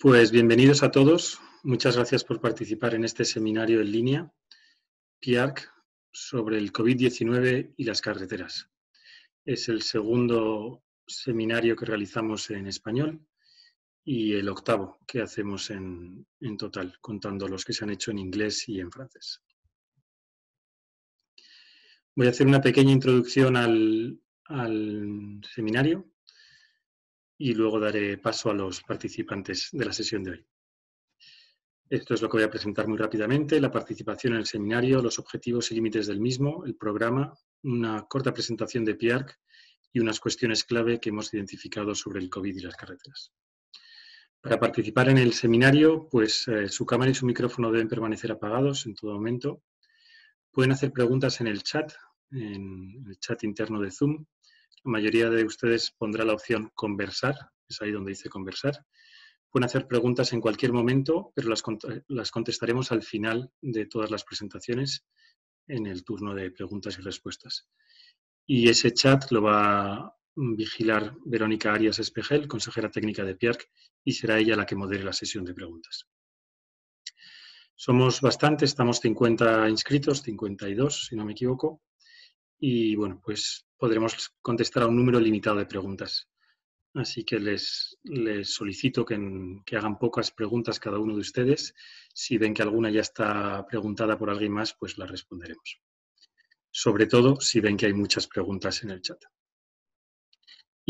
Pues bienvenidos a todos. Muchas gracias por participar en este seminario en línea, PIARC, sobre el COVID-19 y las carreteras. Es el segundo seminario que realizamos en español y el octavo que hacemos en, total, contando los que se han hecho en inglés y en francés. Voy a hacer una pequeña introducción al seminario y luego daré paso a los participantes de la sesión de hoy. Esto es lo que voy a presentar muy rápidamente, la participación en el seminario, los objetivos y límites del mismo, el programa, una corta presentación de PIARC y unas cuestiones clave que hemos identificado sobre el COVID y las carreteras. Para participar en el seminario, pues eh, su cámara y su micrófono deben permanecer apagados en todo momento. Pueden hacer preguntas en el chat, en el chat interno de Zoom, mayoría de ustedes pondrá la opción conversar, es ahí donde dice conversar. Pueden hacer preguntas en cualquier momento, pero las, contestaremos al final de todas las presentaciones en el turno de preguntas y respuestas. Y ese chat lo va a vigilar Verónica Arias Espejel, consejera técnica de PIARC, y será ella la que modere la sesión de preguntas. Somos bastantes, estamos 50 inscritos, 52 si no me equivoco, y bueno, pues podremos contestar a un número limitado de preguntas. Así que les, les solicito que, que, hagan pocas preguntas cada uno de ustedes. Si ven que alguna ya está preguntada por alguien más, pues la responderemos. Sobre todo si ven que hay muchas preguntas en el chat.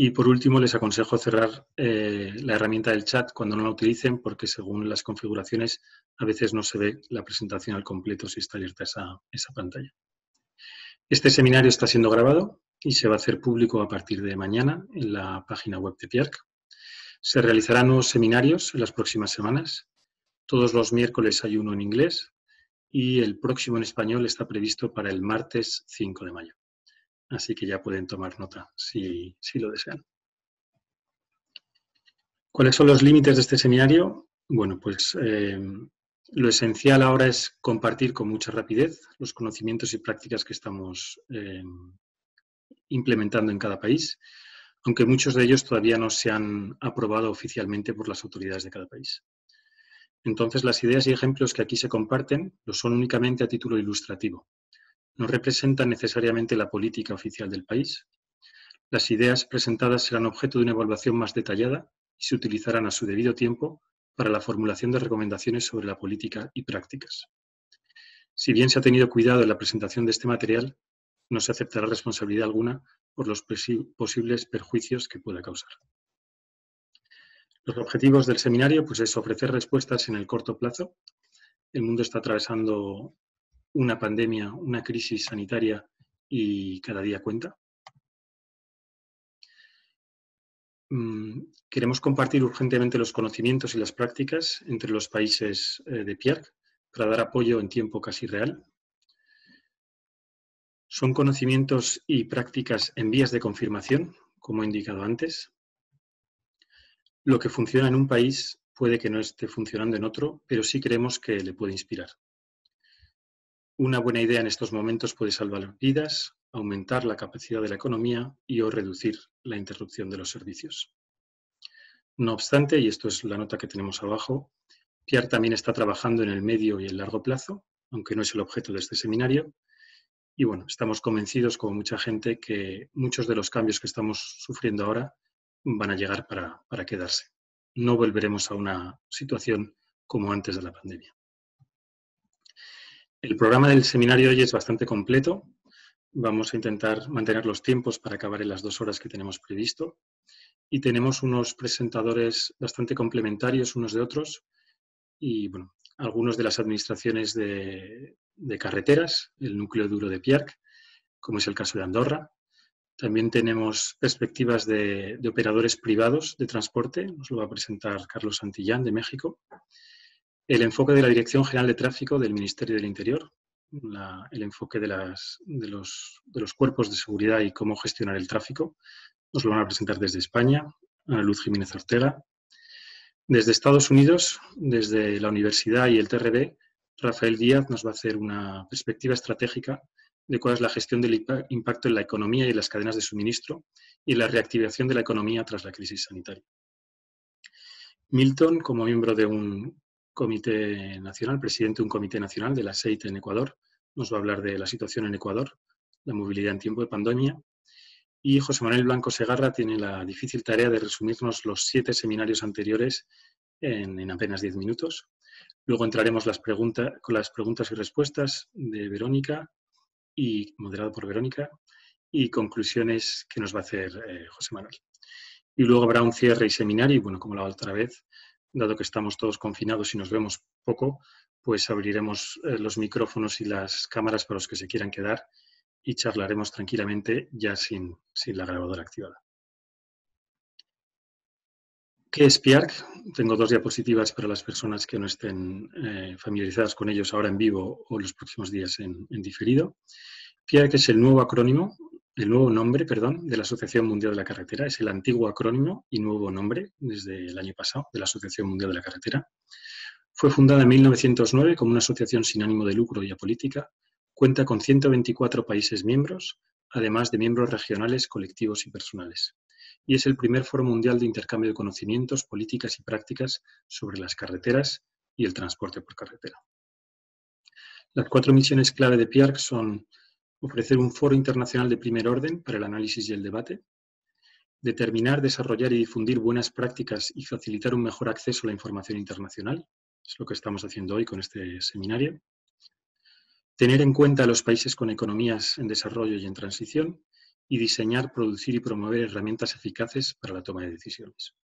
Y por último, les aconsejo cerrar eh, la herramienta del chat cuando no la utilicen, porque según las configuraciones a veces no se ve la presentación al completo si está abierta esa, esa pantalla. Este seminario está siendo grabado y se va a hacer público a partir de mañana en la página web de PIARC. Se realizarán nuevos seminarios en las próximas semanas. Todos los miércoles hay uno en inglés y el próximo en español está previsto para el martes 5 de mayo. Así que ya pueden tomar nota si, lo desean. ¿Cuáles son los límites de este seminario? Bueno, pues eh, lo esencial ahora es compartir con mucha rapidez los conocimientos y prácticas que estamos eh, implementando en cada país, aunque muchos de ellos todavía no se han aprobado oficialmente por las autoridades de cada país. Entonces, las ideas y ejemplos que aquí se comparten lo son únicamente a título ilustrativo. No representan necesariamente la política oficial del país. Las ideas presentadas serán objeto de una evaluación más detallada y se utilizarán a su debido tiempo para la formulación de recomendaciones sobre la política y prácticas. Si bien se ha tenido cuidado en la presentación de este material, no se aceptará responsabilidad alguna por los posibles perjuicios que pueda causar. Los objetivos del seminario pues, es ofrecer respuestas en el corto plazo. El mundo está atravesando una pandemia, una crisis sanitaria y cada día cuenta. Mm, queremos compartir urgentemente los conocimientos y las prácticas entre los países eh, de PIARC para dar apoyo en tiempo casi real. Son conocimientos y prácticas en vías de confirmación, como he indicado antes. Lo que funciona en un país puede que no esté funcionando en otro, pero sí creemos que le puede inspirar. Una buena idea en estos momentos puede salvar vidas, aumentar la capacidad de la economía y o reducir la interrupción de los servicios. No obstante, y esto es la nota que tenemos abajo, Pierre también está trabajando en el medio y el largo plazo, aunque no es el objeto de este seminario. Y bueno, estamos convencidos, como mucha gente, que muchos de los cambios que estamos sufriendo ahora van a llegar para, para quedarse. No volveremos a una situación como antes de la pandemia. El programa del seminario hoy es bastante completo. Vamos a intentar mantener los tiempos para acabar en las dos horas que tenemos previsto. Y tenemos unos presentadores bastante complementarios unos de otros. Y bueno, algunos de las administraciones de, carreteras, el núcleo duro de PIARC, como es el caso de Andorra. También tenemos perspectivas de, de operadores privados de transporte. Nos lo va a presentar Carlos Santillán de México el enfoque de la Dirección General de Tráfico del Ministerio del Interior, el enfoque de, los, cuerpos de seguridad y cómo gestionar el tráfico. Nos lo van a presentar desde España, Ana Luz Jiménez Ortega. Desde Estados Unidos, desde la Universidad y el TRB, Rafael Díaz nos va a hacer una perspectiva estratégica de cuál es la gestión del impacto en la economía y las cadenas de suministro y la reactivación de la economía tras la crisis sanitaria. Milton, como miembro de un comité nacional, presidente de un comité nacional de la SEIT en Ecuador, nos va a hablar de la situación en Ecuador, la movilidad en tiempo de pandemia. Y José Manuel Blanco Segarra tiene la difícil tarea de resumirnos los siete seminarios anteriores en, apenas diez minutos. Luego entraremos las con las preguntas y respuestas de Verónica, y moderado por Verónica, y conclusiones que nos va a hacer eh, José Manuel. Y luego habrá un cierre y seminario, y bueno, como la otra vez, dado que estamos todos confinados y nos vemos poco, pues abriremos eh, los micrófonos y las cámaras para los que se quieran quedar y charlaremos tranquilamente ya sin, sin la grabadora activada. ¿Qué es PIARC? Tengo dos diapositivas para las personas que no estén eh, familiarizadas con ellos ahora en vivo o los próximos días en, en diferido. PIARC es el nuevo acrónimo el nuevo nombre, perdón, de la Asociación Mundial de la Carretera. Es el antiguo acrónimo y nuevo nombre desde el año pasado de la Asociación Mundial de la Carretera. Fue fundada en 1909 como una asociación sin ánimo de lucro y apolítica. Cuenta con 124 países miembros, además de miembros regionales, colectivos y personales. Y es el primer foro mundial de intercambio de conocimientos, políticas y prácticas sobre las carreteras y el transporte por carretera. Las cuatro misiones clave de PIARC son ofrecer un foro internacional de primer orden para el análisis y el debate, determinar, desarrollar y difundir buenas prácticas y facilitar un mejor acceso a la información internacional, es lo que estamos haciendo hoy con este seminario, tener en cuenta a los países con economías en desarrollo y en transición y diseñar, producir y promover herramientas eficaces para la toma de decisiones.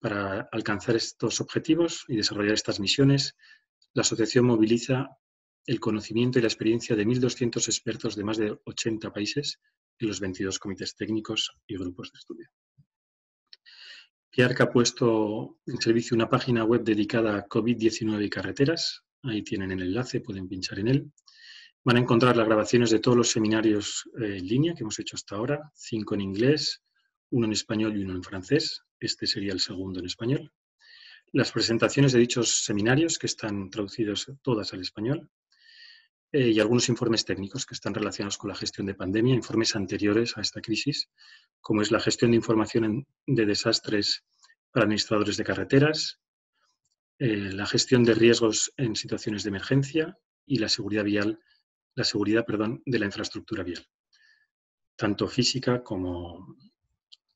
Para alcanzar estos objetivos y desarrollar estas misiones, la asociación moviliza el conocimiento y la experiencia de 1.200 expertos de más de 80 países en los 22 comités técnicos y grupos de estudio. PIARC ha puesto en servicio una página web dedicada a COVID-19 y carreteras. Ahí tienen el enlace, pueden pinchar en él. Van a encontrar las grabaciones de todos los seminarios eh, en línea que hemos hecho hasta ahora, cinco en inglés, uno en español y uno en francés. Este sería el segundo en español. Las presentaciones de dichos seminarios, que están traducidos todas al español, eh, y algunos informes técnicos que están relacionados con la gestión de pandemia, informes anteriores a esta crisis, como es la gestión de información de desastres para administradores de carreteras, eh, la gestión de riesgos en situaciones de emergencia y la seguridad vial, la seguridad, de la infraestructura vial, tanto física como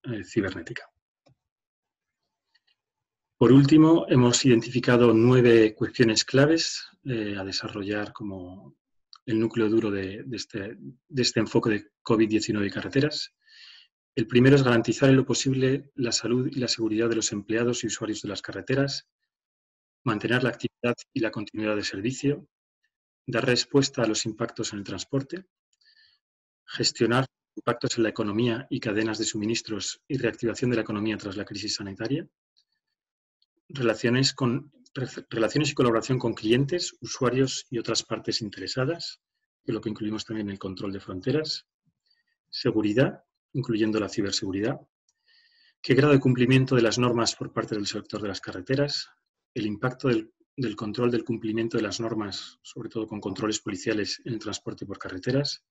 eh, cibernética. Por último, hemos identificado nueve cuestiones claves a desarrollar como el núcleo duro este, de, este, enfoque de COVID-19 y carreteras. El primero es garantizar en lo posible la salud y la seguridad de los empleados y usuarios de las carreteras, mantener la actividad y la continuidad del servicio, dar respuesta a los impactos en el transporte, gestionar impactos en la economía y cadenas de suministros y reactivación de la economía tras la crisis sanitaria, relaciones con relaciones y colaboración con clientes, usuarios y otras partes interesadas, que es lo que incluimos también en el control de fronteras, seguridad, incluyendo la ciberseguridad, qué grado de cumplimiento de las normas por parte del sector de las carreteras, el impacto del, del control del cumplimiento de las normas, sobre todo con controles policiales en el transporte por carreteras,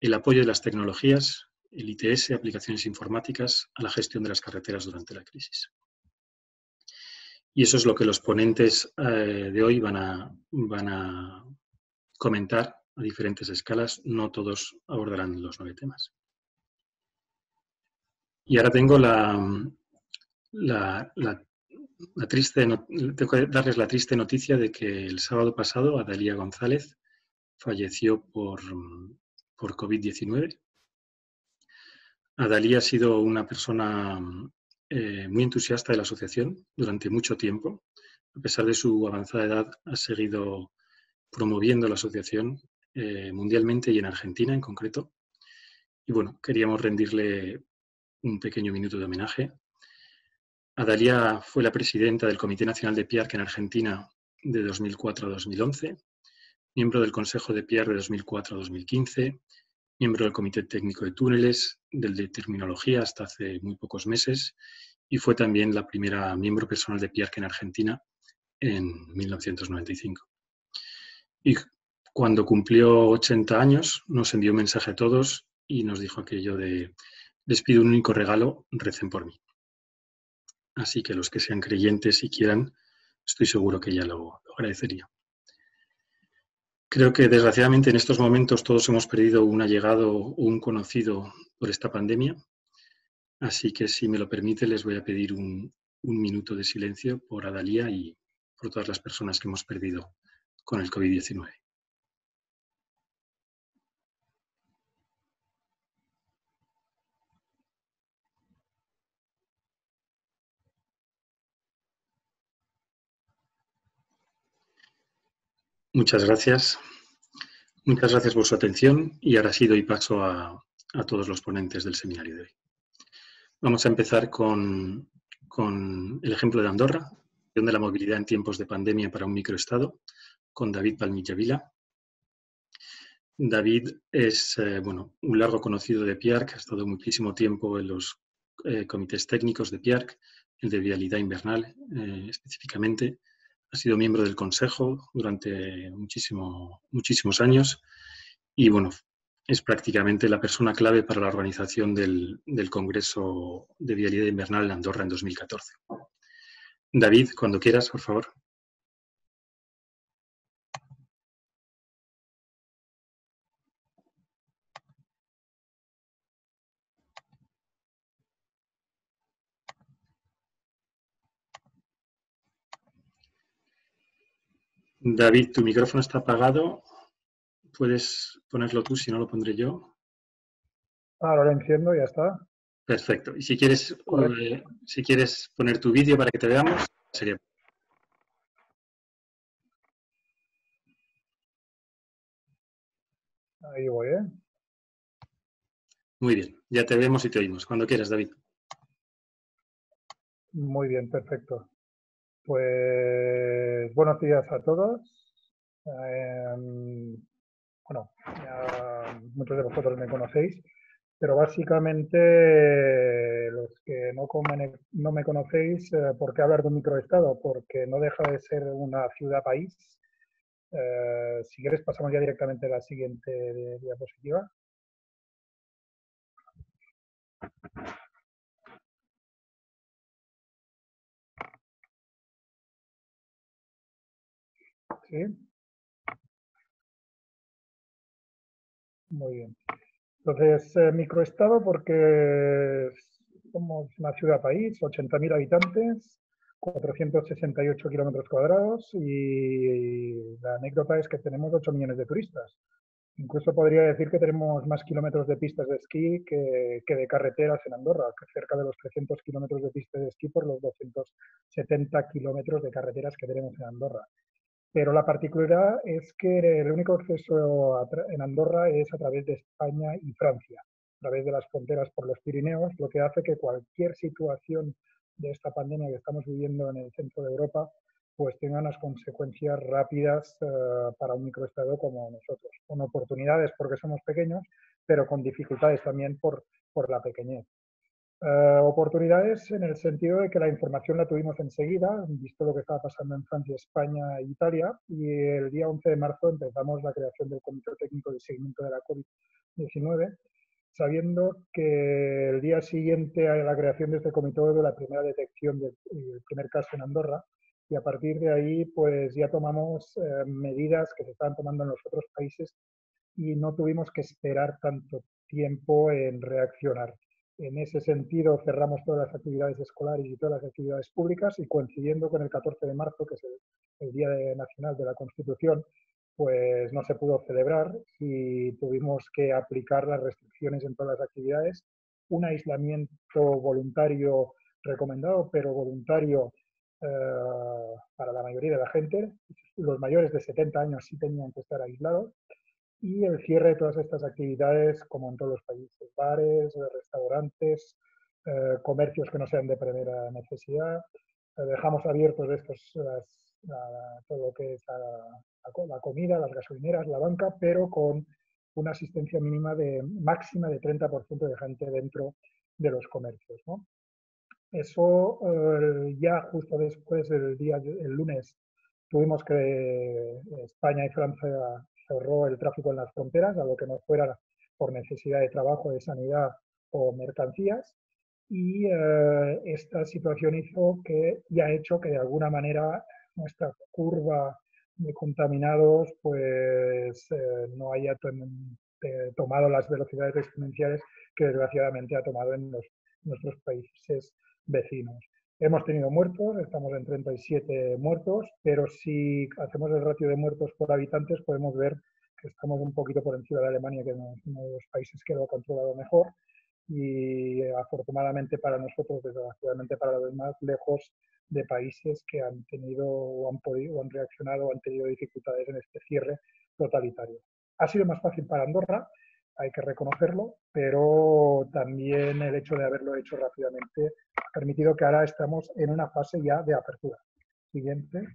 el apoyo de las tecnologías, el ITS, aplicaciones informáticas, a la gestión de las carreteras durante la crisis. Y eso es lo que los ponentes eh, de hoy van a, van a comentar a diferentes escalas. No todos abordarán los nueve temas. Y ahora tengo la, la, triste, tengo que darles la triste noticia de que el sábado pasado Adalía González falleció por, por COVID-19. Adalía ha sido una persona eh, muy entusiasta de la asociación durante mucho tiempo. A pesar de su avanzada edad, ha seguido promoviendo la asociación eh, mundialmente y en Argentina en concreto. Y bueno, queríamos rendirle un pequeño minuto de homenaje. Adalia fue la presidenta del Comité Nacional de PIARC en Argentina de 2004 a 2011, miembro del Consejo de PIARC de 2004 a 2015, miembro del Comité Técnico de Túneles, del de Terminología hasta hace muy pocos meses y fue también la primera miembro personal de PIARC en Argentina en 1995. Y cuando cumplió 80 años nos envió un mensaje a todos y nos dijo aquello de les pido un único regalo, recen por mí. Así que los que sean creyentes y quieran, estoy seguro que ya lo, agradecería. Creo que desgraciadamente en estos momentos todos hemos perdido un allegado o un conocido por esta pandemia, así que si me lo permite les voy a pedir un, un minuto de silencio por Adalía y por todas las personas que hemos perdido con el COVID-19. Muchas gracias. Muchas gracias por su atención y ahora sí doy paso a, todos los ponentes del seminario de hoy. Vamos a empezar con, el ejemplo de Andorra, de la movilidad en tiempos de pandemia para un microestado, con David Palmilla David es eh, bueno, un largo conocido de PIARC, ha estado muchísimo tiempo en los eh, comités técnicos de PIARC, el de vialidad invernal eh, específicamente, ha sido miembro del Consejo durante muchísimo, muchísimos años y bueno, es prácticamente la persona clave para la organización del, Congreso de Vialidad Invernal en Andorra en 2014. David, cuando quieras, por favor. David, tu micrófono está apagado. Puedes ponerlo tú, si no lo pondré yo. Ahora lo enciendo, ya está. Perfecto. Y si quieres, eh, si quieres poner tu vídeo para que te veamos, sería. Ahí voy, ¿eh? Muy bien, ya te vemos y te oímos. Cuando quieras, David. Muy bien, perfecto. Pues buenos días a todos. Em, bueno, muchos de vosotros me conocéis, pero básicamente los que no, no me conocéis, eh, ¿por qué hablar de un microestado? Porque no deja de ser una ciudad-país. Eh, si quieres pasamos ya directamente a la siguiente diapositiva. ¿Sí? Muy bien. Entonces, eh, microestado porque somos una ciudad-país, 80.000 habitantes, 468 kilómetros cuadrados y la anécdota es que tenemos 8 millones de turistas. Incluso podría decir que tenemos más kilómetros de pistas de esquí que, que de carreteras en Andorra, cerca de los 300 kilómetros de pistas de esquí por los 270 kilómetros de carreteras que tenemos en Andorra. Pero la particularidad es que el único acceso en Andorra es a través de España y Francia, a través de las fronteras por los Pirineos, lo que hace que cualquier situación de esta pandemia que estamos viviendo en el centro de Europa, pues tenga unas consecuencias rápidas eh, para un microestado como nosotros, con oportunidades porque somos pequeños, pero con dificultades también por, por la pequeñez. Eh, oportunidades en el sentido de que la información la tuvimos enseguida, visto lo que estaba pasando en Francia, España e Italia, y el día 11 de marzo empezamos la creación del Comité Técnico de Seguimiento de la COVID-19, sabiendo que el día siguiente a la creación de este comité hubo la primera detección del primer caso en Andorra, y a partir de ahí pues ya tomamos eh, medidas que se estaban tomando en los otros países y no tuvimos que esperar tanto tiempo en reaccionar. En ese sentido, cerramos todas las actividades escolares y todas las actividades públicas y coincidiendo con el 14 de marzo, que es el, Día Nacional de la Constitución, pues no se pudo celebrar y tuvimos que aplicar las restricciones en todas las actividades. Un aislamiento voluntario recomendado, pero voluntario eh, para la mayoría de la gente. Los mayores de 70 años sí tenían que estar aislados y el cierre de todas estas actividades, como en todos los países, bares, restaurantes, eh, comercios que no sean de primera necesidad. Eh, dejamos abiertos estos, todo lo que es la, comida, las gasolineras, la banca, pero con una asistencia mínima de máxima de 30% de gente dentro de los comercios. Eso eh, ya justo después del día, el lunes, tuvimos que España y Francia cerró el tráfico en las fronteras, a lo que no fuera por necesidad de trabajo, de sanidad o mercancías. y eh, esta situación hizo que, y ha hecho que de alguna manera nuestra curva de contaminados pues eh, no haya tomado las velocidades exponenciales que desgraciadamente ha tomado en los, nuestros países vecinos. Hemos tenido muertos, estamos en 37 muertos, pero si hacemos el ratio de muertos por habitantes podemos ver que estamos un poquito por encima de Alemania, que es uno de los países que lo ha controlado mejor, y afortunadamente para nosotros, desgraciadamente para los demás, lejos de países que han tenido o han podido o han reaccionado o han tenido dificultades en este cierre totalitario. Ha sido más fácil para Andorra, hay que reconocerlo, pero también el hecho de haberlo hecho rápidamente ha permitido que ahora estamos en una fase ya de apertura. Siguiente.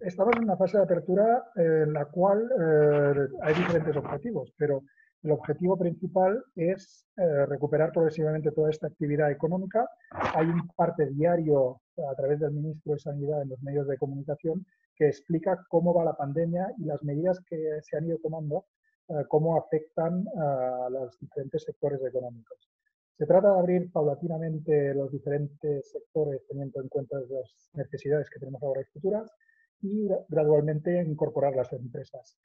Estamos en una fase de apertura en la cual eh, hay diferentes objetivos, pero el objetivo principal es eh, recuperar progresivamente toda esta actividad económica. Hay un parte diario a través del ministro de Sanidad en los medios de comunicación que explica cómo va la pandemia y las medidas que se han ido tomando, eh, cómo afectan a los diferentes sectores económicos. Se trata de abrir paulatinamente los diferentes sectores teniendo en cuenta las necesidades que tenemos ahora y futuras y gradualmente incorporar las empresas.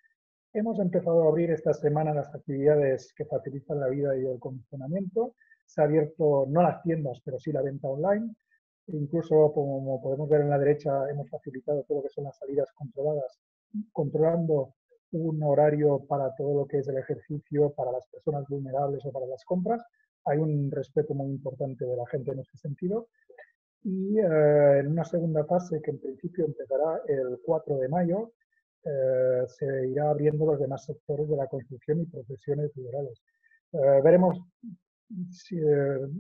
Hemos empezado a abrir esta semana las actividades que facilitan la vida y el funcionamiento. Se ha abierto no las tiendas, pero sí la venta online. Incluso, como podemos ver en la derecha, hemos facilitado todo lo que son las salidas controladas, controlando un horario para todo lo que es el ejercicio, para las personas vulnerables o para las compras. Hay un respeto muy importante de la gente en ese sentido. Y eh, en una segunda fase, que en principio empezará el 4 de mayo, eh, se irá abriendo los demás sectores de la construcción y profesiones liberales. Eh, veremos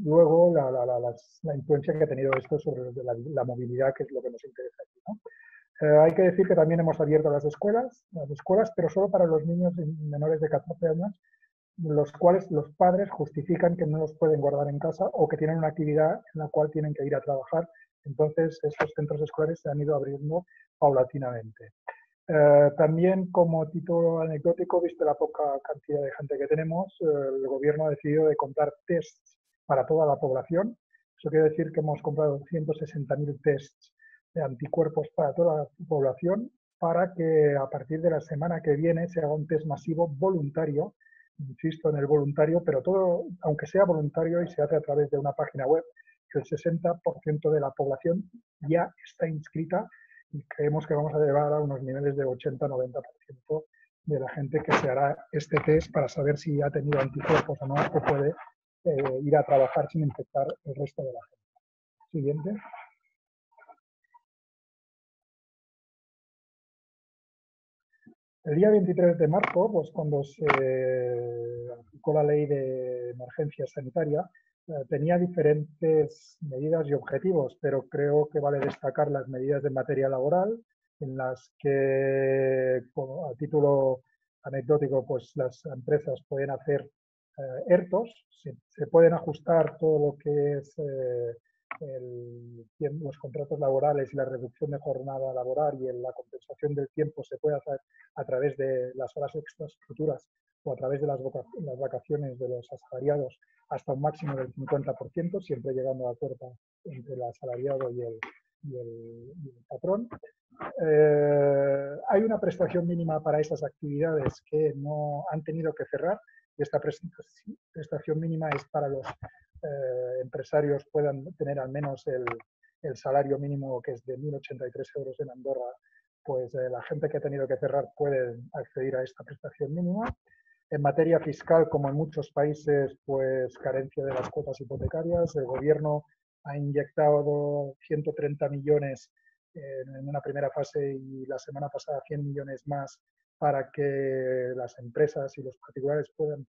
luego la, la, la, la, influencia que ha tenido esto sobre la, movilidad, que es lo que nos interesa aquí. ¿no? hay que decir que también hemos abierto las escuelas, las escuelas, pero solo para los niños menores de 14 años, los cuales los padres justifican que no los pueden guardar en casa o que tienen una actividad en la cual tienen que ir a trabajar. Entonces, estos centros escolares se han ido abriendo paulatinamente. Eh, también como título anecdótico, visto la poca cantidad de gente que tenemos, eh, el gobierno ha decidido de comprar tests para toda la población. Eso quiere decir que hemos comprado 160.000 tests de anticuerpos para toda la población para que a partir de la semana que viene se haga un test masivo voluntario, insisto en el voluntario, pero todo, aunque sea voluntario y se hace a través de una página web, el 60% de la población ya está inscrita y creemos que vamos a llevar a unos niveles de 80-90% de la gente que se hará este test para saber si ha tenido anticuerpos o no o puede eh, ir a trabajar sin infectar el resto de la gente. Siguiente. El día 23 de marzo, pues cuando se aplicó la ley de emergencia sanitaria, eh, tenía diferentes medidas y objetivos, pero creo que vale destacar las medidas de materia laboral, en las que, a título anecdótico, pues las empresas pueden hacer eh, ERTOS, se, pueden ajustar todo lo que es eh, los contratos laborales y la reducción de jornada laboral y la compensación del tiempo se puede hacer a través de las horas extras futuras o a través de las, vacaciones de los asalariados hasta un máximo del 50%, siempre llegando a acuerdo entre el asalariado y el, y el, patrón. Eh, hay una prestación mínima para esas actividades que no han tenido que cerrar y esta prestación mínima es para los eh, empresarios puedan tener al menos el, salario mínimo que es de 1.083 euros en Andorra, pues eh, la gente que ha tenido que cerrar puede acceder a esta prestación mínima. En materia fiscal, como en muchos países, pues carencia de las cuotas hipotecarias. El gobierno ha inyectado 130 millones en una primera fase y la semana pasada 100 millones más para que las empresas y los particulares puedan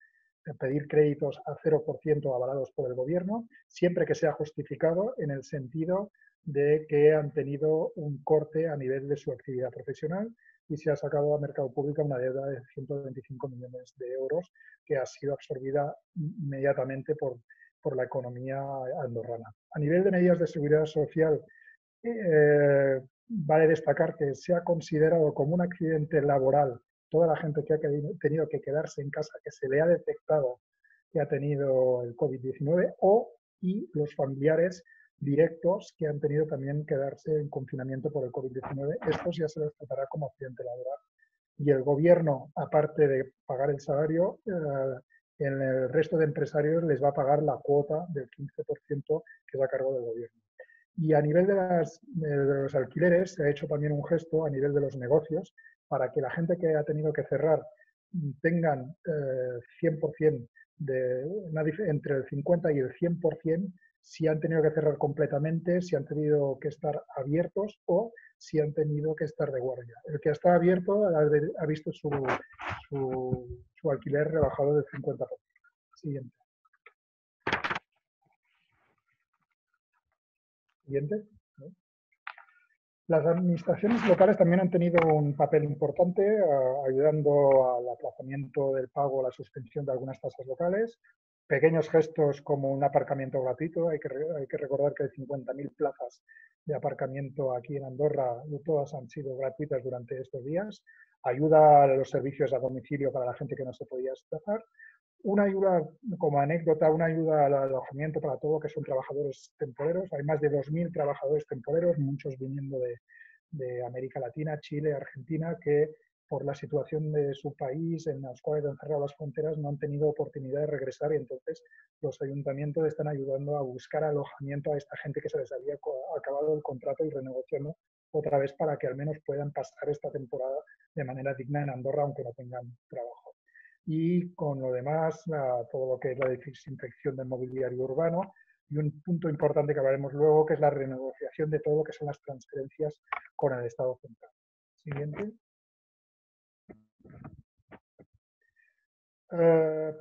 pedir créditos a 0% avalados por el gobierno, siempre que sea justificado en el sentido de que han tenido un corte a nivel de su actividad profesional y se ha sacado a mercado público una deuda de 125 millones de euros que ha sido absorbida inmediatamente por, por la economía andorrana. A nivel de medidas de seguridad social, eh, vale destacar que se ha considerado como un accidente laboral toda la gente que ha tenido que quedarse en casa, que se le ha detectado que ha tenido el COVID-19 o y los familiares directos que han tenido también que quedarse en confinamiento por el COVID-19. Estos ya se les tratará como accidente laboral. Y el gobierno, aparte de pagar el salario, eh, en el resto de empresarios les va a pagar la cuota del 15% que es a cargo del gobierno. Y a nivel de, las, de, los alquileres se ha hecho también un gesto a nivel de los negocios para que la gente que ha tenido que cerrar tengan eh, 100% de, entre el 50 y el 100% si han tenido que cerrar completamente, si han tenido que estar abiertos o si han tenido que estar de guardia. El que está abierto ha, visto su, su, alquiler rebajado del 50%. Siguiente. Siguiente. Las administraciones locales también han tenido un papel importante ayudando al aplazamiento del pago o la suspensión de algunas tasas locales, pequeños gestos como un aparcamiento gratuito. Hay que, hay que recordar que hay 50.000 plazas de aparcamiento aquí en Andorra, todas han sido gratuitas durante estos días. Ayuda a los servicios a domicilio para la gente que no se podía desplazar. Una ayuda, como anécdota, una ayuda al alojamiento para todo, que son trabajadores temporeros. Hay más de 2.000 trabajadores temporeros, muchos viniendo de, de América Latina, Chile, Argentina, que por la situación de su país, en las cuales han cerrado las fronteras, no han tenido oportunidad de regresar y entonces los ayuntamientos están ayudando a buscar alojamiento a esta gente que se les había acabado el contrato y renegociando otra vez para que al menos puedan pasar esta temporada de manera digna en Andorra, aunque no tengan trabajo. Y con lo demás, todo lo que es la desinfección del mobiliario urbano, y un punto importante que hablaremos luego, que es la renegociación de todo lo que son las transferencias con el Estado central. Siguiente. Eh,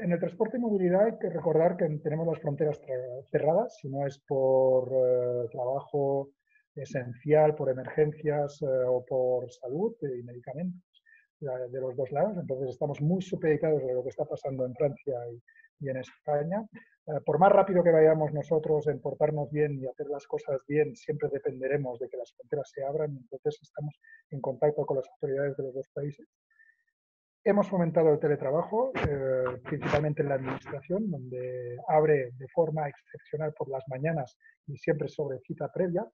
en el transporte y movilidad hay que recordar que tenemos las fronteras cerradas, si no es por eh, trabajo esencial, por emergencias eh, o por salud y medicamentos de los dos lados. Entonces estamos muy supeditados a lo que está pasando en Francia y, en España. por más rápido que vayamos nosotros en portarnos bien y hacer las cosas bien, siempre dependeremos de que las fronteras se abran. Entonces estamos en contacto con las autoridades de los dos países. Hemos fomentado el teletrabajo, eh, principalmente en la administración, donde abre de forma excepcional por las mañanas y siempre sobre cita previa.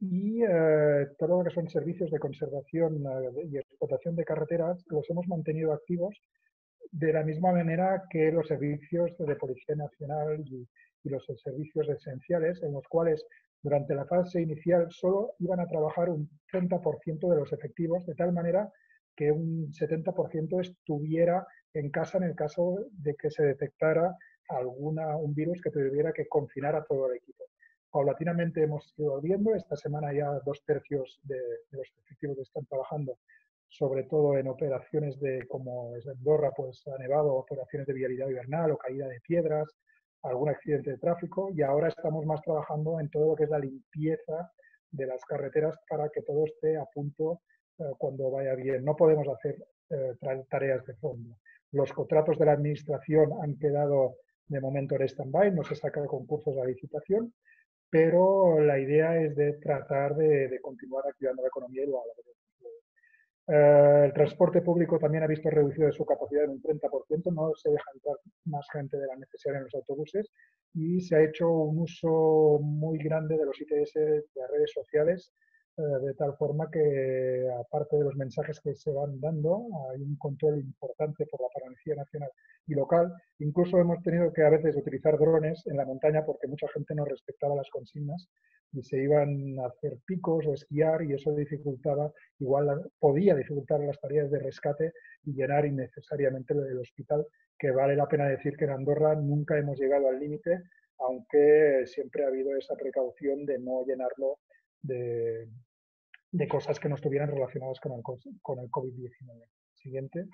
Y eh, todo lo que son servicios de conservación eh, y explotación de carreteras los hemos mantenido activos de la misma manera que los servicios de Policía Nacional y, y los servicios esenciales, en los cuales durante la fase inicial solo iban a trabajar un 30% de los efectivos, de tal manera que un 70% estuviera en casa en el caso de que se detectara alguna, un virus que tuviera que confinar a todo el equipo. Paulatinamente hemos ido viendo, esta semana ya dos tercios de, los efectivos están trabajando sobre todo en operaciones de, como es Andorra, pues ha nevado, operaciones de vialidad hibernal o caída de piedras, algún accidente de tráfico, y ahora estamos más trabajando en todo lo que es la limpieza de las carreteras para que todo esté a punto eh, cuando vaya bien. No podemos hacer eh, tareas de fondo. Los contratos de la administración han quedado de momento en stand-by, no se saca de concursos a licitación, pero la idea es de tratar de, continuar activando la economía y lo eh, el transporte público también ha visto reducido su capacidad en un 30%, no se deja entrar más gente de la necesaria en los autobuses y se ha hecho un uso muy grande de los ITS de redes sociales de tal forma que, aparte de los mensajes que se van dando, hay un control importante por la Policía Nacional y local. Incluso hemos tenido que a veces utilizar drones en la montaña porque mucha gente no respetaba las consignas y se iban a hacer picos o esquiar y eso dificultaba, igual podía dificultar las tareas de rescate y llenar innecesariamente el hospital, que vale la pena decir que en Andorra nunca hemos llegado al límite, aunque siempre ha habido esa precaución de no llenarlo de, de cosas que no estuvieran relacionadas con el, con el COVID-19. Siguiente.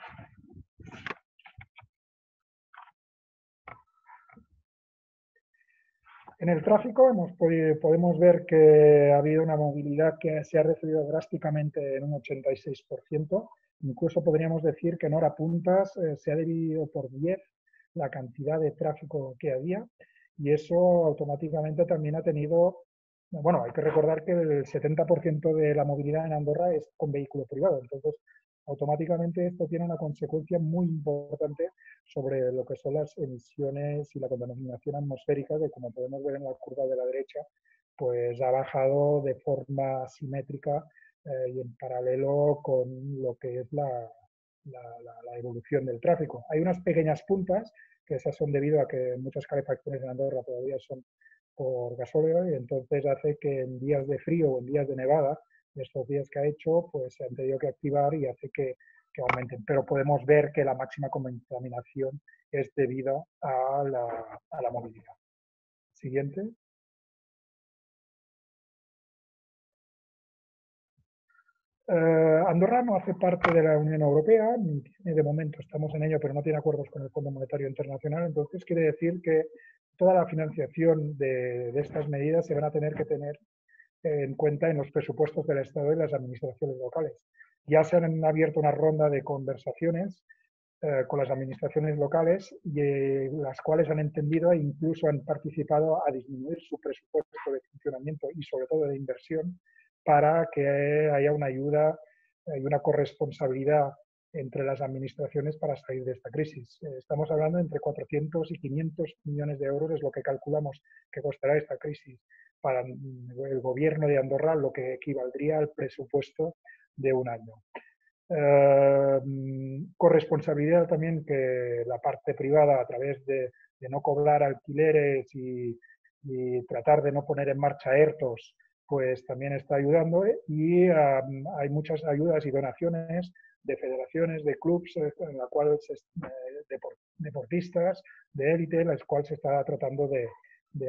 En el tráfico hemos podemos ver que ha habido una movilidad que se ha reducido drásticamente en un 86%. Incluso podríamos decir que en hora puntas eh, se ha dividido por 10 la cantidad de tráfico que había y eso automáticamente también ha tenido bueno, hay que recordar que el 70% de la movilidad en Andorra es con vehículo privado, entonces automáticamente esto tiene una consecuencia muy importante sobre lo que son las emisiones y la contaminación atmosférica, que como podemos ver en la curva de la derecha, pues ha bajado de forma simétrica eh, y en paralelo con lo que es la, la, evolución del tráfico. Hay unas pequeñas puntas, que esas son debido a que muchas calefacciones en Andorra todavía son por gasóleo y entonces hace que en días de frío o en días de nevada, estos días que ha hecho, pues se han tenido que activar y hace que, que aumenten. Pero podemos ver que la máxima contaminación es debido a la, a la movilidad. Siguiente. Eh, Andorra no hace parte de la Unión Europea, ni de momento estamos en ello, pero no tiene acuerdos con el Fondo Monetario Internacional, entonces quiere decir que toda la financiación de, estas medidas se van a tener que tener en cuenta en los presupuestos del Estado y las administraciones locales. Ya se han abierto una ronda de conversaciones eh, con las administraciones locales y eh, las cuales han entendido e incluso han participado a disminuir su presupuesto de funcionamiento y sobre todo de inversión para que haya una ayuda y una corresponsabilidad entre las administraciones para salir de esta crisis. Eh, estamos hablando entre 400 y 500 millones de euros, es lo que calculamos que costará esta crisis para el gobierno de Andorra, lo que equivaldría al presupuesto de un año. Eh, corresponsabilidad también que la parte privada, a través de, no cobrar alquileres y, tratar de no poner en marcha ERTOS, pues también está ayudando ¿eh? y hay muchas ayudas y donaciones de federaciones, de clubes, eh, en la cual eh, deportistas de élite, en las cuales se está tratando de,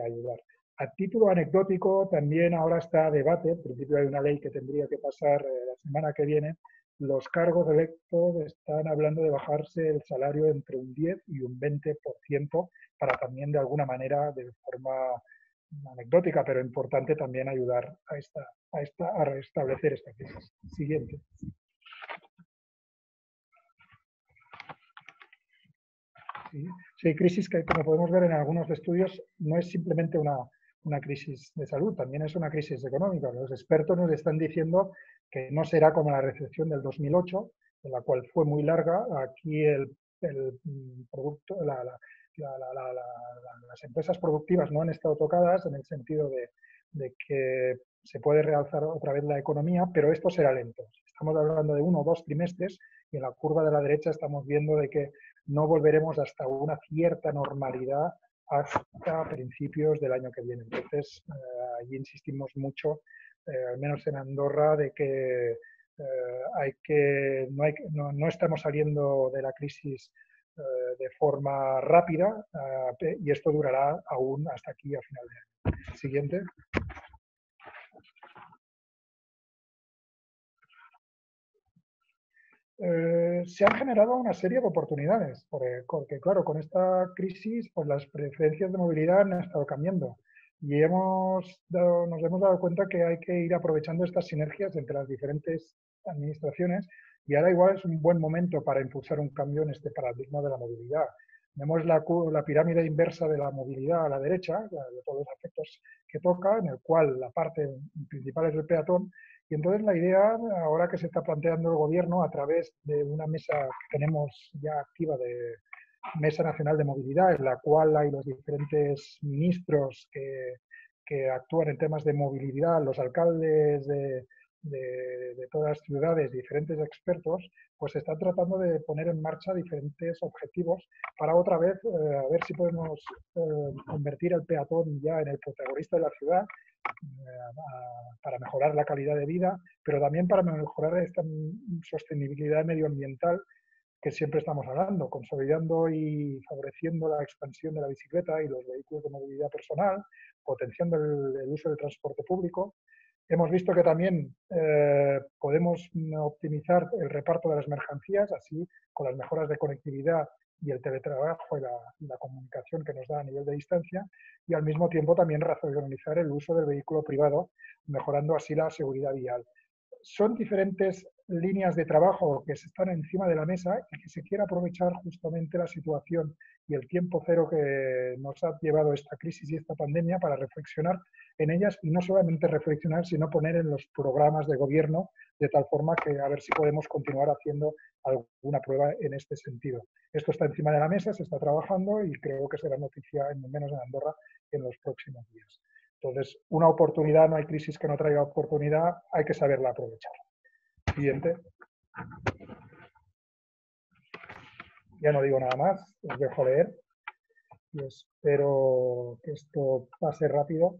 ayudar. A título anecdótico, también ahora está a debate, en principio hay una ley que tendría que pasar la semana que viene, los cargos electos están hablando de bajarse el salario entre un 10 y un 20% para también de alguna manera, de forma anecdótica, pero importante también ayudar a, esta, a, esta, a restablecer esta crisis. Siguiente. Sí, crisis que, como podemos ver en algunos estudios, no es simplemente una, una crisis de salud, también es una crisis económica. Los expertos nos están diciendo que no será como la recesión del 2008, en la cual fue muy larga. Aquí el, el producto, la, las empresas productivas no han estado tocadas en el sentido de, que se puede realzar otra vez la economía, pero esto será lento. Estamos hablando de uno o dos trimestres y en la curva de la derecha estamos viendo de que no volveremos hasta una cierta normalidad hasta principios del año que viene. Entonces, eh, allí insistimos mucho, eh, al menos en Andorra, de que, eh, no, estamos saliendo de la crisis eh, de forma rápida y esto durará aún hasta aquí a final de año. Siguiente. Eh, se han generado una serie de oportunidades, porque, claro, con esta crisis pues las preferencias de movilidad han estado cambiando y hemos nos hemos dado cuenta que hay que ir aprovechando estas sinergias entre las diferentes administraciones y ahora igual es un buen momento para impulsar un cambio en este paradigma de la movilidad. Vemos la pirámide inversa de la movilidad a la derecha, de todos los aspectos que toca, en el cual la parte principal es el peatón. Y entonces la idea, ahora que se está planteando el gobierno a través de una mesa que tenemos ya activa de Mesa Nacional de Movilidad, en la cual hay los diferentes ministros que, que actúan en temas de movilidad, los alcaldes de, de, todas las ciudades, diferentes expertos, pues están tratando de poner en marcha diferentes objetivos para otra vez eh, a ver si podemos eh, convertir al peatón ya en el protagonista de la ciudad eh, para mejorar la calidad de vida, pero también para mejorar esta sostenibilidad medioambiental que siempre estamos hablando, consolidando y favoreciendo la expansión de la bicicleta y los vehículos de movilidad personal, potenciando el uso del transporte público, Hemos visto que también eh, podemos optimizar el reparto de las mercancías, así con las mejoras de conectividad y el teletrabajo y la, comunicación que nos da a nivel de distancia, y al mismo tiempo también racionalizar el uso del vehículo privado, mejorando así la seguridad vial. Son diferentes líneas de trabajo que se están encima de la mesa y que se quiere aprovechar justamente la situación y el tiempo cero que nos ha llevado esta crisis y esta pandemia para reflexionar en ellas y no solamente reflexionar, sino poner en los programas de gobierno de tal forma que a ver si podemos continuar haciendo alguna prueba en este sentido. Esto está encima de la mesa, se está trabajando y creo que será noticia, en menos en Andorra, en los próximos días. Entonces, una oportunidad, no hay crisis que no traiga oportunidad, hay que saberla aprovechar. Siguiente. Ya no digo nada más, os dejo leer y espero que esto pase rápido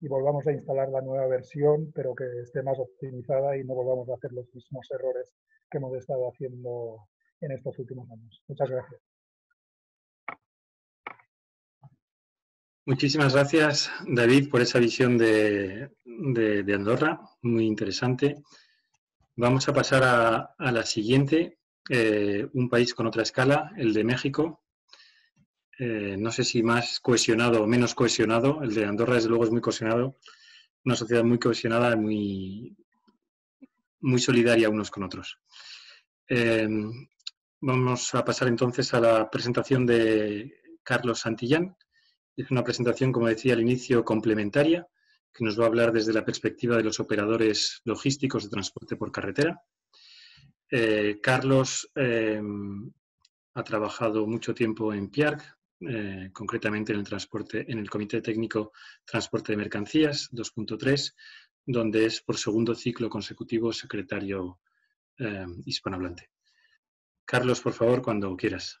y volvamos a instalar la nueva versión, pero que esté más optimizada y no volvamos a hacer los mismos errores que hemos estado haciendo en estos últimos años. Muchas gracias. Muchísimas gracias, David, por esa visión de, Andorra, muy interesante. Vamos a pasar a, la siguiente, eh, un país con otra escala, el de México. Eh, no sé si más cohesionado o menos cohesionado. El de Andorra, desde luego, es muy cohesionado. Una sociedad muy cohesionada, muy, muy solidaria unos con otros. Eh, vamos a pasar entonces a la presentación de Carlos Santillán. Es una presentación, como decía al inicio, complementaria, que nos va a hablar desde la perspectiva de los operadores logísticos de transporte por carretera. Eh, Carlos eh, ha trabajado mucho tiempo en PIARC, eh, concretamente en el transporte, en el Comité Técnico Transporte de Mercancías 2.3, donde es por segundo ciclo consecutivo secretario hispanohablante. Carlos, por favor, cuando quieras.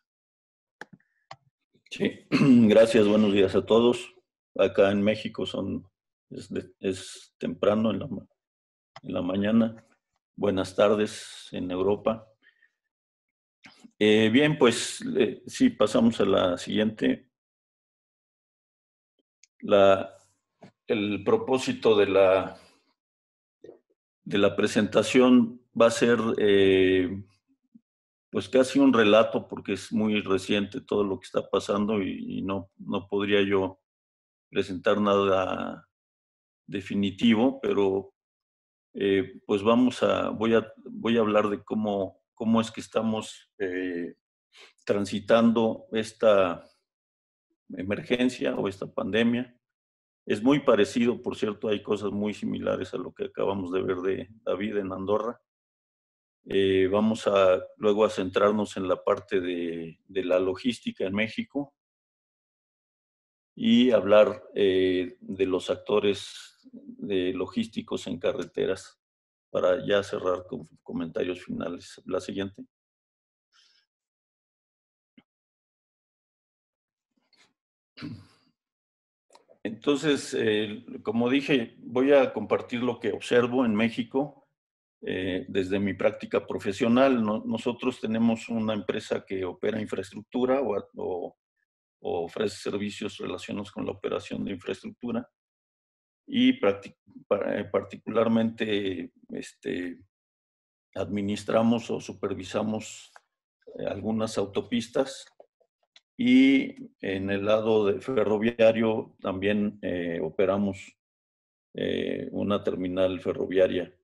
Sí, gracias, buenos días a todos. Acá en México son, es, temprano en la, en la mañana buenas tardes en Europa. Eh, bien, pues eh, sí, pasamos a la siguiente. La, el propósito de la, de la presentación va a ser eh, pues casi un relato porque es muy reciente todo lo que está pasando y, no, no podría yo presentar nada definitivo, pero pues vamos a, voy a, voy a hablar de cómo, cómo es que estamos eh, transitando esta emergencia o esta pandemia. Es muy parecido, por cierto, hay cosas muy similares a lo que acabamos de ver de David en Andorra. Eh, vamos a luego a centrarnos en la parte de, de la logística en México y hablar de los actores de logísticos en carreteras para ya cerrar con comentarios finales. La siguiente. Entonces, eh, como dije, voy a compartir lo que observo en México eh, desde mi práctica profesional. nosotros tenemos una empresa que opera infraestructura o ofrece servicios relacionados con la operación de infraestructura y eh, particularmente este, administramos o supervisamos eh, algunas autopistas y en el lado ferroviario también eh, operamos una terminal ferroviaria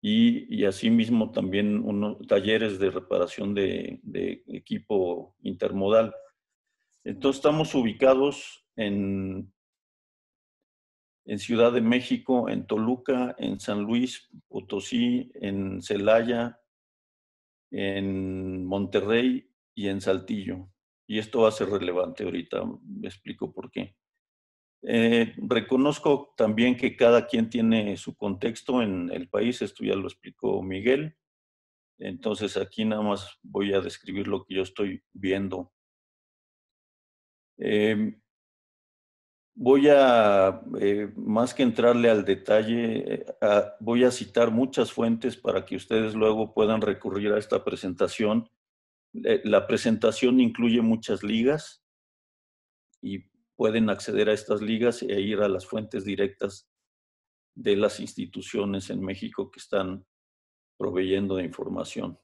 y, y, asimismo también unos talleres de reparación de, de equipo intermodal. Entonces estamos ubicados en en Ciudad de México, en Toluca, en San Luis Potosí, en Celaya, en Monterrey y en Saltillo. Y esto va a ser relevante ahorita, me explico por qué. Eh, reconozco también que cada quien tiene su contexto en el país, esto ya lo explicó Miguel. Entonces aquí nada más voy a describir lo que yo estoy viendo. Eh, Voy a, eh, más que entrarle al detalle, eh, voy a citar muchas fuentes para que ustedes luego puedan recurrir a esta presentación. Eh, la presentación incluye muchas ligas y pueden acceder a estas ligas e ir a las fuentes directas de las instituciones en México que están proveyendo de información.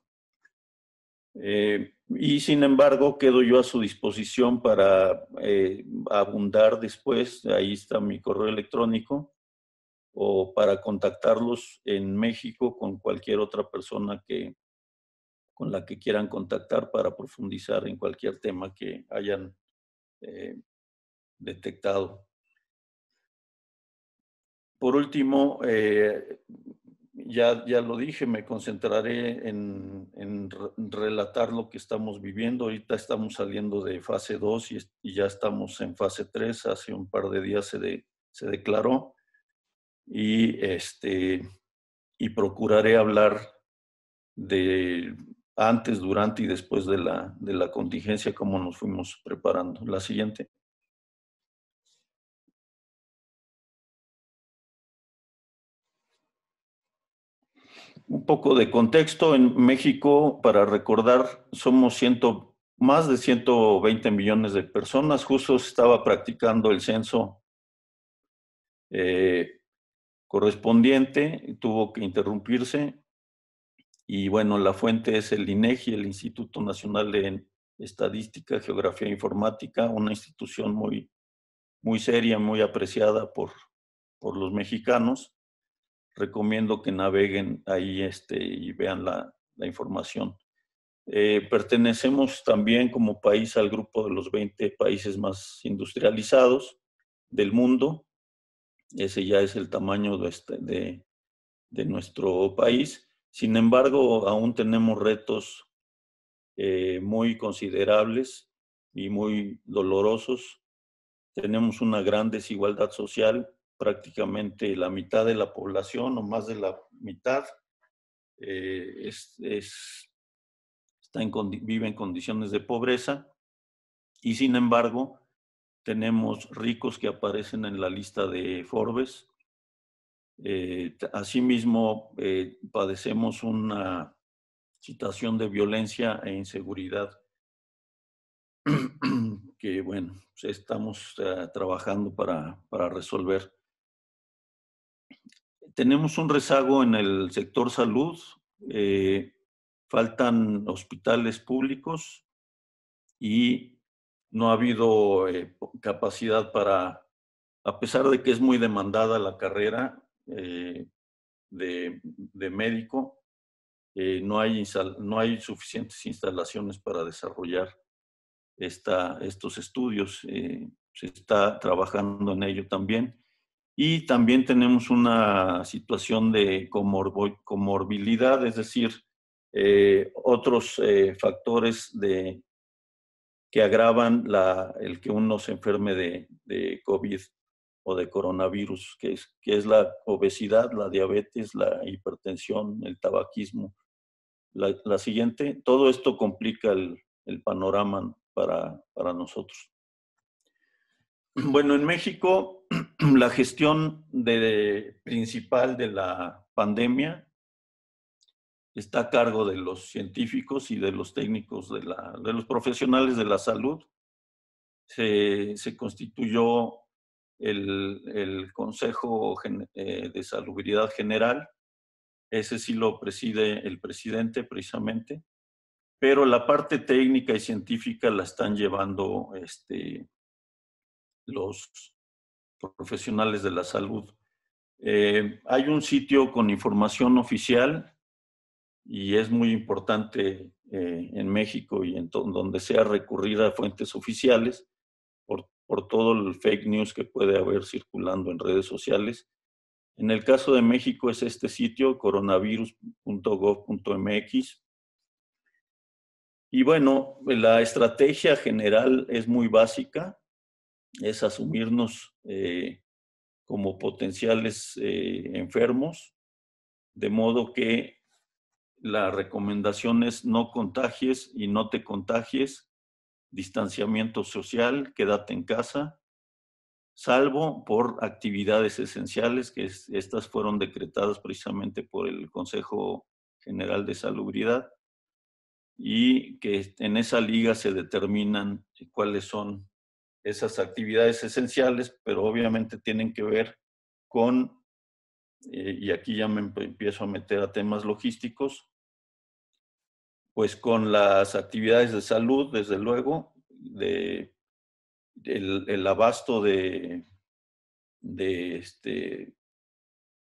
Eh, y sin embargo, quedo yo a su disposición para eh, abundar después, ahí está mi correo electrónico, o para contactarlos en México con cualquier otra persona que, con la que quieran contactar para profundizar en cualquier tema que hayan eh, detectado. Por último, ya, ya lo dije, me concentraré en, relatar lo que estamos viviendo. Ahorita estamos saliendo de fase 2 y, ya estamos en fase 3. Hace un par de días se, se declaró. Y, este, y procuraré hablar de antes, durante y después de la, de la contingencia, cómo nos fuimos preparando. La siguiente. Un poco de contexto. En México, para recordar, somos más de 120 millones de personas. Justo estaba practicando el censo eh, correspondiente, tuvo que interrumpirse. Y bueno, la fuente es el INEGI, el Instituto Nacional de Estadística, Geografía e Informática, una institución muy, muy seria, muy apreciada por, por los mexicanos recomiendo que naveguen ahí este, y vean la, información. Eh, pertenecemos también como país al grupo de los 20 países más industrializados del mundo. Ese ya es el tamaño de, este, de, nuestro país. Sin embargo, aún tenemos retos eh, muy considerables y muy dolorosos. Tenemos una gran desigualdad social prácticamente la mitad de la población o más de la mitad eh, está vive en condiciones de pobreza y sin embargo tenemos ricos que aparecen en la lista de Forbes. Eh, asimismo, eh, padecemos una situación de violencia e inseguridad que, bueno, pues, estamos trabajando para, para resolver tenemos un rezago en el sector salud, eh, faltan hospitales públicos y no ha habido eh, capacidad para, a pesar de que es muy demandada la carrera eh, de, médico, no, hay, no hay suficientes instalaciones para desarrollar esta, estos estudios. se está trabajando en ello también. Y también tenemos una situación de comorbilidad, es decir, eh, otros eh, factores de, que agravan el que uno se enferme de, COVID o de coronavirus, que es, la obesidad, la diabetes, la hipertensión, el tabaquismo. La, la siguiente, todo esto complica el, el panorama para, para nosotros. Bueno, en México la gestión principal de la pandemia está a cargo de los científicos y de los técnicos, de, la, de los profesionales de la salud. Se, se constituyó el, el Consejo eh, de Salubridad General. Ese sí lo preside el presidente precisamente. Pero la parte técnica y científica la están llevando este, los profesionales de la salud. Eh, hay un sitio con información oficial y es muy importante eh, en México y en donde sea recurrir a fuentes oficiales por, por todo el fake news que puede haber circulando en redes sociales. En el caso de México es este sitio, coronavirus.gov.mx. Y bueno, la estrategia general es muy básica es asumirnos eh, como potenciales eh, enfermos, de modo que la recomendación es no contagies y no te contagies, distanciamiento social, quédate en casa, salvo por actividades esenciales, que estas fueron decretadas precisamente por el Consejo General de Salubridad, y que en esa liga se determinan cuáles son esas actividades esenciales, pero obviamente tienen que ver con, eh, y aquí ya me empiezo a meter a temas logísticos, pues con las actividades de salud, desde luego, de, el, abasto de, de, este,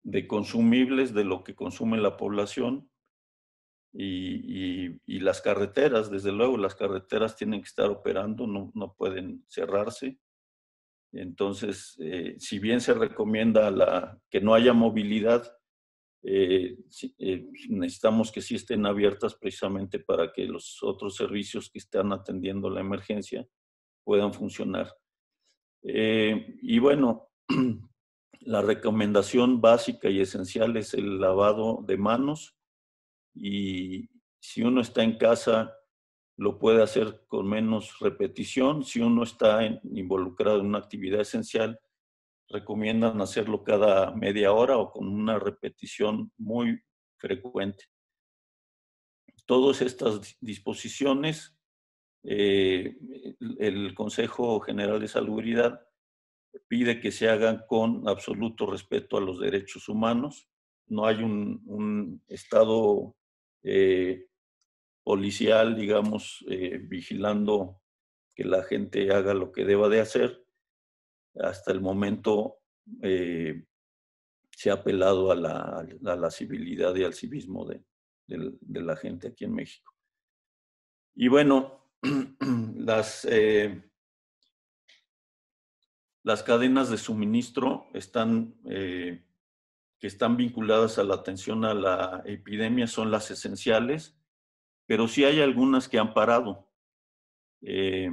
de consumibles, de lo que consume la población, y, las carreteras, desde luego, las carreteras tienen que estar operando, no, no pueden cerrarse. Entonces, eh, si bien se recomienda la, que no haya movilidad, eh, eh, necesitamos que sí estén abiertas precisamente para que los otros servicios que están atendiendo la emergencia puedan funcionar. y bueno, la recomendación básica y esencial es el lavado de manos y si uno está en casa lo puede hacer con menos repetición. Si uno está involucrado en una actividad esencial, recomiendan hacerlo cada media hora o con una repetición muy frecuente. Todas estas disposiciones, eh, el Consejo General de Salubridad pide que se hagan con absoluto respeto a los derechos humanos. No hay un, Estado eh, policial, digamos, eh, vigilando que la gente haga lo que deba de hacer. Hasta el momento eh, se ha apelado a la, civilidad y al civismo de, la gente aquí en México. Y bueno, las, las cadenas de suministro están, que están vinculadas a la atención a la epidemia son las esenciales pero sí hay algunas que han parado, eh,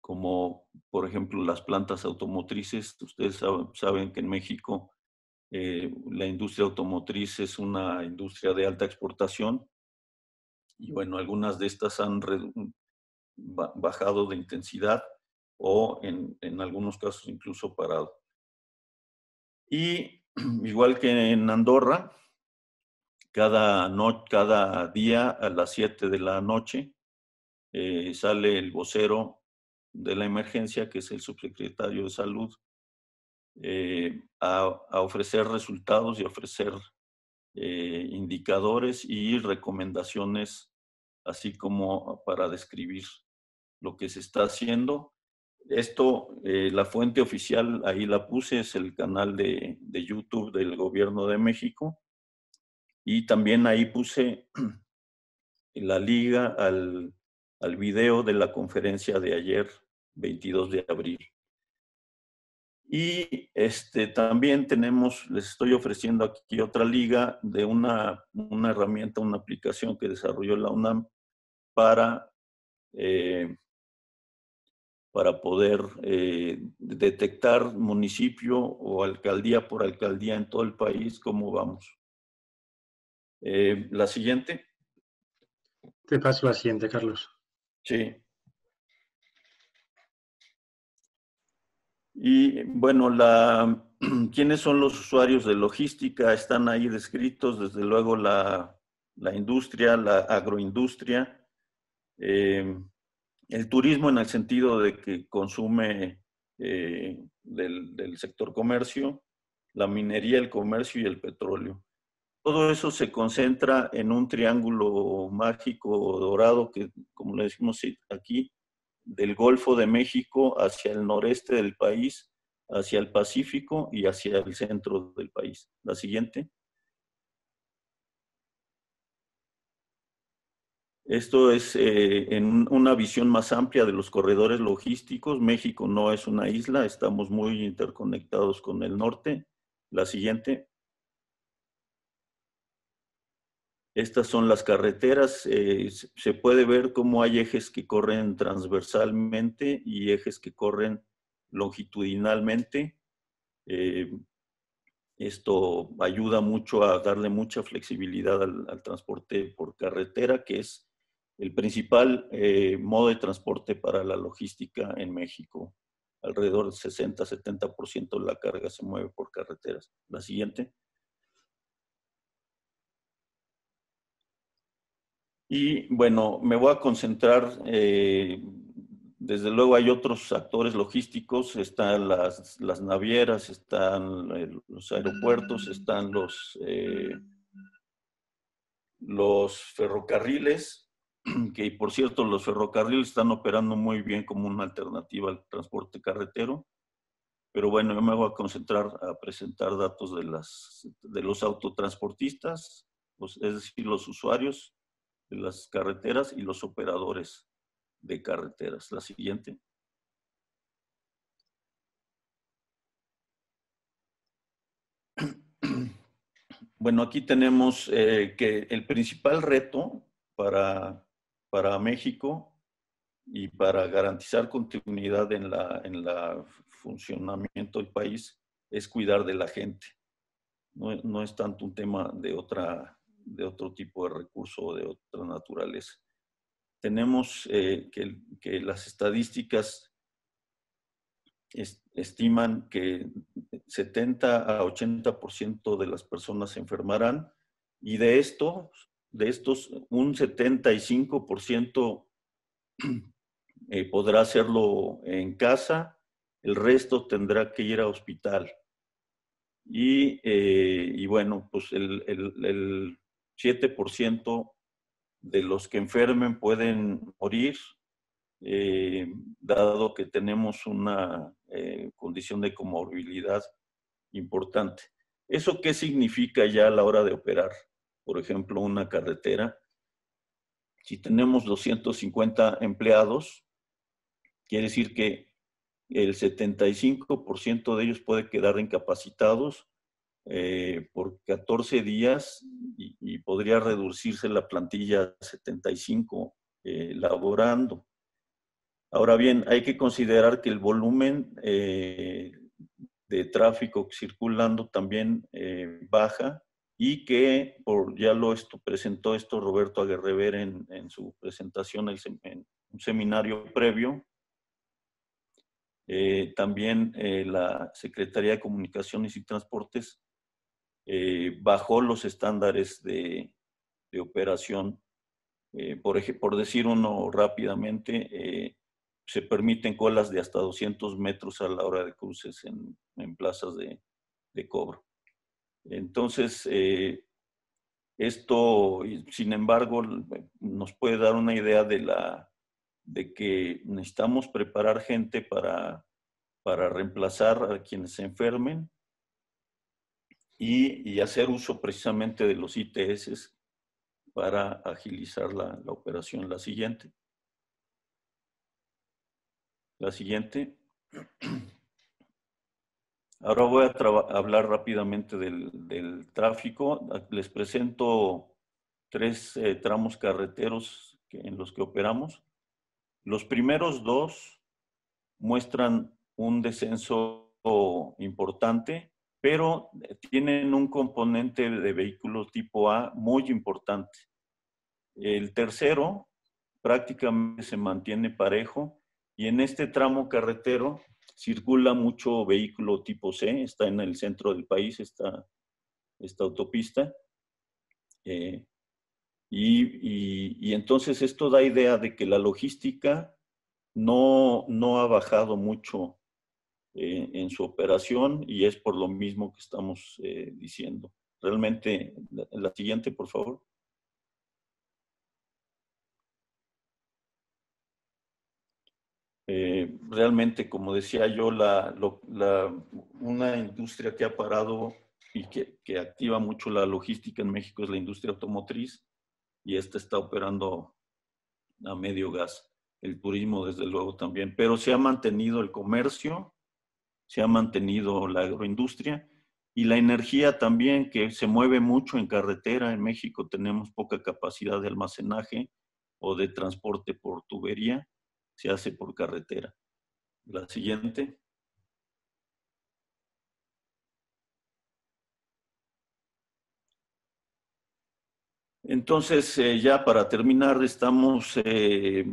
como por ejemplo las plantas automotrices. Ustedes saben, que en México eh, la industria automotriz es una industria de alta exportación y bueno, algunas de estas han bajado de intensidad o en, en algunos casos incluso parado. Y igual que en Andorra, cada, cada día a las 7 de la noche eh, sale el vocero de la emergencia, que es el subsecretario de salud, eh, a, ofrecer resultados y ofrecer eh, indicadores y recomendaciones, así como para describir lo que se está haciendo. Esto, la fuente oficial, ahí la puse, es el canal de, de YouTube del Gobierno de México y también ahí puse la liga al, al video de la conferencia de ayer, 22 de abril. Y este, también tenemos, les estoy ofreciendo aquí otra liga de una, una herramienta, una aplicación que desarrolló la UNAM para, eh, para poder eh, detectar municipio o alcaldía por alcaldía en todo el país cómo vamos. Eh, la siguiente. Te paso la siguiente, Carlos. Sí. Y bueno, la, ¿quiénes son los usuarios de logística? Están ahí descritos, desde luego la, industria, la agroindustria, eh, el turismo en el sentido de que consume eh, del sector comercio, la minería, el comercio y el petróleo. Todo eso se concentra en un triángulo mágico dorado que, como le decimos aquí, del Golfo de México hacia el noreste del país, hacia el Pacífico y hacia el centro del país. La siguiente. Esto es eh, en una visión más amplia de los corredores logísticos. México no es una isla, estamos muy interconectados con el norte. La siguiente. Estas son las carreteras. Eh, se puede ver cómo hay ejes que corren transversalmente y ejes que corren longitudinalmente. Eh, esto ayuda mucho a darle mucha flexibilidad al, transporte por carretera, que es el principal eh, modo de transporte para la logística en México. Alrededor del 60-70% de la carga se mueve por carreteras. La siguiente. Y bueno, me voy a concentrar, eh, desde luego hay otros actores logísticos, están las, navieras, están eh, los aeropuertos, están los, los ferrocarriles, que por cierto los ferrocarriles están operando muy bien como una alternativa al transporte carretero. Pero bueno, yo me voy a concentrar a presentar datos de, las, de los autotransportistas, es decir, los usuarios de las carreteras y los operadores de carreteras. La siguiente. Bueno, aquí tenemos eh, que el principal reto para para México y para garantizar continuidad en la, en la funcionamiento del país es cuidar de la gente. No, no, es tanto un tema de, otra, de otro tipo de recurso o de otra naturaleza. Tenemos eh, que, que, las estadísticas estiman que 70 a 80% de las personas se enfermarán y de esto, de estos, un 75% eh, podrá hacerlo en casa, el resto tendrá que ir a hospital. Y, eh, y bueno, pues el, el, el 7% de los que enfermen pueden morir, eh, dado que tenemos una condición de comorbilidad importante. ¿Eso qué significa ya a la hora de operar? Por ejemplo, una carretera. Si tenemos 250 empleados, quiere decir que el 75% de ellos puede quedar incapacitados eh, por 14 días y, podría reducirse la plantilla a 75 eh, laborando. Ahora bien, hay que considerar que el volumen eh, de tráfico circulando también eh, baja y que, por, ya lo esto, presentó esto Roberto Aguerrever en, en su presentación en un seminario previo, eh, también la Secretaría de Comunicaciones y Transportes bajó los estándares de, de operación. por, por decir uno rápidamente, se permiten colas de hasta 200 metros a la hora de cruces en, plazas de, cobro. Entonces, eh, esto, sin embargo, nos puede dar una idea de, la, de que necesitamos preparar gente para, para reemplazar a quienes se enfermen y, hacer uso precisamente de los ITS para agilizar la, la operación. La siguiente. La siguiente. Ahora voy a hablar rápidamente del, tráfico. Les presento tres eh, tramos carreteros en los que operamos. Los primeros dos muestran un descenso importante, pero tienen un componente de vehículos tipo A muy importante. El tercero prácticamente se mantiene parejo y en este tramo carretero circula mucho vehículo tipo C, está en el centro del país esta, esta autopista. Eh, y, entonces esto da idea de que la logística no, no ha bajado mucho eh, en su operación y es por lo mismo que estamos eh, diciendo. Realmente, la siguiente, por favor. Eh, realmente, como decía yo, la, una industria que ha parado y que, que, activa mucho la logística en México es la industria automotriz y esta está operando a medio gas. El turismo, desde luego, también. Pero se ha mantenido el comercio, se ha mantenido la agroindustria y la energía también, que se mueve mucho en carretera. En México tenemos poca capacidad de almacenaje o de transporte por tubería se hace por carretera. La siguiente. Entonces, eh, ya para terminar, estamos, eh,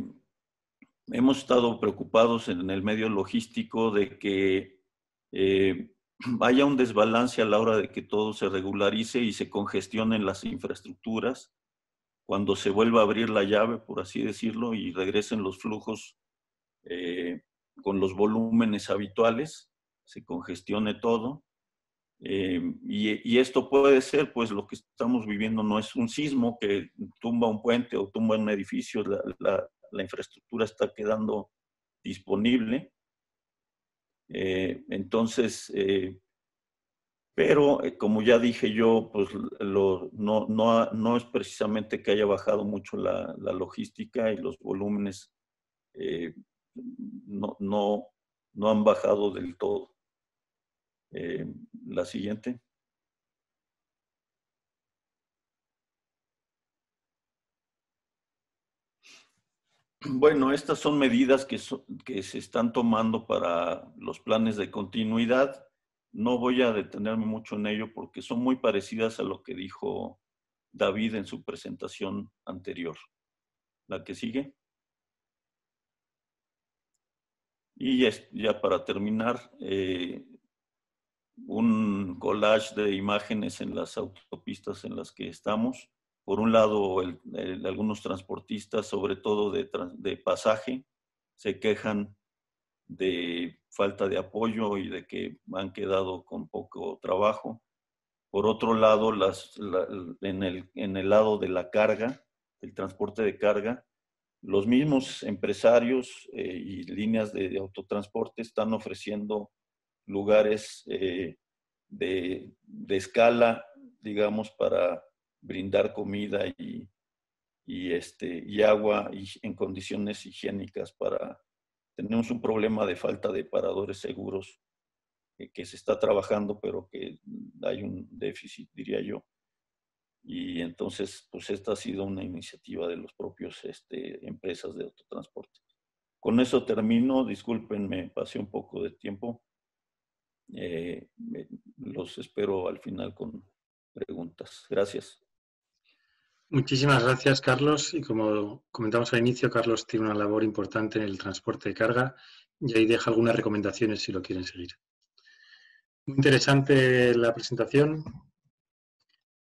hemos estado preocupados en el medio logístico de que eh, haya un desbalance a la hora de que todo se regularice y se congestionen las infraestructuras cuando se vuelva a abrir la llave, por así decirlo, y regresen los flujos eh, con los volúmenes habituales, se congestione todo. Eh, y, esto puede ser, pues lo que estamos viviendo no es un sismo que tumba un puente o tumba un edificio, la, infraestructura está quedando disponible. Eh, entonces, pero, eh, como ya dije yo, pues lo, no, no, no, es precisamente que haya bajado mucho la, logística y los volúmenes eh, no, no, no, han bajado del todo. Eh, la siguiente. Bueno, estas son medidas que, so, que se están tomando para los planes de continuidad no voy a detenerme mucho en ello porque son muy parecidas a lo que dijo David en su presentación anterior. La que sigue. Y ya para terminar, eh, un collage de imágenes en las autopistas en las que estamos. Por un lado, algunos transportistas, sobre todo de pasaje, se quejan de falta de apoyo y de que han quedado con poco trabajo. Por otro lado, las, en, el, en, el, lado de la carga, el transporte de carga, los mismos empresarios eh, y líneas de, autotransporte están ofreciendo lugares eh, de, de, escala, digamos, para brindar comida y, y, este, y agua y en condiciones higiénicas para... Tenemos un problema de falta de paradores seguros que, que se está trabajando, pero que hay un déficit, diría yo. Y entonces, pues esta ha sido una iniciativa de los propios este, empresas de autotransporte. Con eso termino, discúlpenme, pasé un poco de tiempo. Eh, los espero al final con preguntas. Gracias. Muchísimas gracias, Carlos. Y como comentamos al inicio, Carlos tiene una labor importante en el transporte de carga y ahí deja algunas recomendaciones si lo quieren seguir. Muy interesante la presentación.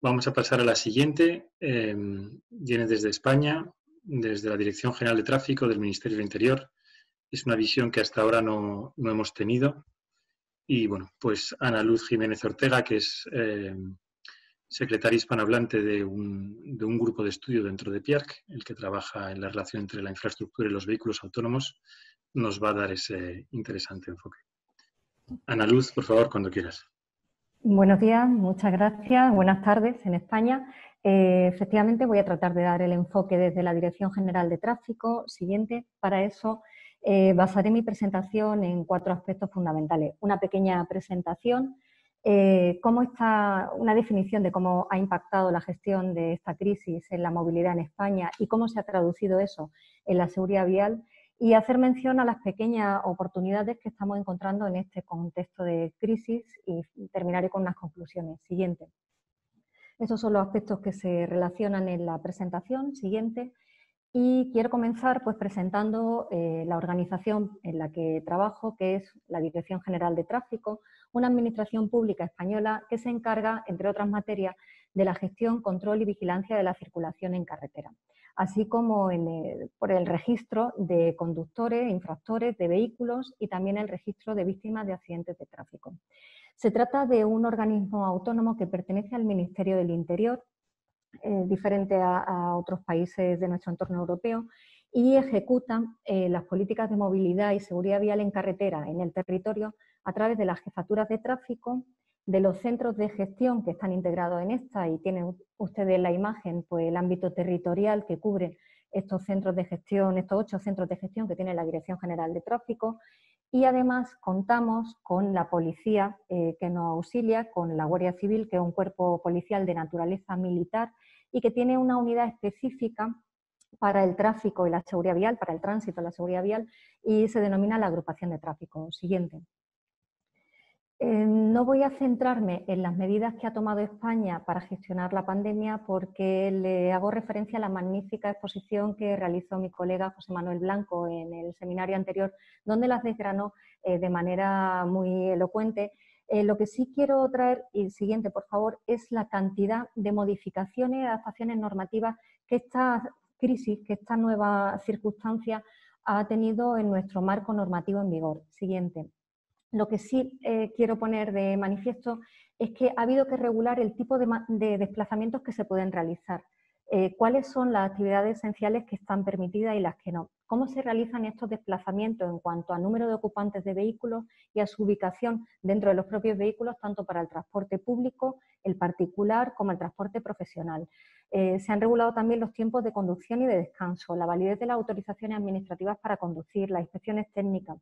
Vamos a pasar a la siguiente. Em, viene desde España, desde la Dirección General de Tráfico del Ministerio del Interior. Es una visión que hasta ahora no, no hemos tenido. Y bueno, pues Ana Luz Jiménez Ortega, que es em, secretaria hispanohablante de un, de un, grupo de estudio dentro de PIARC, el que trabaja en la relación entre la infraestructura y los vehículos autónomos, nos va a dar ese interesante enfoque. Ana Luz, por favor, cuando quieras. Buenos días, muchas gracias. Buenas tardes en España. Eh, efectivamente, voy a tratar de dar el enfoque desde la Dirección General de Tráfico. Siguiente, para eso eh, basaré mi presentación en cuatro aspectos fundamentales. Una pequeña presentación eh, cómo está una definición de cómo ha impactado la gestión de esta crisis en la movilidad en España y cómo se ha traducido eso en la seguridad vial y hacer mención a las pequeñas oportunidades que estamos encontrando en este contexto de crisis y terminaré con unas conclusiones. Siguiente. Esos son los aspectos que se relacionan en la presentación. Siguiente. Y quiero comenzar pues, presentando eh, la organización en la que trabajo, que es la Dirección General de Tráfico, una administración pública española que se encarga, entre otras materias, de la gestión, control y vigilancia de la circulación en carretera, así como por el registro de conductores, infractores de vehículos y también el registro de víctimas de accidentes de tráfico. Se trata de un organismo autónomo que pertenece al Ministerio del Interior eh, diferente a, otros países de nuestro entorno europeo, y ejecuta eh, las políticas de movilidad y seguridad vial en carretera en el territorio a través de las jefaturas de tráfico, de los centros de gestión que están integrados en esta y tienen ustedes la imagen, pues el ámbito territorial que cubre estos centros de gestión, estos ocho centros de gestión que tiene la Dirección General de Tráfico y además contamos con la policía eh, que nos auxilia, con la Guardia Civil, que es un cuerpo policial de naturaleza militar y que tiene una unidad específica para el tráfico y la seguridad vial, para el tránsito y la seguridad vial, y se denomina la agrupación de tráfico. Siguiente. Eh, no voy a centrarme en las medidas que ha tomado España para gestionar la pandemia porque le hago referencia a la magnífica exposición que realizó mi colega José Manuel Blanco en el seminario anterior, donde las desgranó eh, de manera muy elocuente. Eh, lo que sí quiero traer, y siguiente por favor, es la cantidad de modificaciones y adaptaciones normativas que esta crisis, que esta nueva circunstancia ha tenido en nuestro marco normativo en vigor. Siguiente. Lo que sí eh, quiero poner de manifiesto es que ha habido que regular el tipo de, desplazamientos que se pueden realizar. Eh, cuáles son las actividades esenciales que están permitidas y las que no. Cómo se realizan estos desplazamientos en cuanto a número de ocupantes de vehículos y a su ubicación dentro de los propios vehículos, tanto para el transporte público, el particular, como el transporte profesional. Eh, se han regulado también los tiempos de conducción y de descanso, la validez de las autorizaciones administrativas para conducir, las inspecciones técnicas,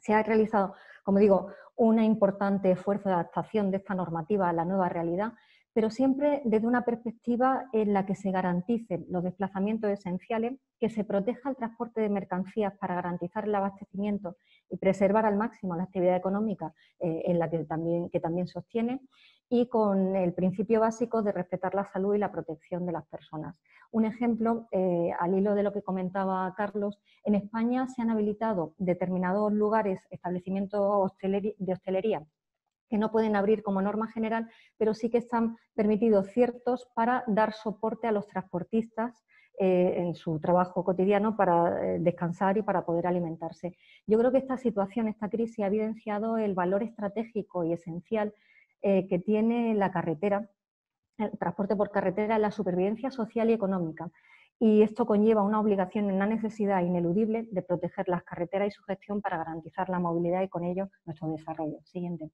se ha realizado, como digo, un importante esfuerzo de adaptación de esta normativa a la nueva realidad, pero siempre desde una perspectiva en la que se garanticen los desplazamientos esenciales, que se proteja el transporte de mercancías para garantizar el abastecimiento y preservar al máximo la actividad económica eh, en la que también, que sostiene, y con el principio básico de respetar la salud y la protección de las personas. Un ejemplo, eh, al hilo de lo que comentaba Carlos, en España se han habilitado determinados lugares, establecimientos de hostelería que no pueden abrir como norma general, pero sí que están permitidos ciertos para dar soporte a los transportistas eh, en su trabajo cotidiano para eh, descansar y para poder alimentarse. Yo creo que esta situación, esta crisis ha evidenciado el valor estratégico y esencial eh, que tiene la carretera, el transporte por carretera, la supervivencia social y económica. Y esto conlleva una obligación, una necesidad ineludible de proteger las carreteras y su gestión para garantizar la movilidad y con ello nuestro desarrollo. Siguiente.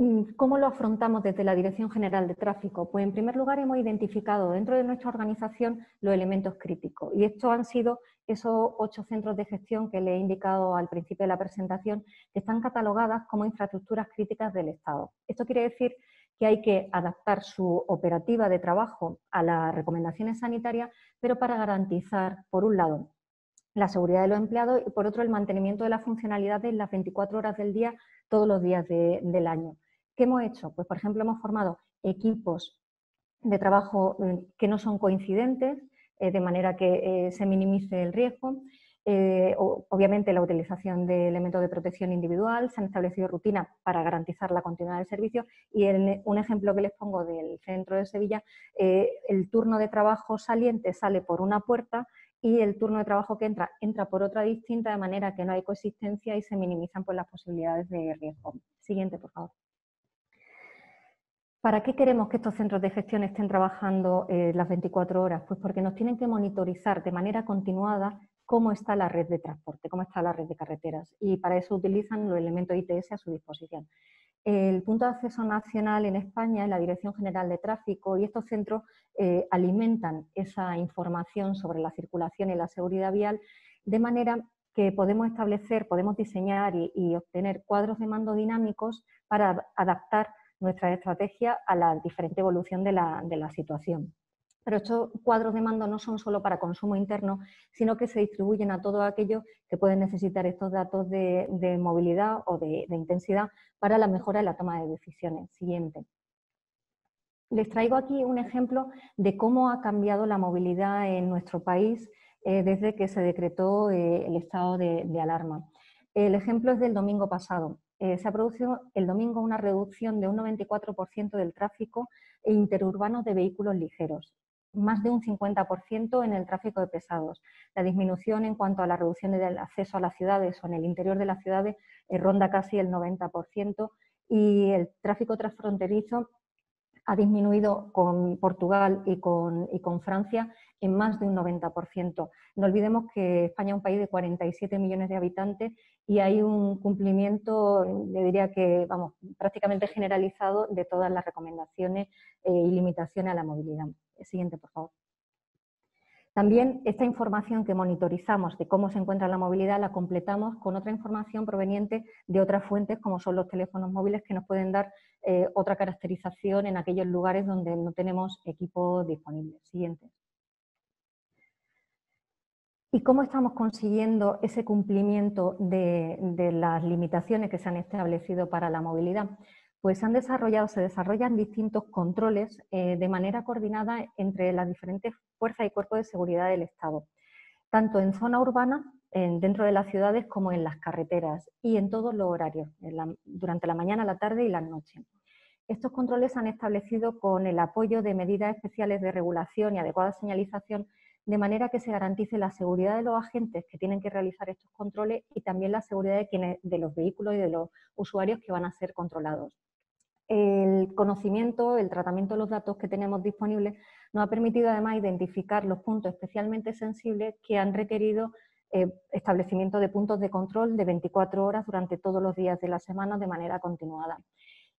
Mm, ¿Cómo lo afrontamos desde la Dirección General de Tráfico? Pues en primer lugar hemos identificado dentro de nuestra organización los elementos críticos y estos han sido esos ocho centros de gestión que le he indicado al principio de la presentación que están catalogadas como infraestructuras críticas del Estado. Esto quiere decir que hay que adaptar su operativa de trabajo a las recomendaciones sanitarias, pero para garantizar, por un lado, la seguridad de los empleados y por otro el mantenimiento de la funcionalidad en las 24 horas del día, todos los días del año. ¿Qué hemos hecho? Pues, por ejemplo, hemos formado equipos de trabajo eh, que no son coincidentes, eh, de manera que eh, se minimice el riesgo. obviamente, la utilización de elementos de protección individual, se han establecido rutinas para garantizar la continuidad del servicio y en un ejemplo que les pongo del centro de Sevilla, el turno de trabajo saliente sale por una puerta y el turno de trabajo que entra entra por otra distinta, de manera que no hay coexistencia y se minimizan pues, las posibilidades de riesgo. Siguiente, por favor. ¿Para qué queremos que estos centros de gestión estén trabajando eh, las 24 horas? Pues porque nos tienen que monitorizar de manera continuada cómo está la red de transporte, cómo está la red de carreteras y para eso utilizan los elementos ITS a su disposición. El punto de acceso nacional en España es la Dirección General de Tráfico y estos centros eh, alimentan esa información sobre la circulación y la seguridad vial de manera que podemos establecer, podemos diseñar y, y obtener cuadros de mando dinámicos para adaptar nuestra estrategia a la diferente evolución de la, situación. Pero estos cuadros de mando no son solo para consumo interno, sino que se distribuyen a todos aquellos que pueden necesitar estos datos de, movilidad o de, intensidad para la mejora de la toma de decisiones. Siguiente. Les traigo aquí un ejemplo de cómo ha cambiado la movilidad en nuestro país eh, desde que se decretó eh, el estado de alarma. El ejemplo es del domingo pasado. Eh, se ha producido el domingo una reducción de un 94% del tráfico interurbano de vehículos ligeros, más de un 50% en el tráfico de pesados. La disminución en cuanto a la reducción del acceso a las ciudades o en el interior de las ciudades eh, ronda casi el 90% y el tráfico transfronterizo ha disminuido con Portugal y con, Francia en más de un 90%. No olvidemos que España es un país de 47 millones de habitantes y hay un cumplimiento, le diría que, vamos, prácticamente generalizado de todas las recomendaciones eh, y limitaciones a la movilidad. siguiente, por favor. También esta información que monitorizamos de cómo se encuentra la movilidad la completamos con otra información proveniente de otras fuentes como son los teléfonos móviles que nos pueden dar eh, otra caracterización en aquellos lugares donde no tenemos equipos disponibles. Siguiente. ¿Y cómo estamos consiguiendo ese cumplimiento de, las limitaciones que se han establecido para la movilidad? pues se han desarrollado, se desarrollan distintos controles eh, de manera coordinada entre las diferentes fuerzas y cuerpos de seguridad del Estado, tanto en zona urbana, dentro de las ciudades, como en las carreteras y en todos los horarios, durante la mañana, la tarde y la noche. Estos controles se han establecido con el apoyo de medidas especiales de regulación y adecuada señalización, de manera que se garantice la seguridad de los agentes que tienen que realizar estos controles y también la seguridad de, quienes, de los vehículos y de los usuarios que van a ser controlados el conocimiento, el tratamiento de los datos que tenemos disponibles nos ha permitido además identificar los puntos especialmente sensibles que han requerido eh, establecimiento de puntos de control de 24 horas durante todos los días de la semana de manera continuada.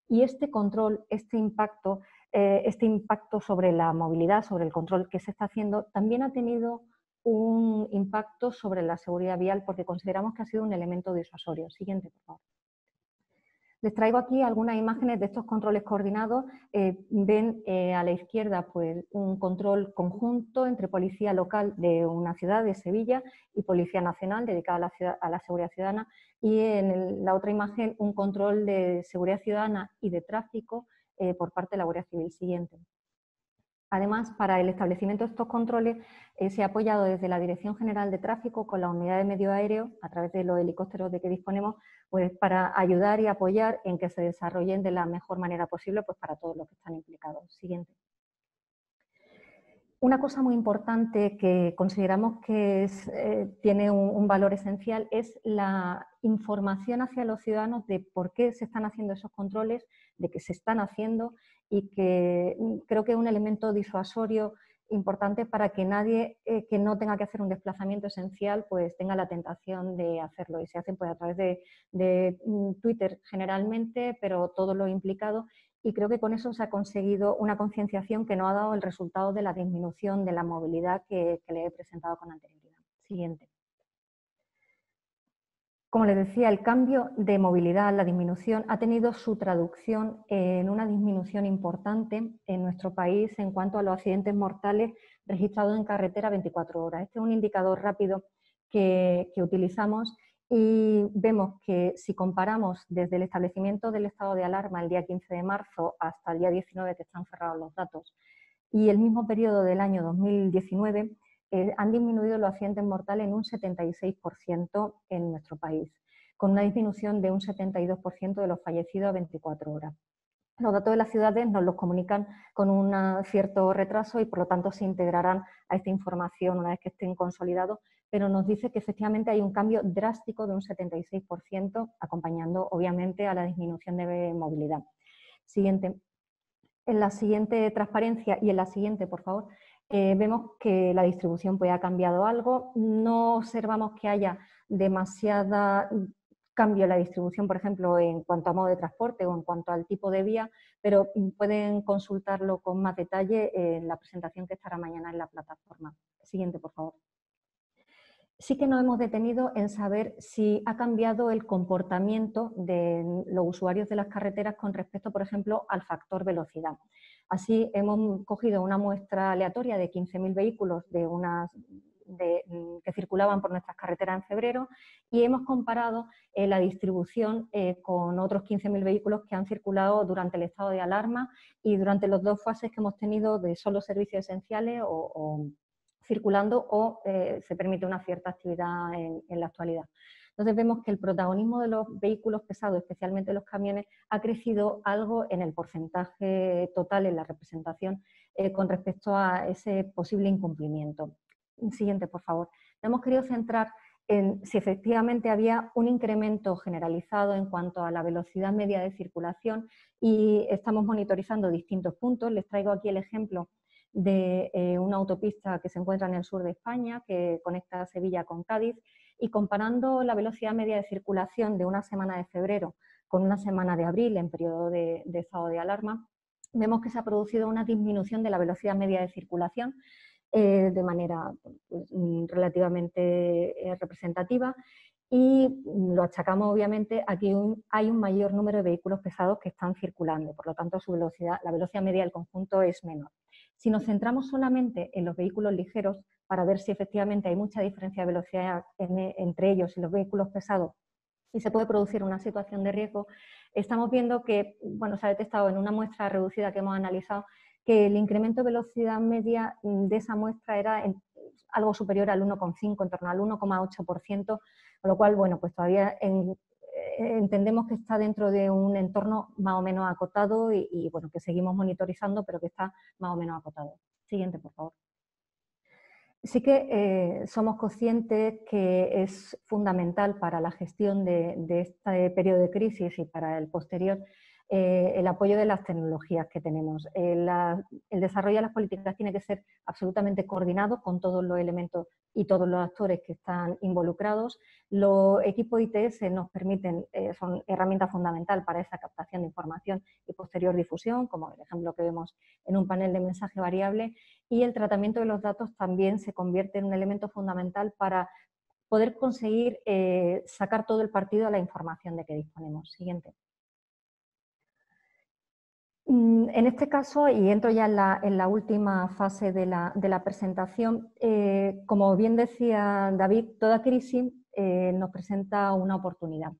Y este control, este impacto, eh, este impacto sobre la movilidad, sobre el control que se está haciendo, también ha tenido un impacto sobre la seguridad vial porque consideramos que ha sido un elemento disuasorio. Siguiente, por favor. Les traigo aquí algunas imágenes de estos controles coordinados. Eh, ven eh, a la izquierda pues, un control conjunto entre policía local de una ciudad, de Sevilla, y policía nacional dedicada a la, seguridad ciudadana. Y en la otra imagen un control de seguridad ciudadana y de tráfico eh, por parte de la Guardia Civil siguiente. Además, para el establecimiento de estos controles se ha apoyado desde la Dirección General de Tráfico con la unidad de medio aéreo, a través de los helicópteros de que disponemos, pues para ayudar y apoyar en que se desarrollen de la mejor manera posible pues para todos los que están implicados. Siguiente. Una cosa muy importante que consideramos que eh, tiene un, valor esencial es la información hacia los ciudadanos de por qué se están haciendo esos controles, de qué se están haciendo y que mm, creo que es un elemento disuasorio importante para que nadie eh, que no tenga que hacer un desplazamiento esencial pues tenga la tentación de hacerlo y se hace pues, a través de, mm, Twitter generalmente, pero todo lo implicado y creo que con eso se ha conseguido una concienciación que no ha dado el resultado de la disminución de la movilidad que, que le he presentado con anterioridad. Siguiente. Como les decía, el cambio de movilidad, la disminución, ha tenido su traducción en una disminución importante en nuestro país en cuanto a los accidentes mortales registrados en carretera 24 horas. Este es un indicador rápido que, utilizamos y vemos que si comparamos desde el establecimiento del estado de alarma el día 15 de marzo hasta el día 19 que están cerrados los datos y el mismo periodo del año 2019, eh, han disminuido los accidentes mortales en un 76% en nuestro país, con una disminución de un 72% de los fallecidos a 24 horas. Los datos de las ciudades nos los comunican con un cierto retraso y por lo tanto se integrarán a esta información una vez que estén consolidados, pero nos dice que efectivamente hay un cambio drástico de un 76%, acompañando obviamente a la disminución de movilidad. Siguiente. En la siguiente transparencia y en la siguiente, por favor, eh, vemos que la distribución pues, ha cambiado algo. No observamos que haya demasiada cambio en la distribución, por ejemplo, en cuanto a modo de transporte o en cuanto al tipo de vía, pero pueden consultarlo con más detalle en la presentación que estará mañana en la plataforma. Siguiente, por favor. Sí que nos hemos detenido en saber si ha cambiado el comportamiento de los usuarios de las carreteras con respecto, por ejemplo, al factor velocidad. Así hemos cogido una muestra aleatoria de 15.000 vehículos mm, que circulaban por nuestras carreteras en febrero y hemos comparado eh, la distribución eh, con otros 15.000 vehículos que han circulado durante el estado de alarma y durante las dos fases que hemos tenido de solo servicios esenciales o, circulando o eh, se permite una cierta actividad en la actualidad. Entonces vemos que el protagonismo de los vehículos pesados, especialmente los camiones, ha crecido algo en el porcentaje total, en la representación, eh, con respecto a ese posible incumplimiento. Siguiente, por favor. Hemos querido centrar en si efectivamente había un incremento generalizado en cuanto a la velocidad media de circulación y estamos monitorizando distintos puntos. Les traigo aquí el ejemplo de eh, una autopista que se encuentra en el sur de España, que conecta Sevilla con Cádiz, y comparando la velocidad media de circulación de una semana de febrero con una semana de abril en periodo de, estado de alarma, vemos que se ha producido una disminución de la velocidad media de circulación eh, de manera pues, mm, relativamente eh, representativa y lo achacamos obviamente a que hay un mayor número de vehículos pesados que están circulando, por lo tanto su velocidad, la velocidad media del conjunto es menor. Si nos centramos solamente en los vehículos ligeros, para ver si efectivamente hay mucha diferencia de velocidad entre ellos y los vehículos pesados y se puede producir una situación de riesgo, estamos viendo que, bueno, se ha detectado en una muestra reducida que hemos analizado que el incremento de velocidad media de esa muestra era algo superior al 1,5, en torno al 1,8%, con lo cual, bueno, pues todavía en, entendemos que está dentro de un entorno más o menos acotado y, bueno, que seguimos monitorizando, pero que está más o menos acotado. Siguiente, por favor. Sí que eh, somos conscientes que es fundamental para la gestión de, este periodo de crisis y para el posterior eh, el apoyo de las tecnologías que tenemos. el desarrollo de las políticas tiene que ser absolutamente coordinado con todos los elementos y todos los actores que están involucrados. Los equipos ITS nos permiten, eh, son herramienta fundamental para esa captación de información y posterior difusión, como el ejemplo que vemos en un panel de mensaje variable, y el tratamiento de los datos también se convierte en un elemento fundamental para poder conseguir eh, sacar todo el partido a la información de que disponemos. Siguiente. Mm, en este caso, y entro ya en la, última fase de la, presentación, eh, como bien decía David, toda crisis eh, nos presenta una oportunidad.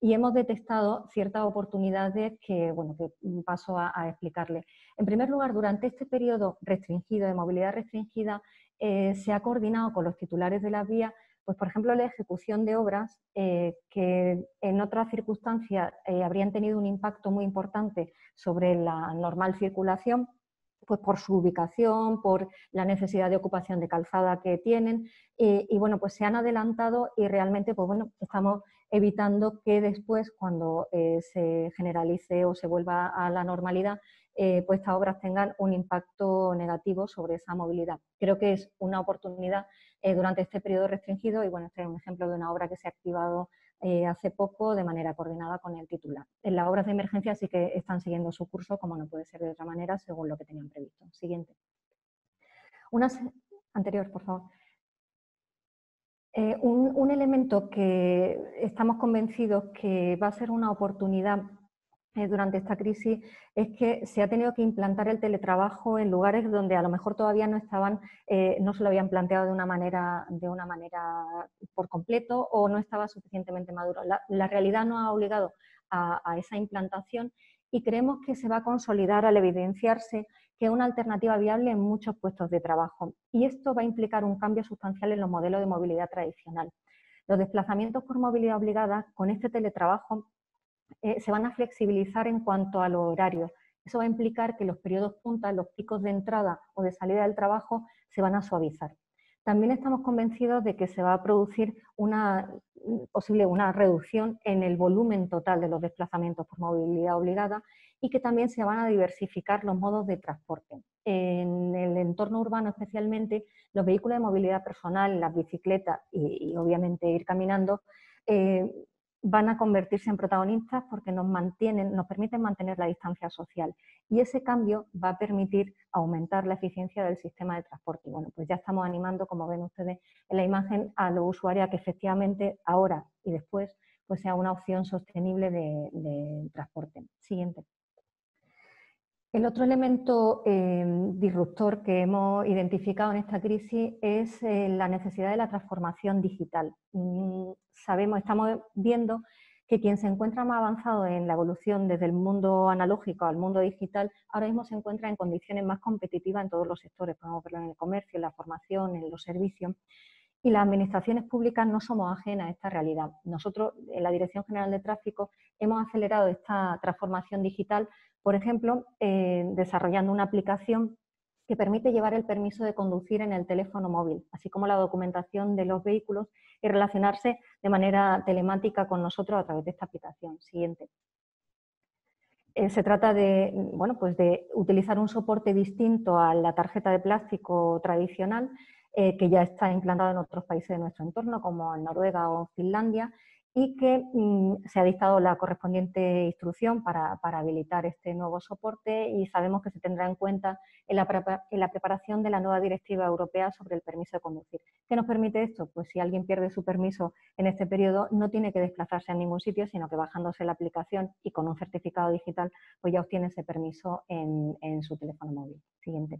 Y hemos detectado ciertas oportunidades que, bueno, que paso a, a explicarles. En primer lugar, durante este periodo restringido, de movilidad restringida, eh, se ha coordinado con los titulares de las vías pues por ejemplo la ejecución de obras eh, que en otras circunstancias eh, habrían tenido un impacto muy importante sobre la normal circulación, pues por su ubicación, por la necesidad de ocupación de calzada que tienen, y bueno, pues se han adelantado y realmente, pues bueno, estamos evitando que después, cuando se generalice o se vuelva a la normalidad, eh, pues estas obras tengan un impacto negativo sobre esa movilidad. Creo que es una oportunidad eh, durante este periodo restringido y bueno, este es un ejemplo de una obra que se ha activado eh, hace poco de manera coordinada con el titular. En las obras de emergencia sí que están siguiendo su curso, como no puede ser de otra manera, según lo que tenían previsto. Siguiente. Una anterior, por favor. un, elemento que estamos convencidos que va a ser una oportunidad eh, durante esta crisis es que se ha tenido que implantar el teletrabajo en lugares donde a lo mejor todavía no estaban, eh, no se lo habían planteado de una manera, de una manera por completo o no estaba suficientemente maduro. La, realidad no ha obligado a, esa implantación y creemos que se va a consolidar al evidenciarse que es una alternativa viable en muchos puestos de trabajo. Y esto va a implicar un cambio sustancial en los modelos de movilidad tradicional. Los desplazamientos por movilidad obligada con este teletrabajo eh, se van a flexibilizar en cuanto a los horarios. Eso va a implicar que los periodos puntas, los picos de entrada o de salida del trabajo se van a suavizar. También estamos convencidos de que se va a producir una posible una reducción en el volumen total de los desplazamientos por movilidad obligada y que también se van a diversificar los modos de transporte. En el entorno urbano especialmente, los vehículos de movilidad personal, las bicicletas y, obviamente ir caminando, eh, van a convertirse en protagonistas porque nos, mantienen, nos permiten mantener la distancia social. Y ese cambio va a permitir aumentar la eficiencia del sistema de transporte. Bueno, pues ya estamos animando, como ven ustedes en la imagen, a los usuarios a que efectivamente ahora y después pues sea una opción sostenible de transporte. Siguiente. El otro elemento eh, disruptor que hemos identificado en esta crisis es eh, la necesidad de la transformación digital. Mm, sabemos, estamos viendo que quien se encuentra más avanzado en la evolución desde el mundo analógico al mundo digital, ahora mismo se encuentra en condiciones más competitivas en todos los sectores, podemos verlo en el comercio, en la formación, en los servicios. Y las administraciones públicas no somos ajenas a esta realidad. Nosotros, en la Dirección General de Tráfico, hemos acelerado esta transformación digital por ejemplo, eh, desarrollando una aplicación que permite llevar el permiso de conducir en el teléfono móvil, así como la documentación de los vehículos y relacionarse de manera telemática con nosotros a través de esta aplicación. Siguiente. Eh, se trata de, bueno, pues de utilizar un soporte distinto a la tarjeta de plástico tradicional, eh, que ya está implantado en otros países de nuestro entorno, como en Noruega o Finlandia, y que mm, se ha dictado la correspondiente instrucción para, habilitar este nuevo soporte y sabemos que se tendrá en cuenta en la, preparación de la nueva directiva europea sobre el permiso de conducir. ¿Qué nos permite esto? Pues si alguien pierde su permiso en este periodo no tiene que desplazarse a ningún sitio, sino que bajándose la aplicación y con un certificado digital pues ya obtiene ese permiso en, en su teléfono móvil. Siguiente.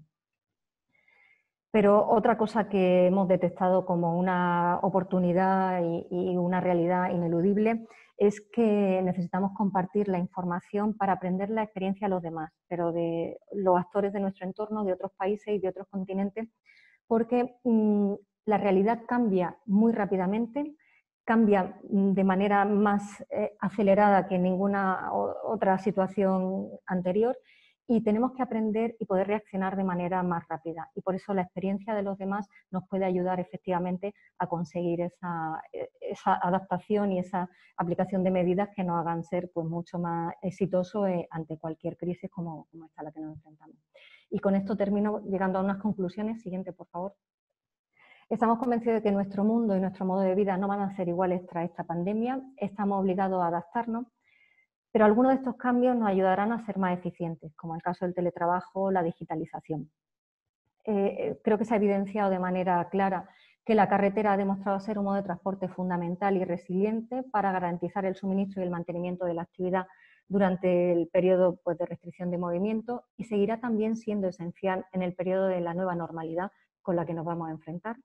Pero otra cosa que hemos detectado como una oportunidad y, una realidad ineludible es que necesitamos compartir la información para aprender la experiencia de los demás, pero de los actores de nuestro entorno, de otros países y de otros continentes, porque mm, la realidad cambia muy rápidamente, cambia mm, de manera más eh, acelerada que en ninguna otra situación anterior y tenemos que aprender y poder reaccionar de manera más rápida. Y por eso la experiencia de los demás nos puede ayudar efectivamente a conseguir esa, e, esa adaptación y esa aplicación de medidas que nos hagan ser pues, mucho más exitosos eh, ante cualquier crisis como, como esta la que nos enfrentamos. Y con esto termino llegando a unas conclusiones. Siguiente, por favor. Estamos convencidos de que nuestro mundo y nuestro modo de vida no van a ser iguales tras esta pandemia. Estamos obligados a adaptarnos pero algunos de estos cambios nos ayudarán a ser más eficientes, como el caso del teletrabajo o la digitalización. Eh, eh, creo que se ha evidenciado de manera clara que la carretera ha demostrado ser un modo de transporte fundamental y resiliente para garantizar el suministro y el mantenimiento de la actividad durante el periodo pues, de restricción de movimiento y seguirá también siendo esencial en el periodo de la nueva normalidad con la que nos vamos a enfrentar.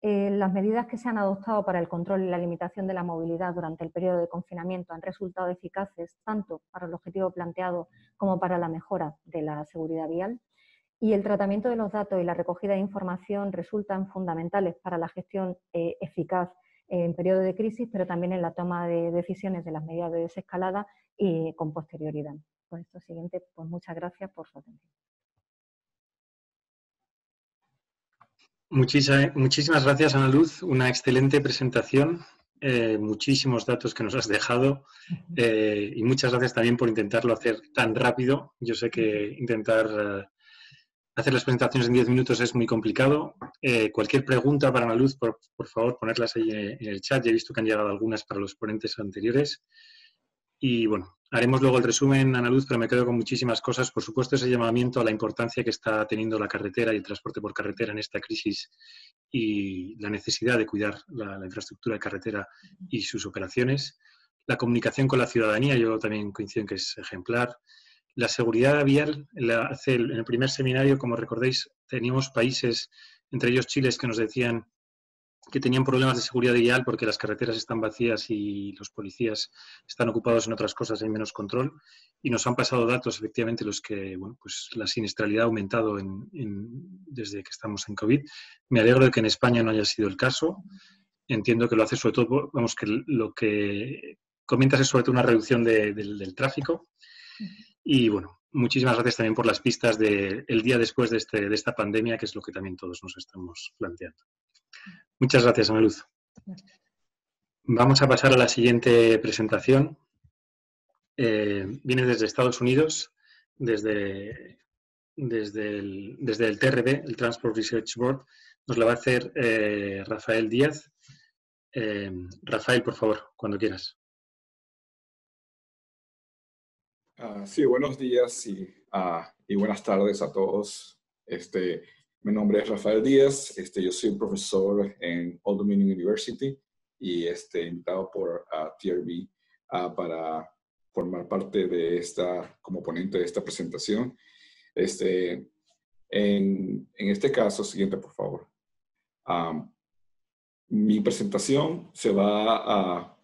Eh, las medidas que se han adoptado para el control y la limitación de la movilidad durante el periodo de confinamiento han resultado eficaces tanto para el objetivo planteado como para la mejora de la seguridad vial. Y el tratamiento de los datos y la recogida de información resultan fundamentales para la gestión eh, eficaz en periodo de crisis, pero también en la toma de decisiones de las medidas de desescalada y con posterioridad. Con esto siguiente, pues muchas gracias por su atención. Muchísimas gracias, Ana Luz. Una excelente presentación, eh, muchísimos datos que nos has dejado eh, y muchas gracias también por intentarlo hacer tan rápido. Yo sé que intentar eh, hacer las presentaciones en 10 minutos es muy complicado. cualquier pregunta para Ana Luz, por, por, favor, ponerlas ahí en el chat. Ya he visto que han llegado algunas para los ponentes anteriores. Y bueno, haremos luego el resumen, Ana Luz, pero me quedo con muchísimas cosas. Por supuesto, ese llamamiento a la importancia que está teniendo la carretera y el transporte por carretera en esta crisis y la necesidad de cuidar la, infraestructura de carretera y sus operaciones. La comunicación con la ciudadanía, yo también coincido en que es ejemplar. La seguridad vial, en el primer seminario, como recordéis, teníamos países, entre ellos Chile, que nos decían que tenían problemas de seguridad vial porque las carreteras están vacías y los policías están ocupados en otras cosas, hay menos control. Y nos han pasado datos, efectivamente, los que, bueno, pues la siniestralidad ha aumentado en, desde que estamos en COVID. Me alegro de que en España no haya sido el caso. Entiendo que lo hace sobre todo, vamos, que lo que comentas es sobre todo una reducción del tráfico. Y bueno, muchísimas gracias también por las pistas del día después de, este, de esta pandemia, que es lo que también todos nos estamos planteando. Muchas gracias, Ana Luz. Vamos a pasar a la siguiente presentación. Eh, viene desde Estados Unidos, desde, desde, el, desde el TRB, el Transport Research Board. Nos la va a hacer eh, Rafael Díaz. Eh, Rafael, por favor, cuando quieras. Ah, sí, buenos días y, ah, y, buenas tardes a todos. Este, mi nombre es Rafael Díaz, este, yo soy profesor en Old Dominion University y este, invitado por uh, TRB para formar parte de esta, como ponente de esta presentación. Este, en, en este caso, siguiente por favor. mi presentación se va a,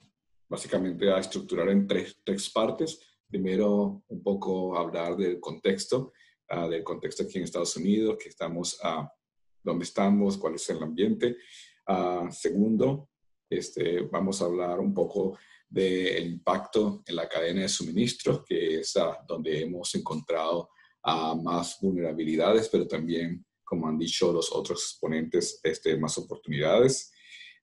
básicamente a estructurar en tres, tres partes. Primero, un poco hablar del contexto Ah, del contexto aquí en Estados Unidos, que estamos, uh, dónde estamos, cuál es el ambiente. Ah, segundo, este, vamos a hablar un poco del impacto en la cadena de suministros, que es donde hemos encontrado más vulnerabilidades, pero también, como han dicho los otros exponentes, este, más oportunidades.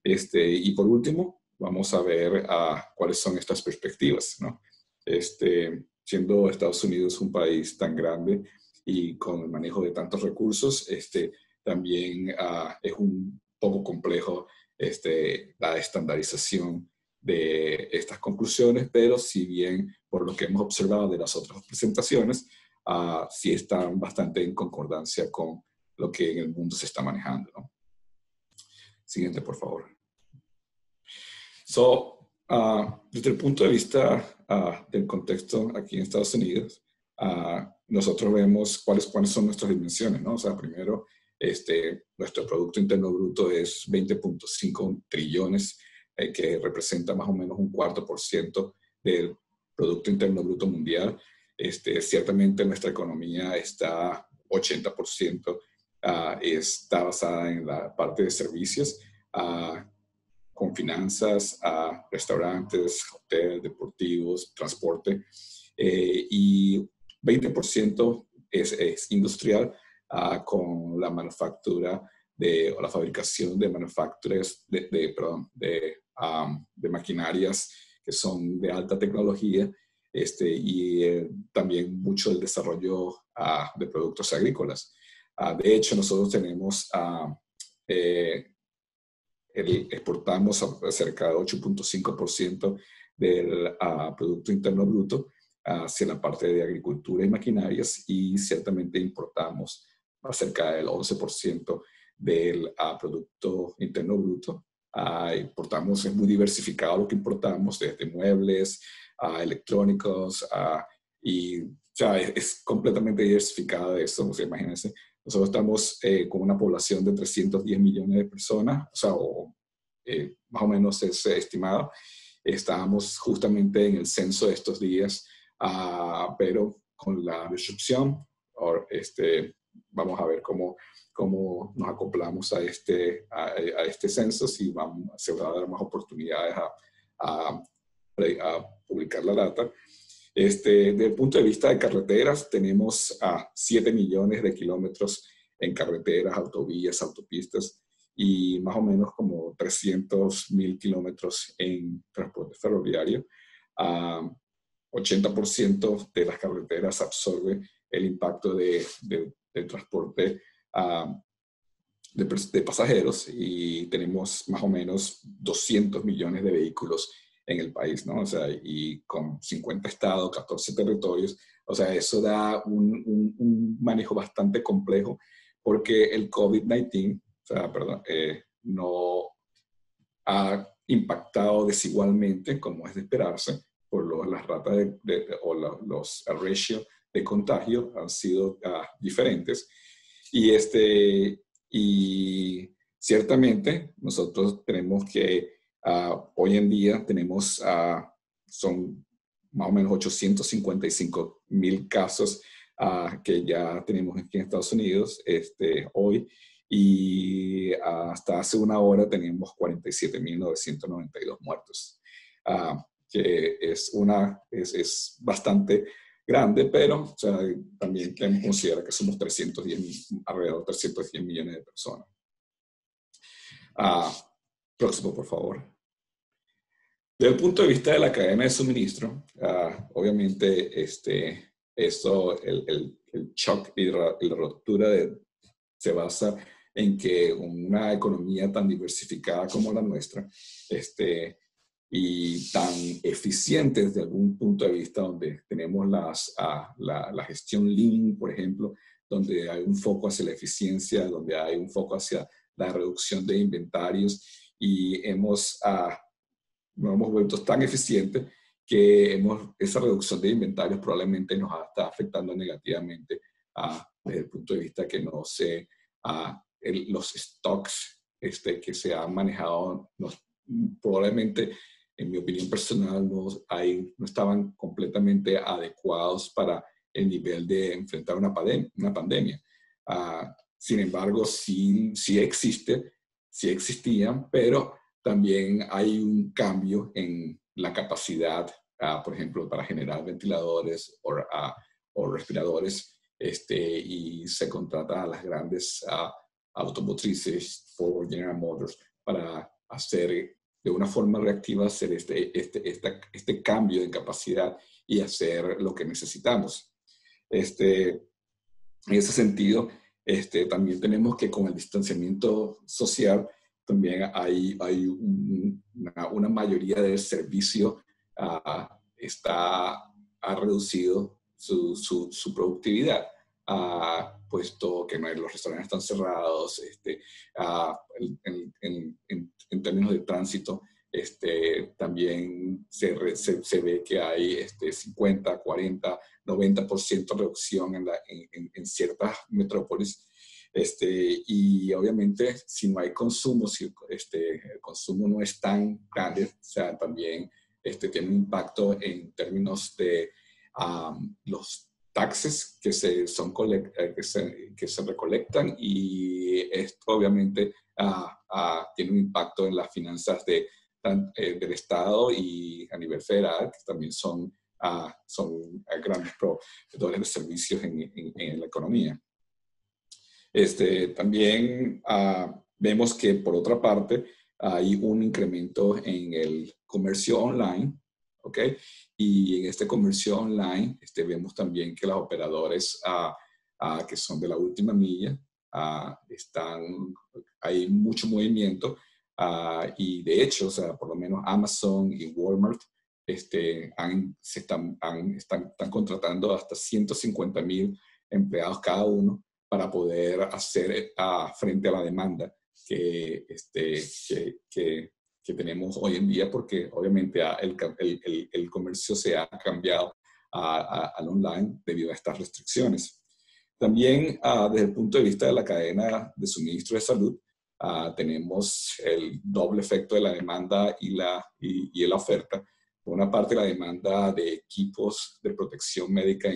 Este, y por último, vamos a ver cuáles son estas perspectivas. ¿no? Este, siendo Estados Unidos un país tan grande, y con el manejo de tantos recursos, este, también ah, es un poco complejo este, la estandarización de estas conclusiones, pero si bien por lo que hemos observado de las otras presentaciones, uh, sí están bastante en concordancia con lo que en el mundo se está manejando. Siguiente, por favor. So, uh, desde el punto de vista del contexto aquí en Estados Unidos, nosotros vemos cuáles, cuáles son nuestras dimensiones, ¿no? O sea, primero, este, nuestro Producto Interno Bruto es 20.5 trillones, eh, que representa más o menos un cuarto por ciento del Producto Interno Bruto Mundial. Este, ciertamente nuestra economía está 80%, ah, está basada en la parte de servicios, uh, con finanzas, uh, restaurantes, hoteles, deportivos, transporte. Eh, y 20% es, industrial uh, con la manufactura de, o la fabricación de manufacturas, de, perdón, de, maquinarias que son de alta tecnología este, y eh, también mucho el desarrollo uh, de productos agrícolas. Uh, de hecho, nosotros tenemos, eh, exportamos cerca de 8.5% del Producto Interno Bruto hacia la parte de agricultura y maquinarias y ciertamente importamos cerca del 11% del ah, Producto Interno Bruto. Uh, importamos, es muy diversificado lo que importamos, desde muebles, electrónicos, y o sea, es, completamente diversificada de eso, o imagínense. Nosotros estamos eh, con una población de 310 millones de personas, o sea, o, eh, más o menos es estimado. Estábamos justamente en el censo de estos días, uh, pero con la disrupción, este, vamos a ver cómo, cómo nos acoplamos a este, a, a este censo, si vamos, se va a dar más oportunidades a, a, a publicar la data. Este, desde el punto de vista de carreteras, tenemos a 7 millones de kilómetros en carreteras, autovías, autopistas y más o menos como 300 mil kilómetros en transporte ferroviario. 80% de las carreteras absorbe el impacto de, del transporte de, de, pasajeros y tenemos más o menos 200 millones de vehículos en el país, ¿no? O sea, y con 50 estados, 14 territorios, o sea, eso da un, un, manejo bastante complejo porque el COVID-19, o sea, perdón, eh, no ha impactado desigualmente, como es de esperarse, por lo, las ratas de, o los ratios de contagio han sido uh, diferentes. Y, este, y ciertamente nosotros tenemos que Ah, hoy en día tenemos, uh, son más o menos 855 mil casos uh, que ya tenemos aquí en Estados Unidos este, hoy y hasta hace una hora teníamos 47.992 muertos, que es, una, es, es, bastante grande, pero o sea, también tenemos que considerar que somos 310, alrededor de 310 millones de personas. próximo, por favor. Desde el punto de vista de la cadena de suministro, uh, obviamente este, esto, el, el, el, shock y la, la ruptura de, se basa en que una economía tan diversificada como la nuestra este, y tan eficiente desde algún punto de vista donde tenemos las, la, la, gestión lean, por ejemplo, donde hay un foco hacia la eficiencia, donde hay un foco hacia la reducción de inventarios y hemos nos hemos vuelto tan eficientes que hemos, esa reducción de inventarios probablemente nos está afectando negativamente a, desde el punto de vista que no sé, a los stocks este, que se han manejado, probablemente, en mi opinión personal, no, hay, no estaban completamente adecuados para el nivel de enfrentar una, una pandemia. Uh, sin embargo, sí, sí existe, sí existían, pero también hay un cambio en la capacidad, ah, por ejemplo, para generar ventiladores o, ah, o, respiradores, este, y se contrata a las grandes uh, automotrices, Ford, General Motors, para hacer de una forma reactiva, hacer este, este, este, este cambio en capacidad y hacer lo que necesitamos. Este, en ese sentido, este, también tenemos que con el distanciamiento social, también hay, hay una, mayoría del servicio uh, está, ha reducido su, su, productividad, uh, puesto que no hay, los restaurantes están cerrados, este, uh, en, en, en, términos de tránsito, este, también se, se, se, ve que hay este, 50, 40, 90% reducción en, la, en, en, ciertas metrópolis este, y obviamente, si no hay consumo, si este, el consumo no es tan grande, o sea, también este, tiene un impacto en términos de los taxes que se, son eh, que se, que se recolectan y esto obviamente ah, ah, tiene un impacto en las finanzas de, eh, del Estado y a nivel federal, que también son, ah, son grandes proveedores de servicios en, en la economía. Este, también uh, vemos que, por otra parte, hay un incremento en el comercio online, ¿ok? Y en este comercio online este, vemos también que los operadores uh, que son de la última milla están, hay mucho movimiento y de hecho, o sea, por lo menos Amazon y Walmart este, han, se están, están, están contratando hasta 150 mil empleados cada uno para poder hacer frente a la demanda que, este, que, que tenemos hoy en día porque obviamente el, el, el comercio se ha cambiado al online debido a estas restricciones. También ah, desde el punto de vista de la cadena de suministro de salud, ah, tenemos el doble efecto de la demanda y la, y, la oferta. Por una parte, la demanda de equipos de protección médica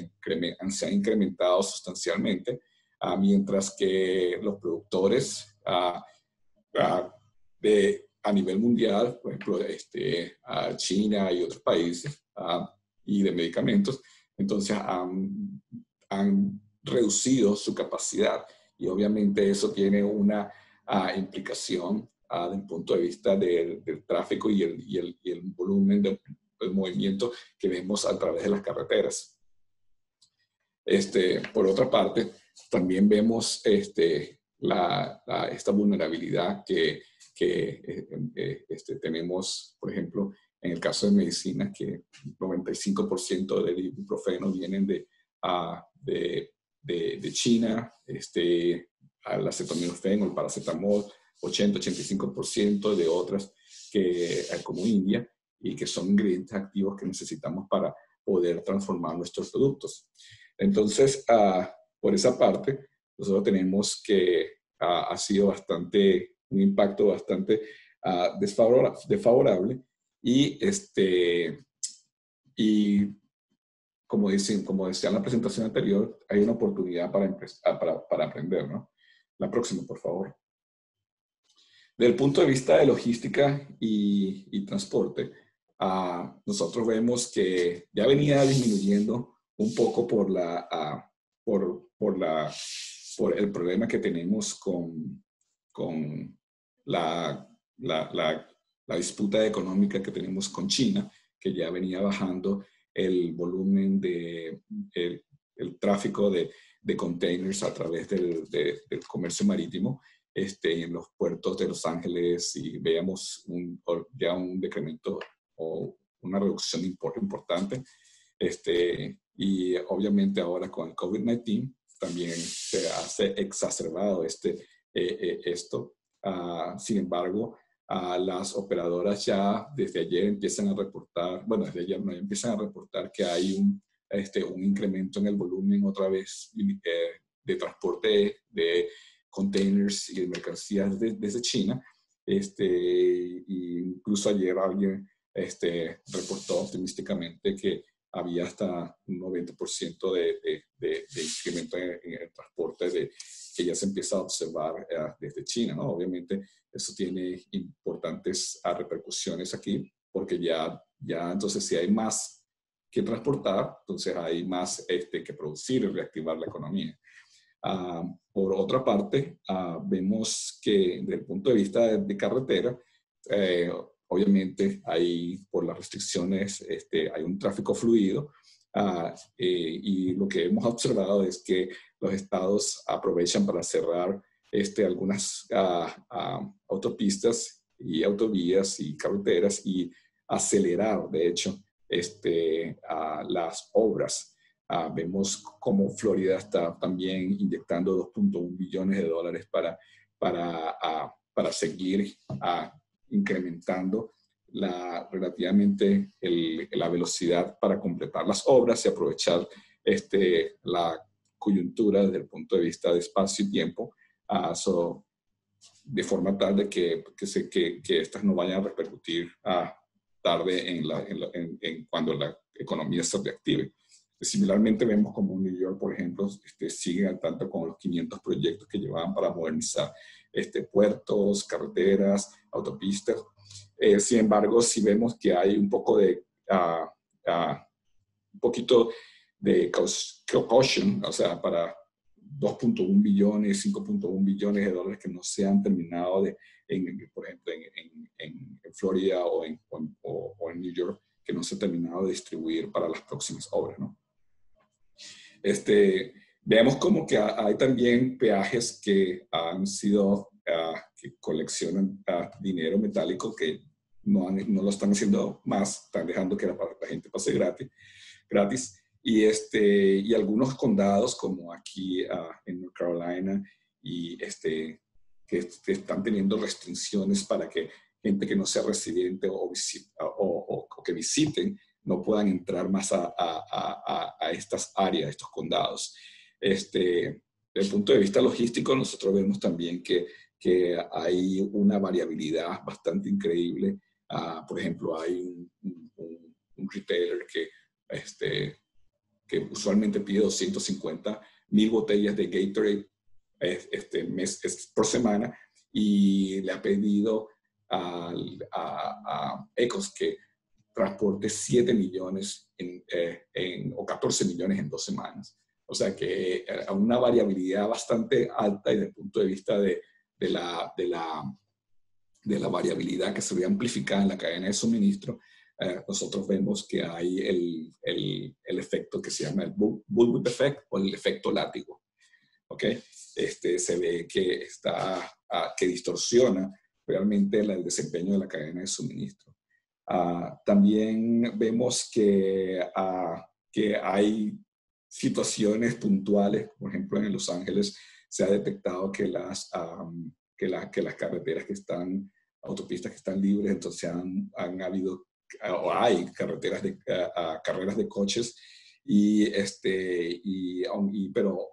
se ha incrementado sustancialmente, ah, mientras que los productores de, a nivel mundial, por ejemplo, este, China y otros países, y de medicamentos, entonces han, han reducido su capacidad y obviamente eso tiene una ah, implicación uh, desde el punto de vista del, tráfico y el, y el, y el volumen del, movimiento que vemos a través de las carreteras. Este, por otra parte, también vemos este, la, esta vulnerabilidad que, que eh, eh, este, tenemos, por ejemplo, en el caso de medicina, que 95% del ibuprofeno vienen de, uh, de de, China, este, al acetaminofén o el paracetamol, 80-85% de otras que, eh, como India, y que son ingredientes activos que necesitamos para poder transformar nuestros productos. Entonces, ah, por esa parte, nosotros tenemos que ah, ha sido bastante, un impacto bastante uh, desfavorable, y, este, y como, dicen, como decía en la presentación anterior, hay una oportunidad para, ah, para, aprender, ¿no? La próxima, por favor. Desde el punto de vista de logística y, transporte, uh, nosotros vemos que ya venía disminuyendo un poco por, la, por, por, la, por el problema que tenemos con, con la, la, la, la disputa económica que tenemos con China, que ya venía bajando el volumen de el, tráfico de, de, containers a través del, del, comercio marítimo este, en los puertos de Los Ángeles y veamos un, ya un decremento o una reducción importante. Este, y obviamente ahora con el COVID-19 también se ha exacerbado este, esto. Uh, sin embargo, las operadoras ya desde ayer empiezan a reportar, bueno, desde ayer no, empiezan a reportar que hay un, este, un incremento en el volumen otra vez eh, de transporte de containers y de mercancías desde China. Este, incluso ayer alguien este, reportó optimísticamente que había hasta un 90% de, de, de, incremento en, el transporte de, que ya se empieza a observar eh, desde China. ¿no? Obviamente eso tiene importantes ah, repercusiones aquí porque ya, ya entonces si hay más que transportar, entonces hay más este, que producir y reactivar la economía. Ah, por otra parte, ah, vemos que desde el punto de vista de, carretera, eh, obviamente hay, por las restricciones, este, hay un tráfico fluido eh, y lo que hemos observado es que los estados aprovechan para cerrar este, algunas autopistas y autovías y carreteras y acelerar, de hecho, este, las obras. Ah, vemos como Florida está también inyectando 2.1 billones de dólares para, para, para seguir incrementando la, relativamente la velocidad para completar las obras y aprovechar este, la coyuntura desde el punto de vista de espacio y tiempo de forma tal de que, que, se, que, estas no vayan a repercutir a tarde en, la, en, cuando la economía se reactive. Similarmente vemos como New York, por ejemplo, este, sigue al tanto con los 500 proyectos que llevaban para modernizar este, puertos, carreteras, autopistas. Eh, sin embargo, si vemos que hay un poco de, uh, uh, un poquito de caution, o sea, para 2.1 billones, 5.1 billones de dólares que no se han terminado, de, en, por ejemplo, en, en, en Florida o, o, o en, New York, que no se han terminado de distribuir para las próximas obras. ¿no? Este, vemos como que hay también peajes que han sido, uh, que coleccionan uh, dinero metálico que no, no, lo están haciendo más, están dejando que la, la gente pase gratis. gratis y, este, y algunos condados como aquí uh, en North Carolina y este, que, están teniendo restricciones para que, gente que no sea residente o, o, o, que visiten no puedan entrar más a, a, a, estas áreas, estos condados. Este, desde el punto de vista logístico, nosotros vemos también que, que hay una variabilidad bastante increíble. Ah, por ejemplo, hay un, un, retailer que, este, que usualmente pide 250 mil botellas de Gatorade este mes, por semana y le ha pedido a, a, Ecos que transporte 7 millones en, eh, en, o 14 millones en dos semanas. O sea que a una variabilidad bastante alta y desde el punto de vista de, de, la, de, la, de la variabilidad que se ve amplificada en la cadena de suministro, eh, nosotros vemos que hay el, el, el, efecto que se llama el bullwhip effect o el efecto látigo. ¿ok? Este, se ve que, está, ah, que distorsiona realmente el desempeño de la cadena de suministro. Ah, también vemos que, ah, que hay situaciones puntuales, por ejemplo, en Los Ángeles se ha detectado que las, que, que las carreteras que están, autopistas que están libres, entonces han, han habido, o hay carreteras de, carreras de coches, y, este, y, y, pero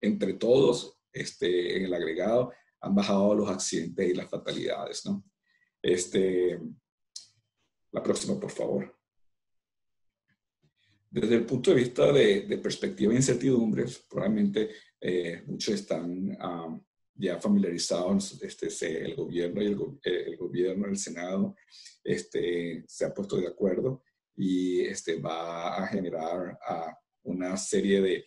entre todos, este, en el agregado, han bajado los accidentes y las fatalidades, ¿no? Este, la próxima, por favor. Desde el punto de vista de, perspectiva e incertidumbres, probablemente eh, muchos están ya familiarizados, este, el gobierno y el, eh, el, gobierno, el Senado, este, se ha puesto de acuerdo y este, va a generar una serie de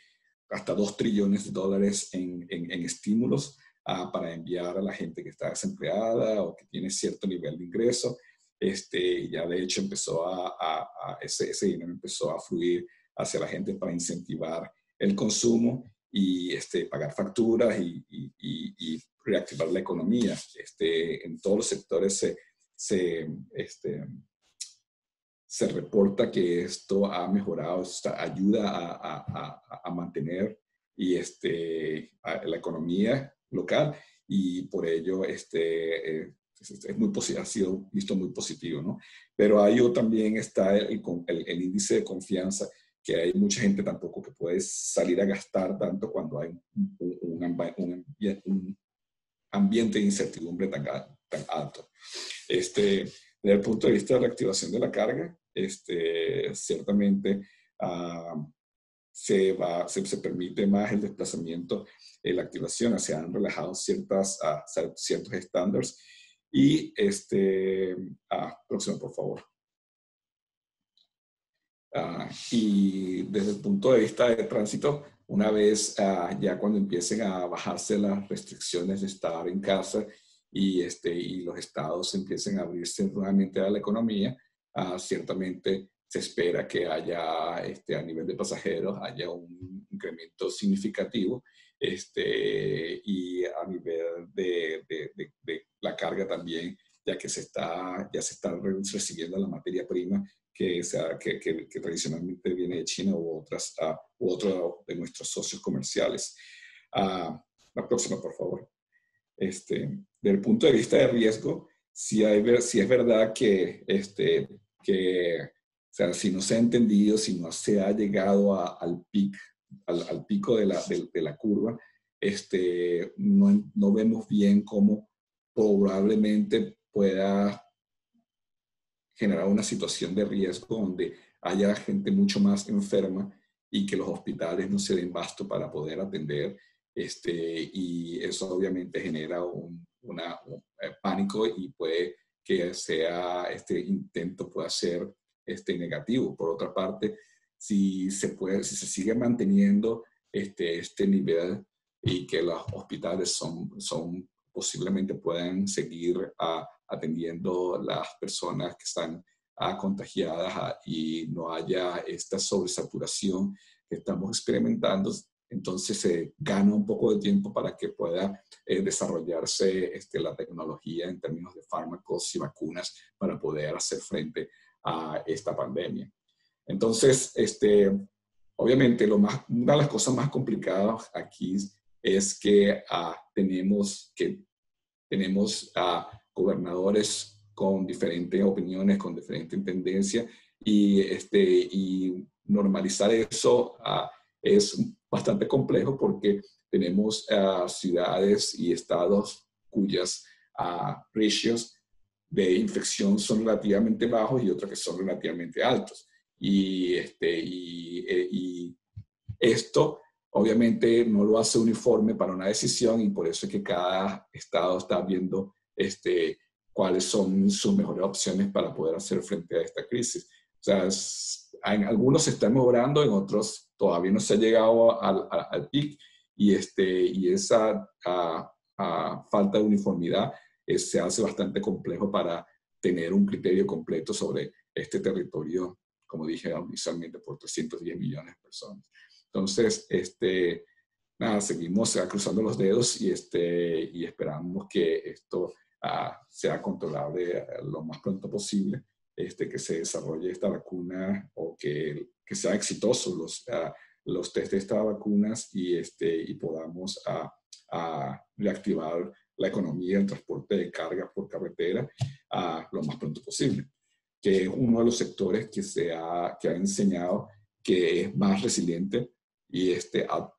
hasta 2 trillones de dólares en, en, estímulos ah, para enviar a la gente que está desempleada o que tiene cierto nivel de ingreso. Este, ya de hecho empezó a, a, ese, ese, dinero empezó a fluir hacia la gente para incentivar el consumo y este, pagar facturas y, y, y, reactivar la economía. Este, en todos los sectores se, se, este, se reporta que esto ha mejorado, ayuda a, a, mantener y este, la economía local y por ello este, eh, es muy ha sido visto muy positivo. ¿no? Pero ahí también está el, el, índice de confianza, que hay mucha gente tampoco que puede salir a gastar tanto cuando hay un, un, un ambiente de incertidumbre tan, tan alto. Este, desde el punto de vista de la activación de la carga, este, ciertamente ah, se, va, se, permite más el desplazamiento, en la activación, se han relajado ciertas, uh, ciertos estándares. Y, este, ah, próximo, por favor. y desde el punto de vista de tránsito, una vez ya cuando empiecen a bajarse las restricciones de estar en casa y, este, y los estados empiecen a abrirse nuevamente a la economía, Ah, ciertamente se espera que haya, este, a nivel de pasajeros, haya un incremento significativo este, y a nivel de, de, la carga también, ya que se está, ya se está recibiendo la materia prima que, sea, que, que, tradicionalmente viene de China u, otras, uh, u otro de nuestros socios comerciales. Ah, la próxima, por favor. Este, desde el punto de vista de riesgo, si, hay, si es verdad que, este, que o sea, si no se ha entendido, si no se ha llegado al, pic, al, pico de la, de, la curva, este, no, no, vemos bien cómo probablemente pueda generar una situación de riesgo donde haya gente mucho más enferma y que los hospitales no se den basto para poder atender. Este, y eso obviamente genera un, una, eh, pánico y puede que sea este intento pueda ser este negativo. Por otra parte, si se puede, si se sigue manteniendo este, este nivel y que los hospitales son, son posiblemente puedan seguir a, atendiendo las personas que están a, contagiadas y no haya esta sobresaturación que estamos experimentando, entonces se gana un poco de tiempo para que pueda eh, desarrollarse este, la tecnología en términos de fármacos y vacunas para poder hacer frente a esta pandemia. Entonces, este, obviamente, lo más, una de las cosas más complicadas aquí es que ah, tenemos, que tenemos a gobernadores con diferentes opiniones, con diferentes tendencias, y, este, y normalizar eso ah, es bastante complejo porque tenemos ciudades y estados cuyas uh, ratios de infección son relativamente bajos y otros que son relativamente altos. Y, este, y, eh, y esto obviamente no lo hace uniforme para una decisión y por eso es que cada estado está viendo este, cuáles son sus mejores opciones para poder hacer frente a esta crisis. O sea, en algunos se están mejorando, en otros todavía no se ha llegado al, al, pic y, este, y esa falta de uniformidad se hace bastante complejo para tener un criterio completo sobre este territorio, como dije inicialmente, por 310 millones de personas. Entonces, este, nada, seguimos cruzando los dedos y, este, y esperamos que esto ah, sea controlable eh, lo más pronto posible, este, que se desarrolle esta vacuna o que, que sean exitosos los, uh, los test de estas vacunas y, este, y podamos a, reactivar la economía, el transporte de carga por carretera lo más pronto posible, que es uno de los sectores que se ha, que ha enseñado que es más resiliente y este, a,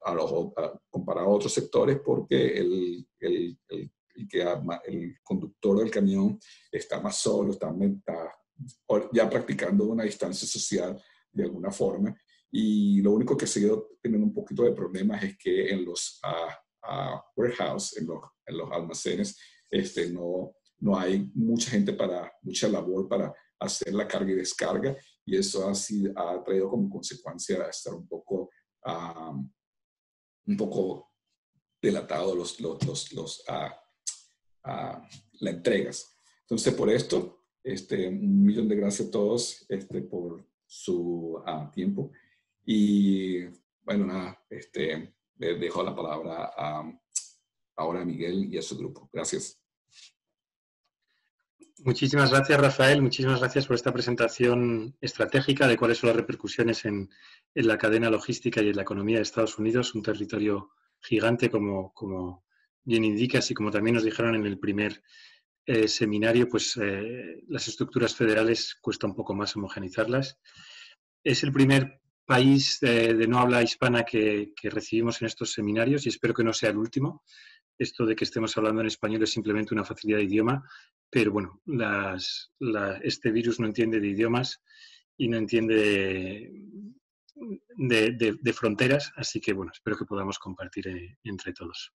comparado a otros sectores porque el, el, el, que el conductor del camión está más solo, está, ya practicando una distancia social de alguna forma. Y lo único que ha seguido teniendo un poquito de problemas es que en los uh, warehouse, en los, en los, almacenes, este, no, no hay mucha gente para, mucha labor para hacer la carga y descarga y eso ha, sido, ha traído como consecuencia estar un poco un poco delatado los, los, los, los las entregas. Entonces, por esto, este, un millón de gracias a todos este, por su tiempo. Y bueno, nada, este, le dejo la palabra a, ahora a Miguel y a su grupo. Gracias. Muchísimas gracias, Rafael. Muchísimas gracias por esta presentación estratégica de cuáles son las repercusiones en, la cadena logística y en la economía de Estados Unidos, un territorio gigante, como, como bien indicas y como también nos dijeron en el primer eh, seminario, pues eh, las estructuras federales cuesta un poco más homogenizarlas. Es el primer país de, no habla hispana que recibimos en estos seminarios y espero que no sea el último esto de que estemos hablando en español es simplemente una facilidad de idioma, pero bueno, este virus no entiende de idiomas y no entiende de, fronteras, así que bueno, espero que podamos compartir eh, entre todos.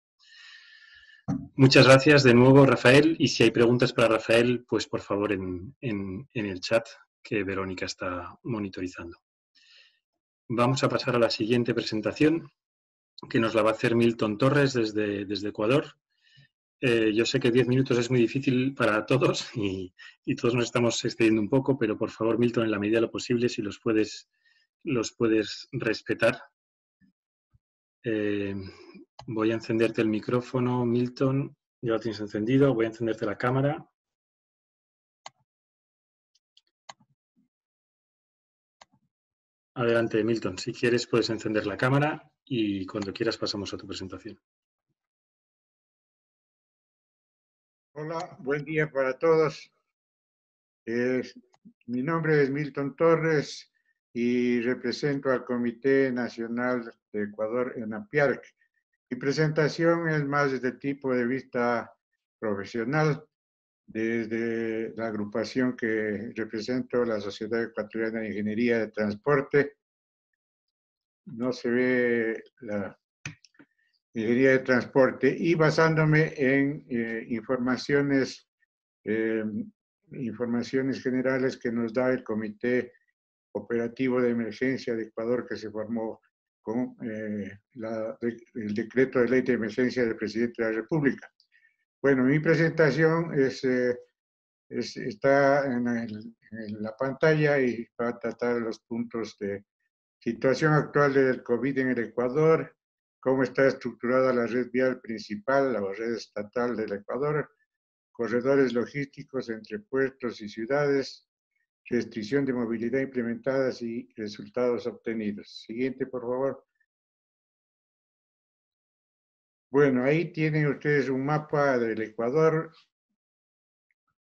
Muchas gracias de nuevo, Rafael, y si hay preguntas para Rafael, pues por favor en, el chat que Verónica está monitorizando. Vamos a pasar a la siguiente presentación, que nos la va a hacer Milton Torres desde Ecuador. Eh, yo sé que 10 minutos es muy difícil para todos y, todos nos estamos excediendo un poco, pero por favor, Milton, en la medida de lo posible, si los puedes, los puedes respetar. Eh, voy a encenderte el micrófono, Milton. Ya lo tienes encendido. Voy a encenderte la cámara. Adelante, Milton. Si quieres, puedes encender la cámara y cuando quieras pasamos a tu presentación. Hola, buen día para todos. mi nombre es Milton Torres y represento al Comité Nacional de Ecuador en APIARC. Mi presentación es más desde tipo de vista profesional, desde la agrupación que represento, la Sociedad Ecuatoriana de Ingeniería de Transporte, no se ve la ingeniería de transporte y basándome en eh, informaciones, eh, informaciones generales que nos da el Comité Operativo de Emergencia de Ecuador que se formó con eh, el decreto de ley de emergencia del presidente de la República. Bueno, mi presentación es, está en, en, la pantalla y va a tratar los puntos de Situación actual del COVID en el Ecuador, cómo está estructurada la red vial principal, la red estatal del Ecuador, corredores logísticos entre puertos y ciudades, restricción de movilidad implementadas y resultados obtenidos. Siguiente, por favor. Bueno, ahí tienen ustedes un mapa del Ecuador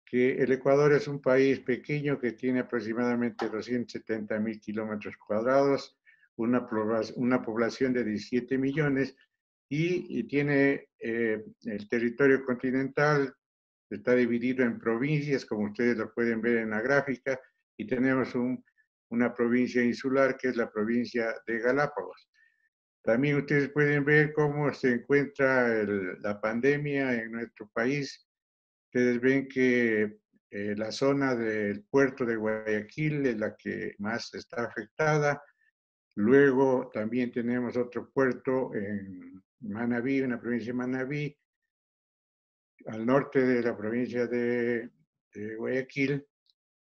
que el Ecuador es un país pequeño que tiene aproximadamente 270 mil kilómetros cuadrados, una, una población de 17 millones y, tiene eh, el territorio continental, está dividido en provincias, como ustedes lo pueden ver en la gráfica, y tenemos un, una provincia insular que es la provincia de Galápagos. También ustedes pueden ver cómo se encuentra la pandemia en nuestro país. Ustedes ven que eh, la zona del puerto de Guayaquil es la que más está afectada. Luego también tenemos otro puerto en Manabí, una provincia de Manabí, al norte de la provincia de, Guayaquil,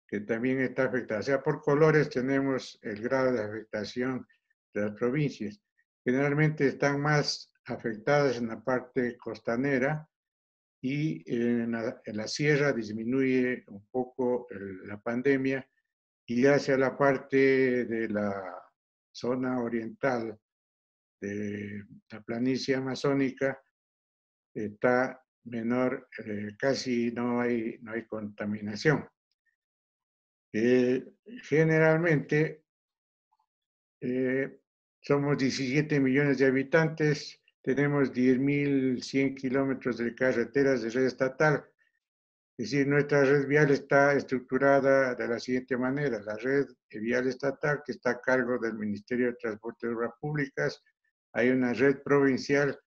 que también está afectada. O sea, por colores tenemos el grado de afectación de las provincias. Generalmente están más afectadas en la parte costanera y en la, sierra disminuye un poco la pandemia y hacia la parte de la zona oriental de la planicie amazónica está menor, eh, casi no hay, no hay contaminación. Eh, generalmente eh, somos 17 millones de habitantes, tenemos 10.100 kilómetros de carreteras de red estatal. Es decir, nuestra red vial está estructurada de la siguiente manera. La red vial estatal que está a cargo del Ministerio de Transporte y Obras Públicas. Hay una red provincial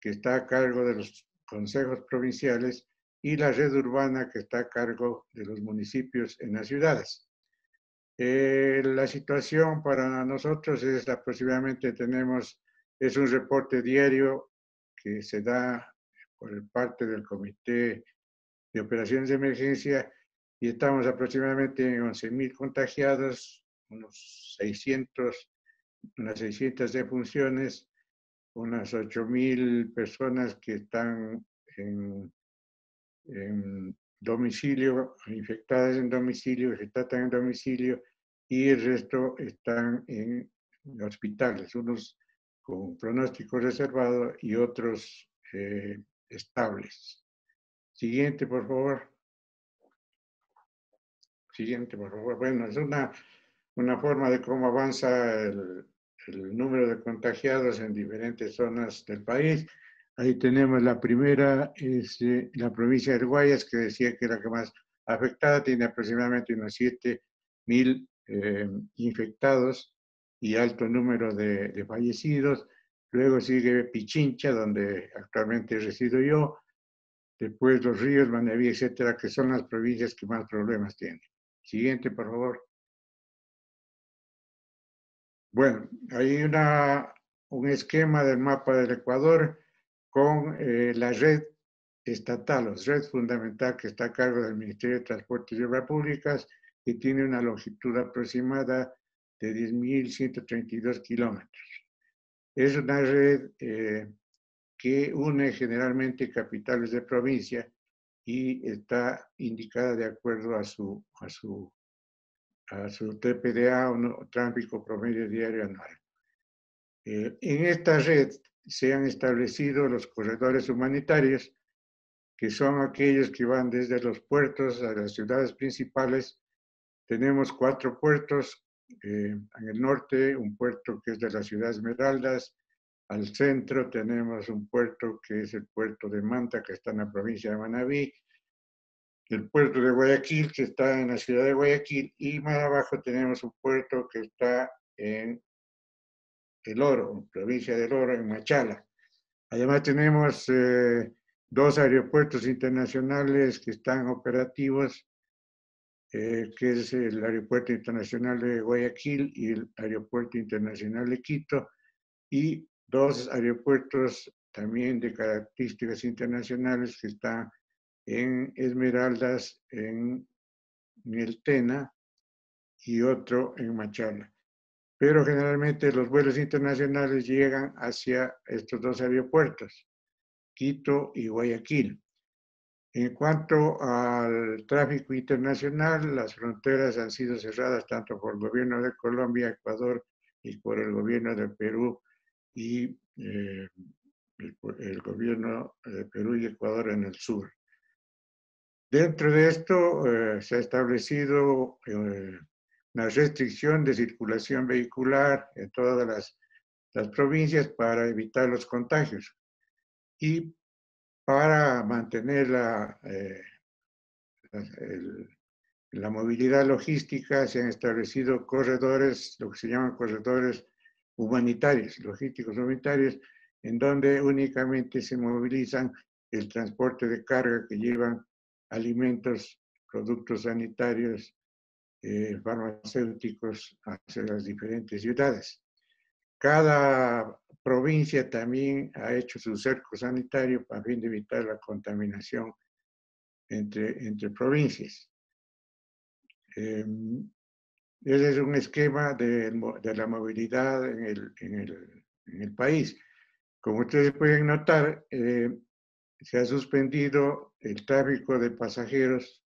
que está a cargo de los consejos provinciales y la red urbana que está a cargo de los municipios en las ciudades. Eh, la situación para nosotros es aproximadamente, tenemos, es un reporte diario que se da por parte del Comité de Operaciones de Emergencia y estamos aproximadamente en 11.000 contagiados, unos 600, unas 600 defunciones, unas 8.000 personas que están en, domicilio, infectadas en domicilio, que tratan en domicilio, y el resto están en hospitales, unos con pronóstico reservado y otros eh, estables. Siguiente, por favor. Siguiente, por favor. Bueno, es una, una forma de cómo avanza el, el número de contagiados en diferentes zonas del país. Ahí tenemos la primera, es eh, la provincia de Guayas, que decía que era la que más afectada, tiene aproximadamente unos 7 mil eh, infectados y alto número de, fallecidos. Luego sigue Pichincha, donde actualmente resido yo. Después los ríos, Manaví, etcétera, que son las provincias que más problemas tienen. Siguiente, por favor. Bueno, hay una, un esquema del mapa del Ecuador con eh, la red estatal, la red fundamental que está a cargo del Ministerio de Transportes y Obras Públicas, que tiene una longitud aproximada de 10.132 kilómetros. Es una red eh, que une generalmente capitales de provincia y está indicada de acuerdo a su, a su a su TPDA o tráfico promedio diario anual. Eh, en esta red se han establecido los corredores humanitarios, que son aquellos que van desde los puertos a las ciudades principales. Tenemos cuatro puertos, eh, en el norte un puerto que es de la ciudad Esmeraldas, al centro tenemos un puerto que es el puerto de Manta, que está en la provincia de Manabí, el puerto de Guayaquil, que está en la ciudad de Guayaquil, y más abajo tenemos un puerto que está en El Oro, provincia del Oro, en Machala. Además tenemos eh, dos aeropuertos internacionales que están operativos, eh, que es el Aeropuerto Internacional de Guayaquil y el Aeropuerto Internacional de Quito, y dos aeropuertos también de características internacionales que están en Esmeraldas, en Mieltena y otro en Machala. Pero generalmente los vuelos internacionales llegan hacia estos dos aeropuertos, Quito y Guayaquil. En cuanto al tráfico internacional, las fronteras han sido cerradas tanto por el gobierno de Colombia, Ecuador y por el gobierno de Perú y eh, el, el, gobierno de Perú y Ecuador en el sur. Dentro de esto eh, se ha establecido eh, una restricción de circulación vehicular en todas las, las provincias para evitar los contagios y para mantener la, la movilidad logística se han establecido corredores, lo que se llaman corredores humanitarios, logísticos humanitarios, en donde únicamente se movilizan el transporte de carga que llevan alimentos, productos sanitarios, eh, farmacéuticos hacia las diferentes ciudades. Cada provincia también ha hecho su cerco sanitario para fin de evitar la contaminación entre, entre provincias. Em, ese es un esquema de, de la movilidad en el, en, el, en el, país. Como ustedes pueden notar, eh, se ha suspendido el tráfico de pasajeros.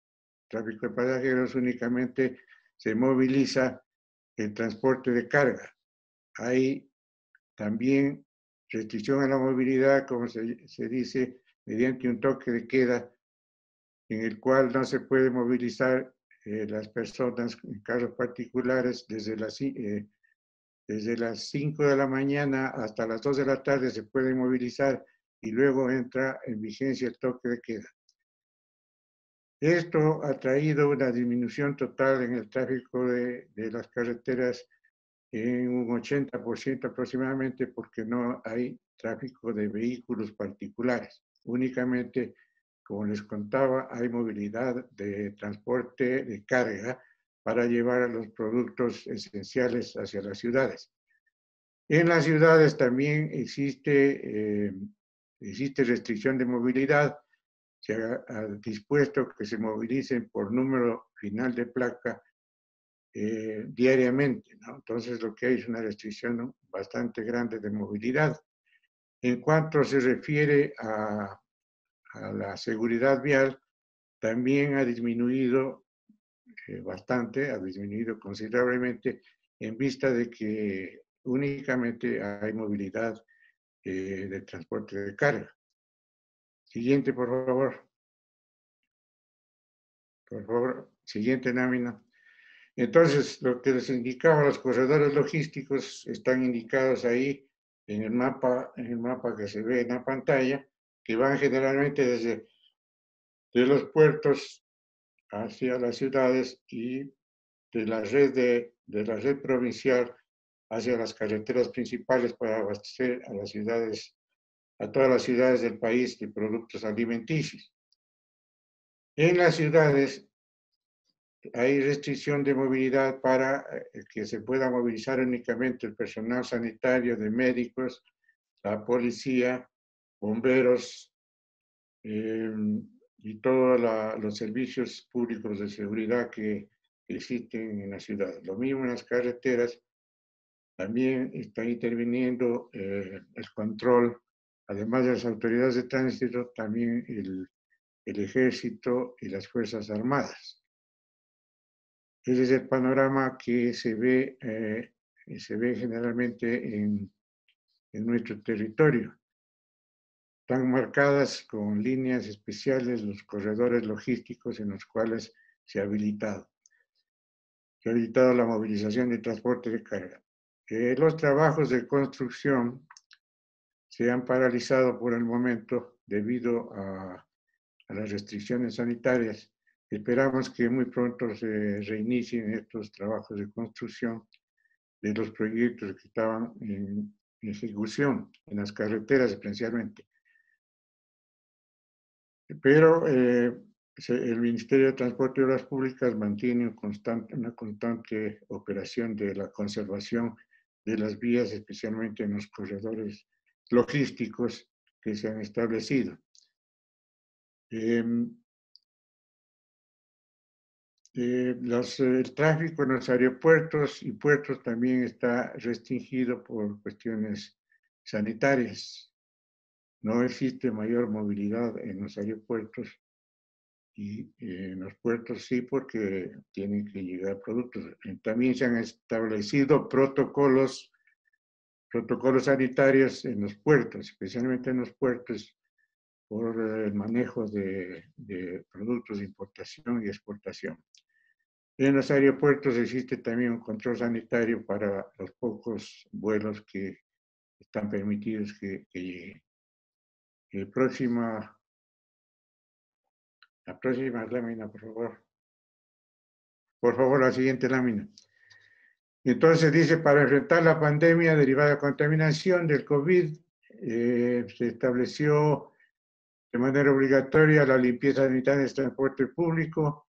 tráfico de pasajeros únicamente se moviliza el transporte de carga. Hay también restricción a la movilidad, como se, se dice, mediante un toque de queda en el cual no se puede movilizar eh, las personas en carros particulares desde las, eh, desde las 5 de la mañana hasta las 2 de la tarde se pueden movilizar y luego entra en vigencia el toque de queda. Esto ha traído una disminución total en el tráfico de, de las carreteras en un 80% aproximadamente porque no hay tráfico de vehículos particulares. Únicamente como les contaba, hay movilidad de transporte de carga para llevar a los productos esenciales hacia las ciudades. En las ciudades también existe, eh, existe restricción de movilidad. Se ha, dispuesto que se movilicen por número final de placa eh, diariamente. Entonces lo que hay es una restricción bastante grande de movilidad. En cuanto se refiere a la seguridad vial también ha disminuido eh, bastante, ha disminuido considerablemente en vista de que únicamente hay movilidad eh, de transporte de carga. Siguiente, por favor. Por favor, siguiente lámina. Entonces, lo que les indicaba, los corredores logísticos están indicados ahí en el mapa, en el mapa que se ve en la pantalla que van generalmente desde de los puertos hacia las ciudades y de la red de, de la red provincial hacia las carreteras principales para abastecer a las ciudades, a todas las ciudades del país de productos alimenticios. En las ciudades hay restricción de movilidad para eh, que se pueda movilizar únicamente el personal sanitario de médicos, la policía, bomberos em, y todos los servicios públicos de seguridad que existen en la ciudad. Lo mismo en las carreteras, también está interviniendo eh, el control, además de las autoridades de tránsito, también el, ejército y las Fuerzas Armadas. Ese es el panorama que se ve, eh, se ve generalmente en, en nuestro territorio. Están marcadas con líneas especiales los corredores logísticos en los cuales se ha habilitado. Se ha habilitado la movilización de transporte de carga. Eh, los trabajos de construcción se han paralizado por el momento debido a, a las restricciones sanitarias. Esperamos que muy pronto se reinicien estos trabajos de construcción de los proyectos que estaban en ejecución, en las carreteras especialmente. Pero eh, el Ministerio de Transporte y Obras Públicas mantiene una constante operación de la conservación de las vías, especialmente en los corredores logísticos que se han establecido. Em, eh, el tráfico en los aeropuertos y puertos también está restringido por cuestiones sanitarias. No existe mayor movilidad en los aeropuertos y eh, en los puertos sí porque tienen que llegar productos. También se han establecido protocolos, protocolos sanitarios en los puertos, especialmente en los puertos por el manejo de, de productos de importación y exportación. En los aeropuertos existe también un control sanitario para los pocos vuelos que están permitidos que, lleguen. El próxima, la próxima lámina, por favor. Por favor, la siguiente lámina. Entonces dice, para enfrentar la pandemia derivada de la contaminación del COVID, eh, se estableció de manera obligatoria la limpieza sanitaria del transporte público,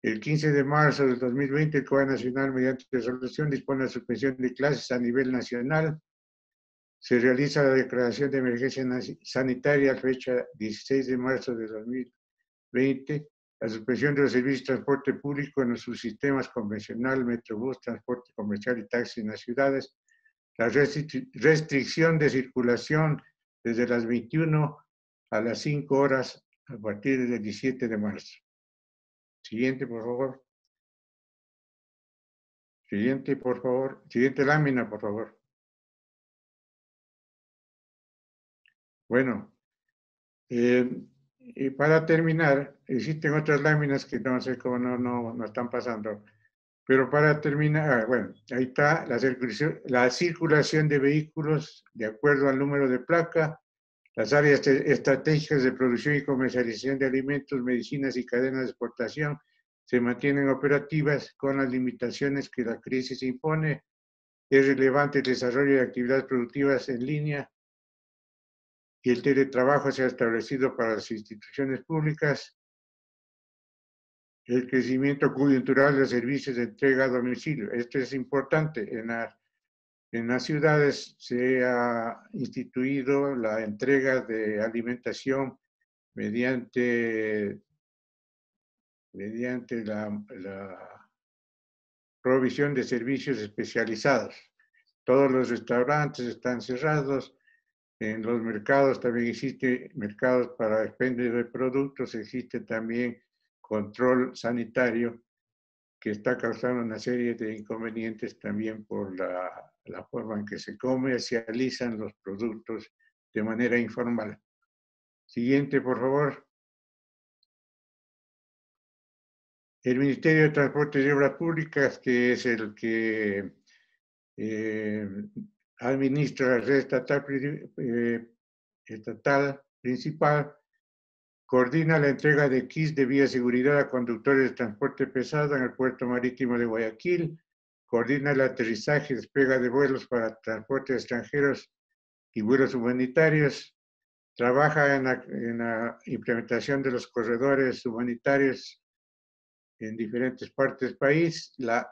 el 15 de marzo del 2020, el COA Nacional, mediante resolución, dispone la suspensión de clases a nivel nacional. Se realiza la declaración de emergencia sanitaria fecha 16 de marzo de 2020. La suspensión de los servicios de transporte público en los subsistemas convencional, metrobús, transporte comercial y taxi en las ciudades. La restricción de circulación desde las 21 a las 5 horas a partir del 17 de marzo. Siguiente, por favor. Siguiente, por favor. Siguiente lámina, por favor. Bueno, eh, y para terminar, existen otras láminas que no sé cómo no, no, no están pasando, pero para terminar, ah, bueno, ahí está la circulación, la circulación de vehículos de acuerdo al número de placa, las áreas estratégicas de producción y comercialización de alimentos, medicinas y cadenas de exportación se mantienen operativas con las limitaciones que la crisis impone. Es relevante el desarrollo de actividades productivas en línea y el teletrabajo se ha establecido para las instituciones públicas. El crecimiento coyuntural de servicios de entrega a domicilio. Esto es importante. En, la en las ciudades se ha instituido la entrega de alimentación mediante, mediante la provisión de servicios especializados. Todos los restaurantes están cerrados, en los mercados también existe mercados para expendio de productos, existe también control sanitario que está causando una serie de inconvenientes también por la la forma en que se comercializan los productos de manera informal. Siguiente, por favor. El Ministerio de Transporte y Obras Públicas, que es el que eh, administra la red estatal, eh, estatal principal, coordina la entrega de kits de vía seguridad a conductores de transporte pesado en el puerto marítimo de Guayaquil, coordina el aterrizaje y despega de vuelos para transporte de extranjeros y vuelos humanitarios, trabaja en la, implementación de los corredores humanitarios en diferentes partes del país, la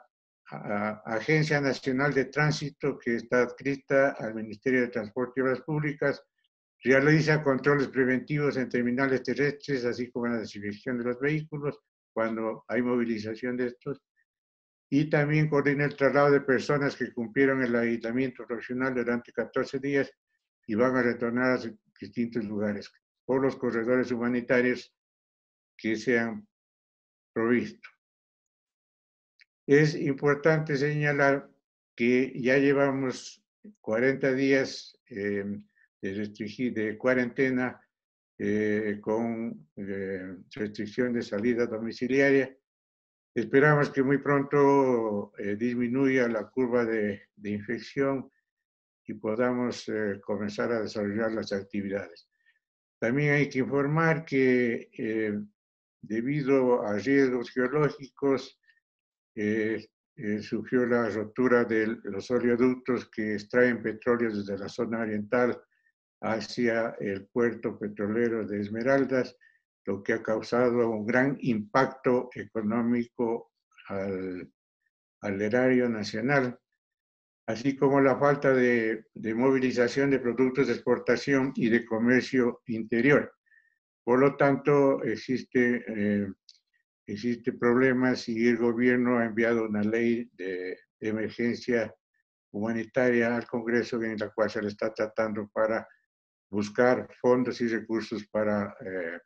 Agencia Nacional de Tránsito, que está adscrita al Ministerio de Transporte y Obras Públicas, realiza controles preventivos en terminales terrestres, así como en la desinfección de los vehículos, cuando hay movilización de estos, y también coordina el traslado de personas que cumplieron el aislamiento profesional durante 14 días y van a retornar a distintos lugares por los corredores humanitarios que se han provisto. Es importante señalar que ya llevamos 40 días eh, de, de, cuarentena eh, con eh, restricción de salida domiciliaria Esperamos que muy pronto eh, disminuya la curva de, infección y podamos eh, comenzar a desarrollar las actividades. También hay que informar que eh, debido a riesgos geológicos, surgió la rotura de los oleoductos que extraen petróleo desde la zona oriental hacia el puerto petrolero de Esmeraldas lo que ha causado un gran impacto económico al, erario nacional, así como la falta de, movilización de productos de exportación y de comercio interior. Por lo tanto, existe, eh, existe problemas y el gobierno ha enviado una ley de, emergencia humanitaria al Congreso en la cual se le está tratando para buscar fondos y recursos para eh,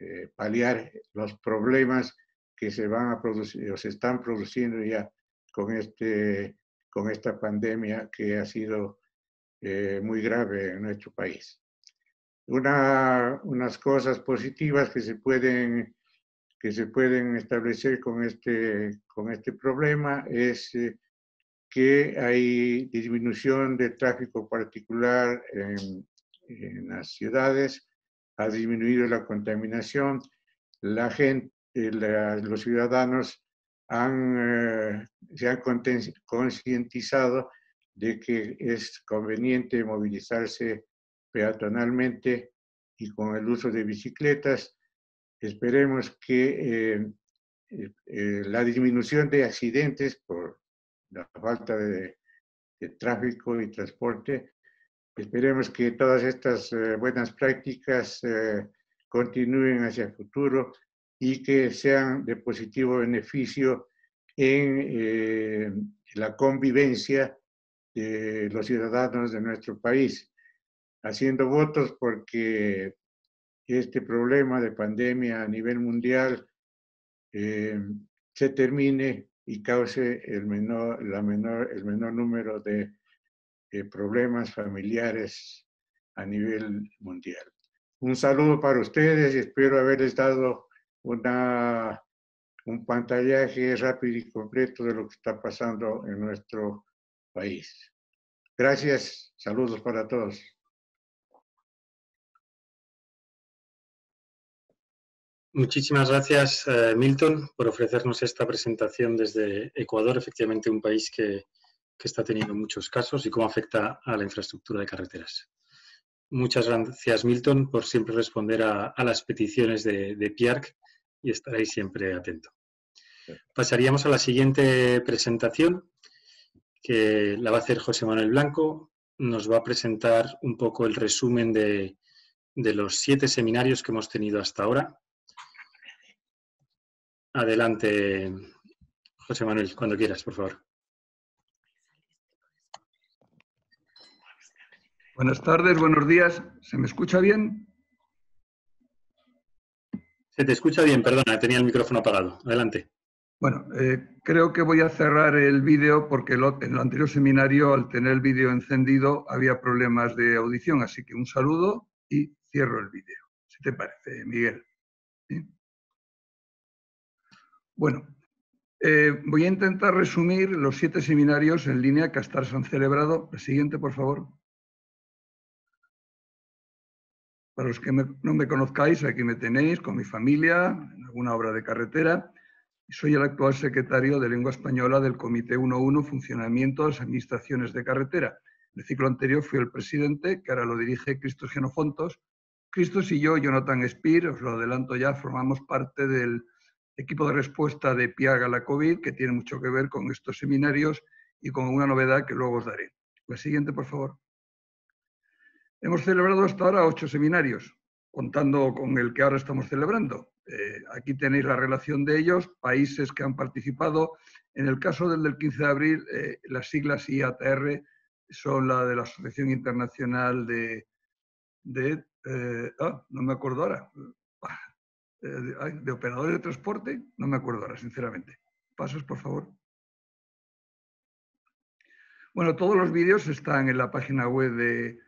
eh, paliar los problemas que se van a producir o se están produciendo ya con, este, con esta pandemia que ha sido eh, muy grave en nuestro país. una, unas cosas positivas que se pueden que se pueden establecer con este, con este problema es eh, que hay disminución de tráfico particular en, en, las ciudades, ha disminuido la contaminación, la gente, los ciudadanos han, eh, se han concientizado de que es conveniente movilizarse peatonalmente y con el uso de bicicletas. Esperemos que eh, eh, la disminución de accidentes por la falta de, de tráfico y transporte, esperemos que todas estas buenas prácticas continúen hacia el futuro y que sean de positivo beneficio en eh, la convivencia de los ciudadanos de nuestro país, haciendo votos porque este problema de pandemia a nivel mundial eh, se termine y cause el menor, la menor, el menor número de problemas familiares a nivel mundial. Un saludo para ustedes y espero haberles dado una, un pantallaje rápido y completo de lo que está pasando en nuestro país. Gracias, saludos para todos. Muchísimas gracias, eh, Milton, por ofrecernos esta presentación desde Ecuador, efectivamente un país que, que está teniendo muchos casos y cómo afecta a la infraestructura de carreteras. Muchas gracias, Milton, por siempre responder a, a las peticiones de, de PIARC y estaréis siempre atento. Pasaríamos a la siguiente presentación, que la va a hacer José Manuel Blanco. Nos va a presentar un poco el resumen de, de los siete seminarios que hemos tenido hasta ahora. Adelante, José Manuel, cuando quieras, por favor. Buenas tardes, buenos días. ¿Se me escucha bien? Se te escucha bien, perdona, tenía el micrófono apagado. Adelante. Bueno, eh, creo que voy a cerrar el vídeo porque en el anterior seminario, al tener el vídeo encendido, había problemas de audición. Así que un saludo y cierro el vídeo. Si te parece, Miguel. Bueno, eh, voy a intentar resumir los siete seminarios en línea que hasta se han celebrado. El siguiente, por favor. Para los que no me conozcáis, aquí me tenéis con mi familia, en alguna obra de carretera. Soy el actual secretario de Lengua Española del Comité 1.1 Funcionamiento de las Administraciones de Carretera. En el ciclo anterior fui el presidente, que ahora lo dirige Cristos Genofontos. Cristos y yo, Jonathan Spear, os lo adelanto ya, formamos parte del equipo de respuesta de Piaga la COVID, que tiene mucho que ver con estos seminarios y con una novedad que luego os daré. La siguiente, por favor. Hemos celebrado hasta ahora ocho seminarios, contando con el que ahora estamos celebrando. Eh, aquí tenéis la relación de ellos, países que han participado. En el caso del del 15 de abril, eh, las siglas IATR son la de la Asociación Internacional de... de eh, ah, no me acuerdo ahora. De operadores de transporte, no me acuerdo ahora, sinceramente. Pasos, por favor. Bueno, todos los vídeos están en la página web de,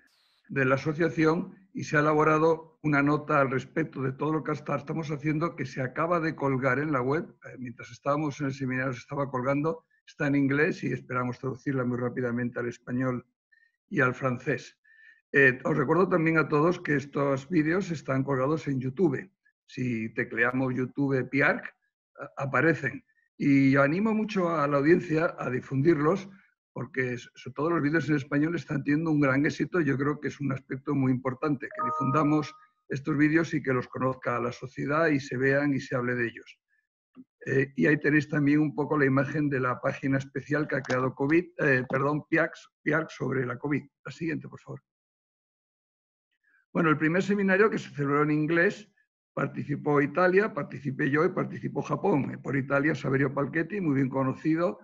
de la asociación y se ha elaborado una nota al respecto de todo lo que estamos haciendo que se acaba de colgar en la web. Eh, mientras estábamos en el seminario se estaba colgando, está en inglés y esperamos traducirla muy rápidamente al español y al francés. Eh, os recuerdo también a todos que estos vídeos están colgados en YouTube. Si tecleamos YouTube PIARC, aparecen. Y animo mucho a la audiencia a difundirlos porque sobre todo los vídeos en español están teniendo un gran éxito. Yo creo que es un aspecto muy importante, que difundamos estos vídeos y que los conozca la sociedad y se vean y se hable de ellos. Eh, y ahí tenéis también un poco la imagen de la página especial que ha creado COVID, eh, perdón, PIAX, PIAX sobre la COVID. La siguiente, por favor. Bueno, el primer seminario que se celebró en inglés participó Italia, participé yo y participó Japón. Por Italia, Saverio Palchetti, muy bien conocido,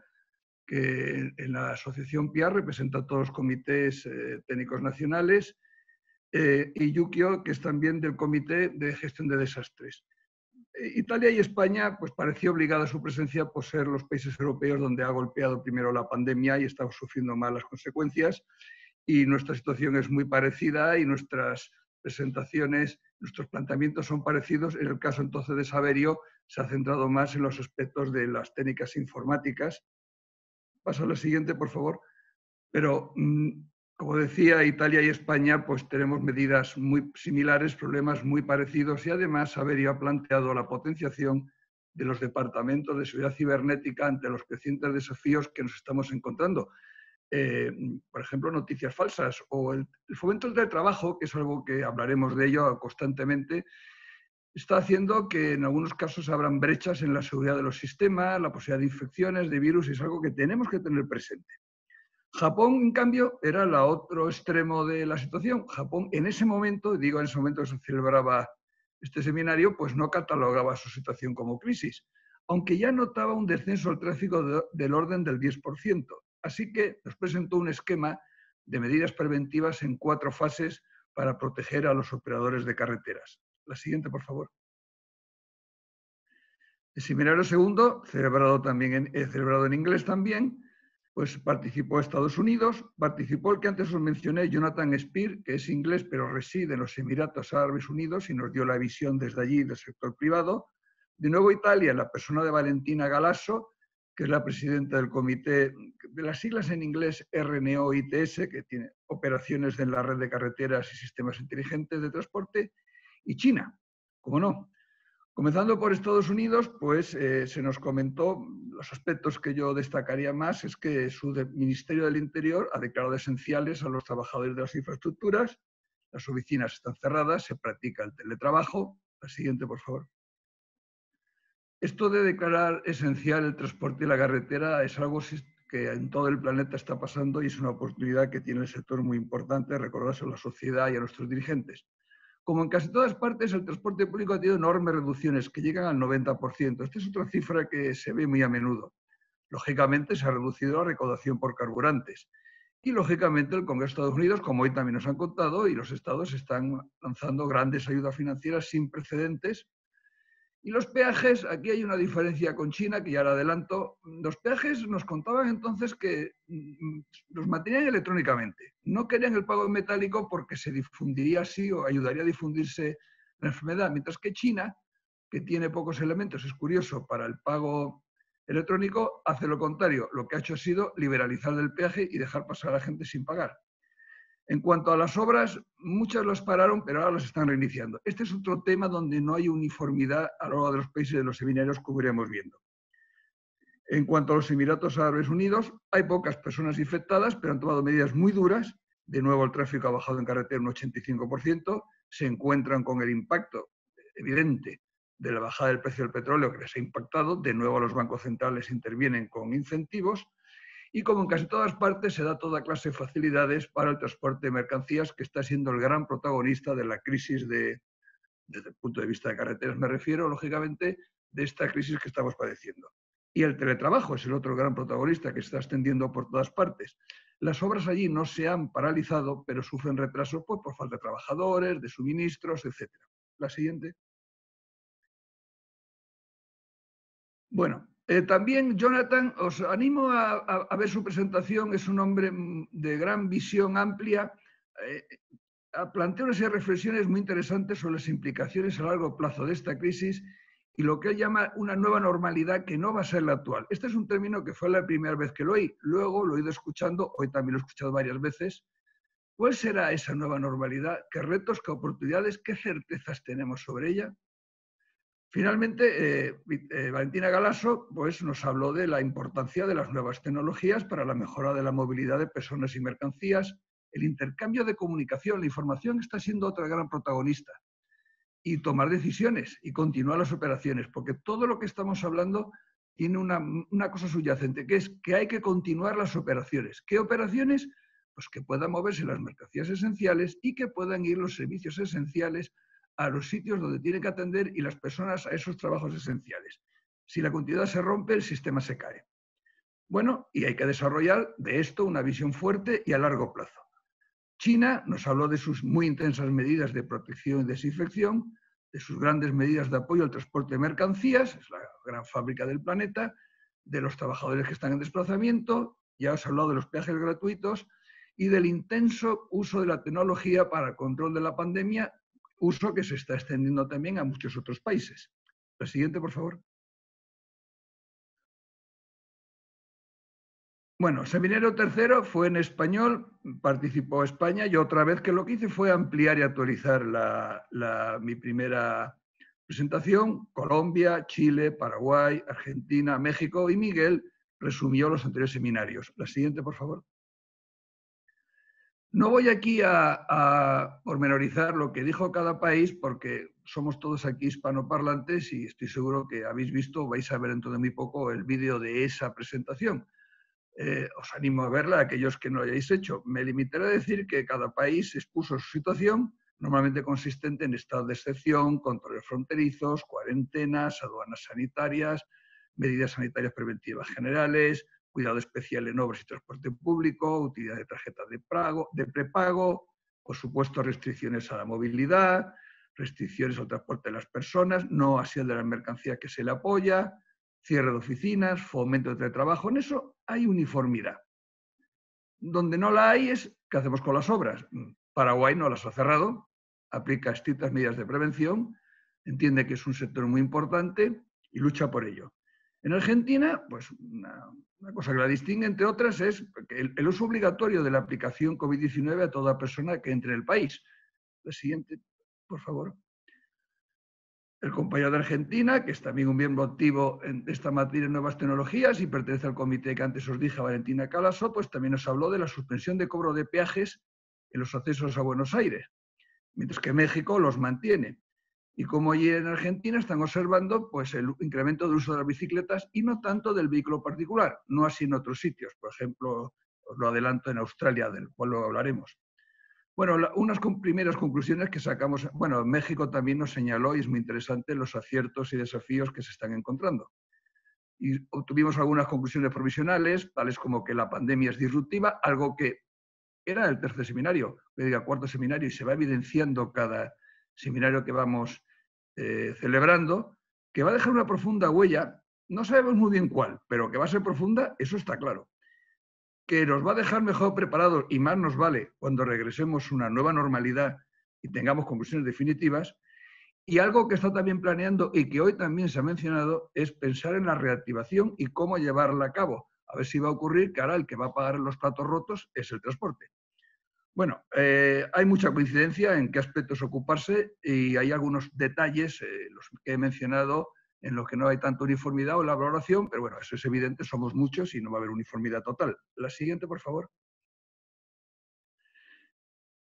que en la asociación PIAR representa todos los comités eh, técnicos nacionales, eh, y Yukio, que es también del Comité de Gestión de Desastres. Eh, Italia y España, pues parecía obligada su presencia por ser los países europeos donde ha golpeado primero la pandemia y estamos sufriendo más las consecuencias. Y nuestra situación es muy parecida y nuestras presentaciones, nuestros planteamientos son parecidos. En el caso entonces de Saverio se ha centrado más en los aspectos de las técnicas informáticas. Paso a la siguiente, por favor. Pero, mm, como decía, Italia y España pues tenemos medidas muy similares, problemas muy parecidos y además Saverio ha planteado la potenciación de los departamentos de seguridad cibernética ante los crecientes desafíos que nos estamos encontrando. Eh, por ejemplo, noticias falsas o el, fomento del trabajo, que es algo que hablaremos de ello constantemente, está haciendo que en algunos casos abran brechas en la seguridad de los sistemas, la posibilidad de infecciones, de virus, y es algo que tenemos que tener presente. Japón, en cambio, era el otro extremo de la situación. Japón, en ese momento, digo en ese momento que se celebraba este seminario, pues no catalogaba su situación como crisis, aunque ya notaba un descenso del tráfico del orden del 10%. Así que nos presentó un esquema de medidas preventivas en cuatro fases para proteger a los operadores de carreteras. La siguiente, por favor. El seminario segundo, celebrado también en, eh, celebrado en inglés también, pues participó Estados Unidos, participó el que antes os mencioné, Jonathan Spear, que es inglés pero reside en los Emiratos Árabes Unidos y nos dio la visión desde allí del sector privado. De nuevo Italia, la persona de Valentina Galasso, que es la presidenta del comité de las siglas en inglés RNO-ITS, que tiene operaciones en la red de carreteras y sistemas inteligentes de transporte, y China, como no. Comenzando por Estados Unidos, pues eh, se nos comentó los aspectos que yo destacaría más es que su Ministerio del Interior ha declarado esenciales a los trabajadores de las infraestructuras, las oficinas están cerradas, se practica el teletrabajo. La siguiente, por favor. Esto de declarar esencial el transporte y la carretera es algo que en todo el planeta está pasando y es una oportunidad que tiene el sector muy importante, recordárselo a la sociedad y a nuestros dirigentes. Como en casi todas partes, el transporte público ha tenido enormes reducciones que llegan al 90%. Esta es otra cifra que se ve muy a menudo. Lógicamente, se ha reducido la recaudación por carburantes. Y, lógicamente, el Congreso de Estados Unidos, como hoy también nos han contado, y los estados están lanzando grandes ayudas financieras sin precedentes y los peajes, aquí hay una diferencia con China, que ya la adelanto. Los peajes nos contaban entonces que mm, los mantenían electrónicamente. No querían el pago metálico porque se difundiría así o ayudaría a difundirse la enfermedad. Mientras que China, que tiene pocos elementos, es curioso, para el pago electrónico, hace lo contrario. Lo que ha hecho ha sido liberalizar el peaje y dejar pasar a la gente sin pagar. En cuanto a las obras, muchas las pararon, pero ahora las están reiniciando. Este es otro tema donde no hay uniformidad a lo largo de los países de los seminarios que iremos viendo. En cuanto a los Emiratos Árabes Unidos, hay pocas personas infectadas, pero han tomado medidas muy duras. De nuevo, el tráfico ha bajado en carretera un 85%. Se encuentran con el impacto evidente de la bajada del precio del petróleo que les ha impactado. De nuevo, los bancos centrales intervienen con incentivos y como en casi todas partes se da toda clase de facilidades para el transporte de mercancías, que está siendo el gran protagonista de la crisis de, desde el punto de vista de carreteras, me refiero, lógicamente, de esta crisis que estamos padeciendo. Y el teletrabajo es el otro gran protagonista que se está extendiendo por todas partes. Las obras allí no se han paralizado, pero sufren retrasos pues, por falta de trabajadores, de suministros, etc. La siguiente. Bueno, eh, también Jonathan, os animo a, ver su presentación, es un hombre mm, de gran visión amplia. Eh, plantea una serie de reflexiones muy interesantes sobre las implicaciones a largo plazo de esta crisis y lo que él llama una nueva normalidad que no va a ser la actual. Este es un término que fue la primera vez que lo oí, luego lo he ido escuchando, hoy también lo he escuchado varias veces. ¿Cuál será esa nueva normalidad? ¿Qué retos, qué oportunidades, qué certezas tenemos sobre ella? Finalmente, eh, eh, Valentina Galasso pues, nos habló de la importancia de las nuevas tecnologías para la mejora de la movilidad de personas y mercancías, el intercambio de comunicación, la información está siendo otra gran protagonista, y tomar decisiones y continuar las operaciones, porque todo lo que estamos hablando tiene una, una cosa subyacente, que es que hay que continuar las operaciones. ¿Qué operaciones? Pues que puedan moverse las mercancías esenciales y que puedan ir los servicios esenciales a los sitios donde tiene que atender y las personas a esos trabajos esenciales. Si la continuidad se rompe, el sistema se cae. Bueno, y hay que desarrollar de esto una visión fuerte y a largo plazo. China nos habló de sus muy intensas medidas de protección y desinfección, de sus grandes medidas de apoyo al transporte de mercancías, es la gran fábrica del planeta, de los trabajadores que están en desplazamiento, ya os he hablado de los peajes gratuitos, y del intenso uso de la tecnología para el control de la pandemia, uso que se está extendiendo también a muchos otros países. La siguiente, por favor. Bueno, Seminario Tercero fue en español, participó España y otra vez que lo que hice fue ampliar y actualizar mi primera presentación. Colombia, Chile, Paraguay, Argentina, México y Miguel resumió los anteriores seminarios. La siguiente, por favor. No voy aquí a, pormenorizar lo que dijo cada país porque somos todos aquí hispanoparlantes y estoy seguro que habéis visto, vais a ver dentro de muy poco el vídeo de esa presentación. Eh, os animo a verla, aquellos que no lo hayáis hecho. Me limitaré a decir que cada país expuso su situación, normalmente consistente en estado de excepción, controles fronterizos, cuarentenas, aduanas sanitarias, medidas sanitarias preventivas generales, cuidado especial en obras y transporte público, utilidad de tarjetas de, de prepago, por supuesto restricciones a la movilidad, restricciones al transporte de las personas, no así el de la mercancía que se le apoya, cierre de oficinas, fomento de trabajo, en eso hay uniformidad. Donde no la hay es qué hacemos con las obras. Paraguay no las ha cerrado, aplica estrictas medidas de prevención, entiende que es un sector muy importante y lucha por ello. En Argentina, pues una, cosa que la distingue, entre otras, es el, uso obligatorio de la aplicación COVID-19 a toda persona que entre en el país. La siguiente, por favor el compañero de Argentina, que es también un miembro activo en esta materia de nuevas tecnologías y pertenece al comité que antes os dije, Valentina Calaso, pues también nos habló de la suspensión de cobro de peajes en los accesos a Buenos Aires, mientras que México los mantiene. Y como allí en Argentina están observando pues, el incremento del uso de las bicicletas y no tanto del vehículo particular, no así en otros sitios. Por ejemplo, os lo adelanto en Australia, del cual lo hablaremos. Bueno, unas primeras conclusiones que sacamos, bueno, México también nos señaló, y es muy interesante, los aciertos y desafíos que se están encontrando. Y obtuvimos algunas conclusiones provisionales, tales como que la pandemia es disruptiva, algo que era el tercer seminario, el cuarto seminario, y se va evidenciando cada seminario que vamos eh, celebrando, que va a dejar una profunda huella, no sabemos muy bien cuál, pero que va a ser profunda, eso está claro que nos va a dejar mejor preparados y más nos vale cuando regresemos a una nueva normalidad y tengamos conclusiones definitivas. Y algo que está también planeando y que hoy también se ha mencionado es pensar en la reactivación y cómo llevarla a cabo. A ver si va a ocurrir que ahora el que va a pagar los platos rotos es el transporte. Bueno, eh, hay mucha coincidencia en qué aspectos ocuparse y hay algunos detalles, eh, los que he mencionado, en los que no hay tanta uniformidad o la valoración, pero bueno, eso es evidente, somos muchos y no va a haber uniformidad total. La siguiente, por favor.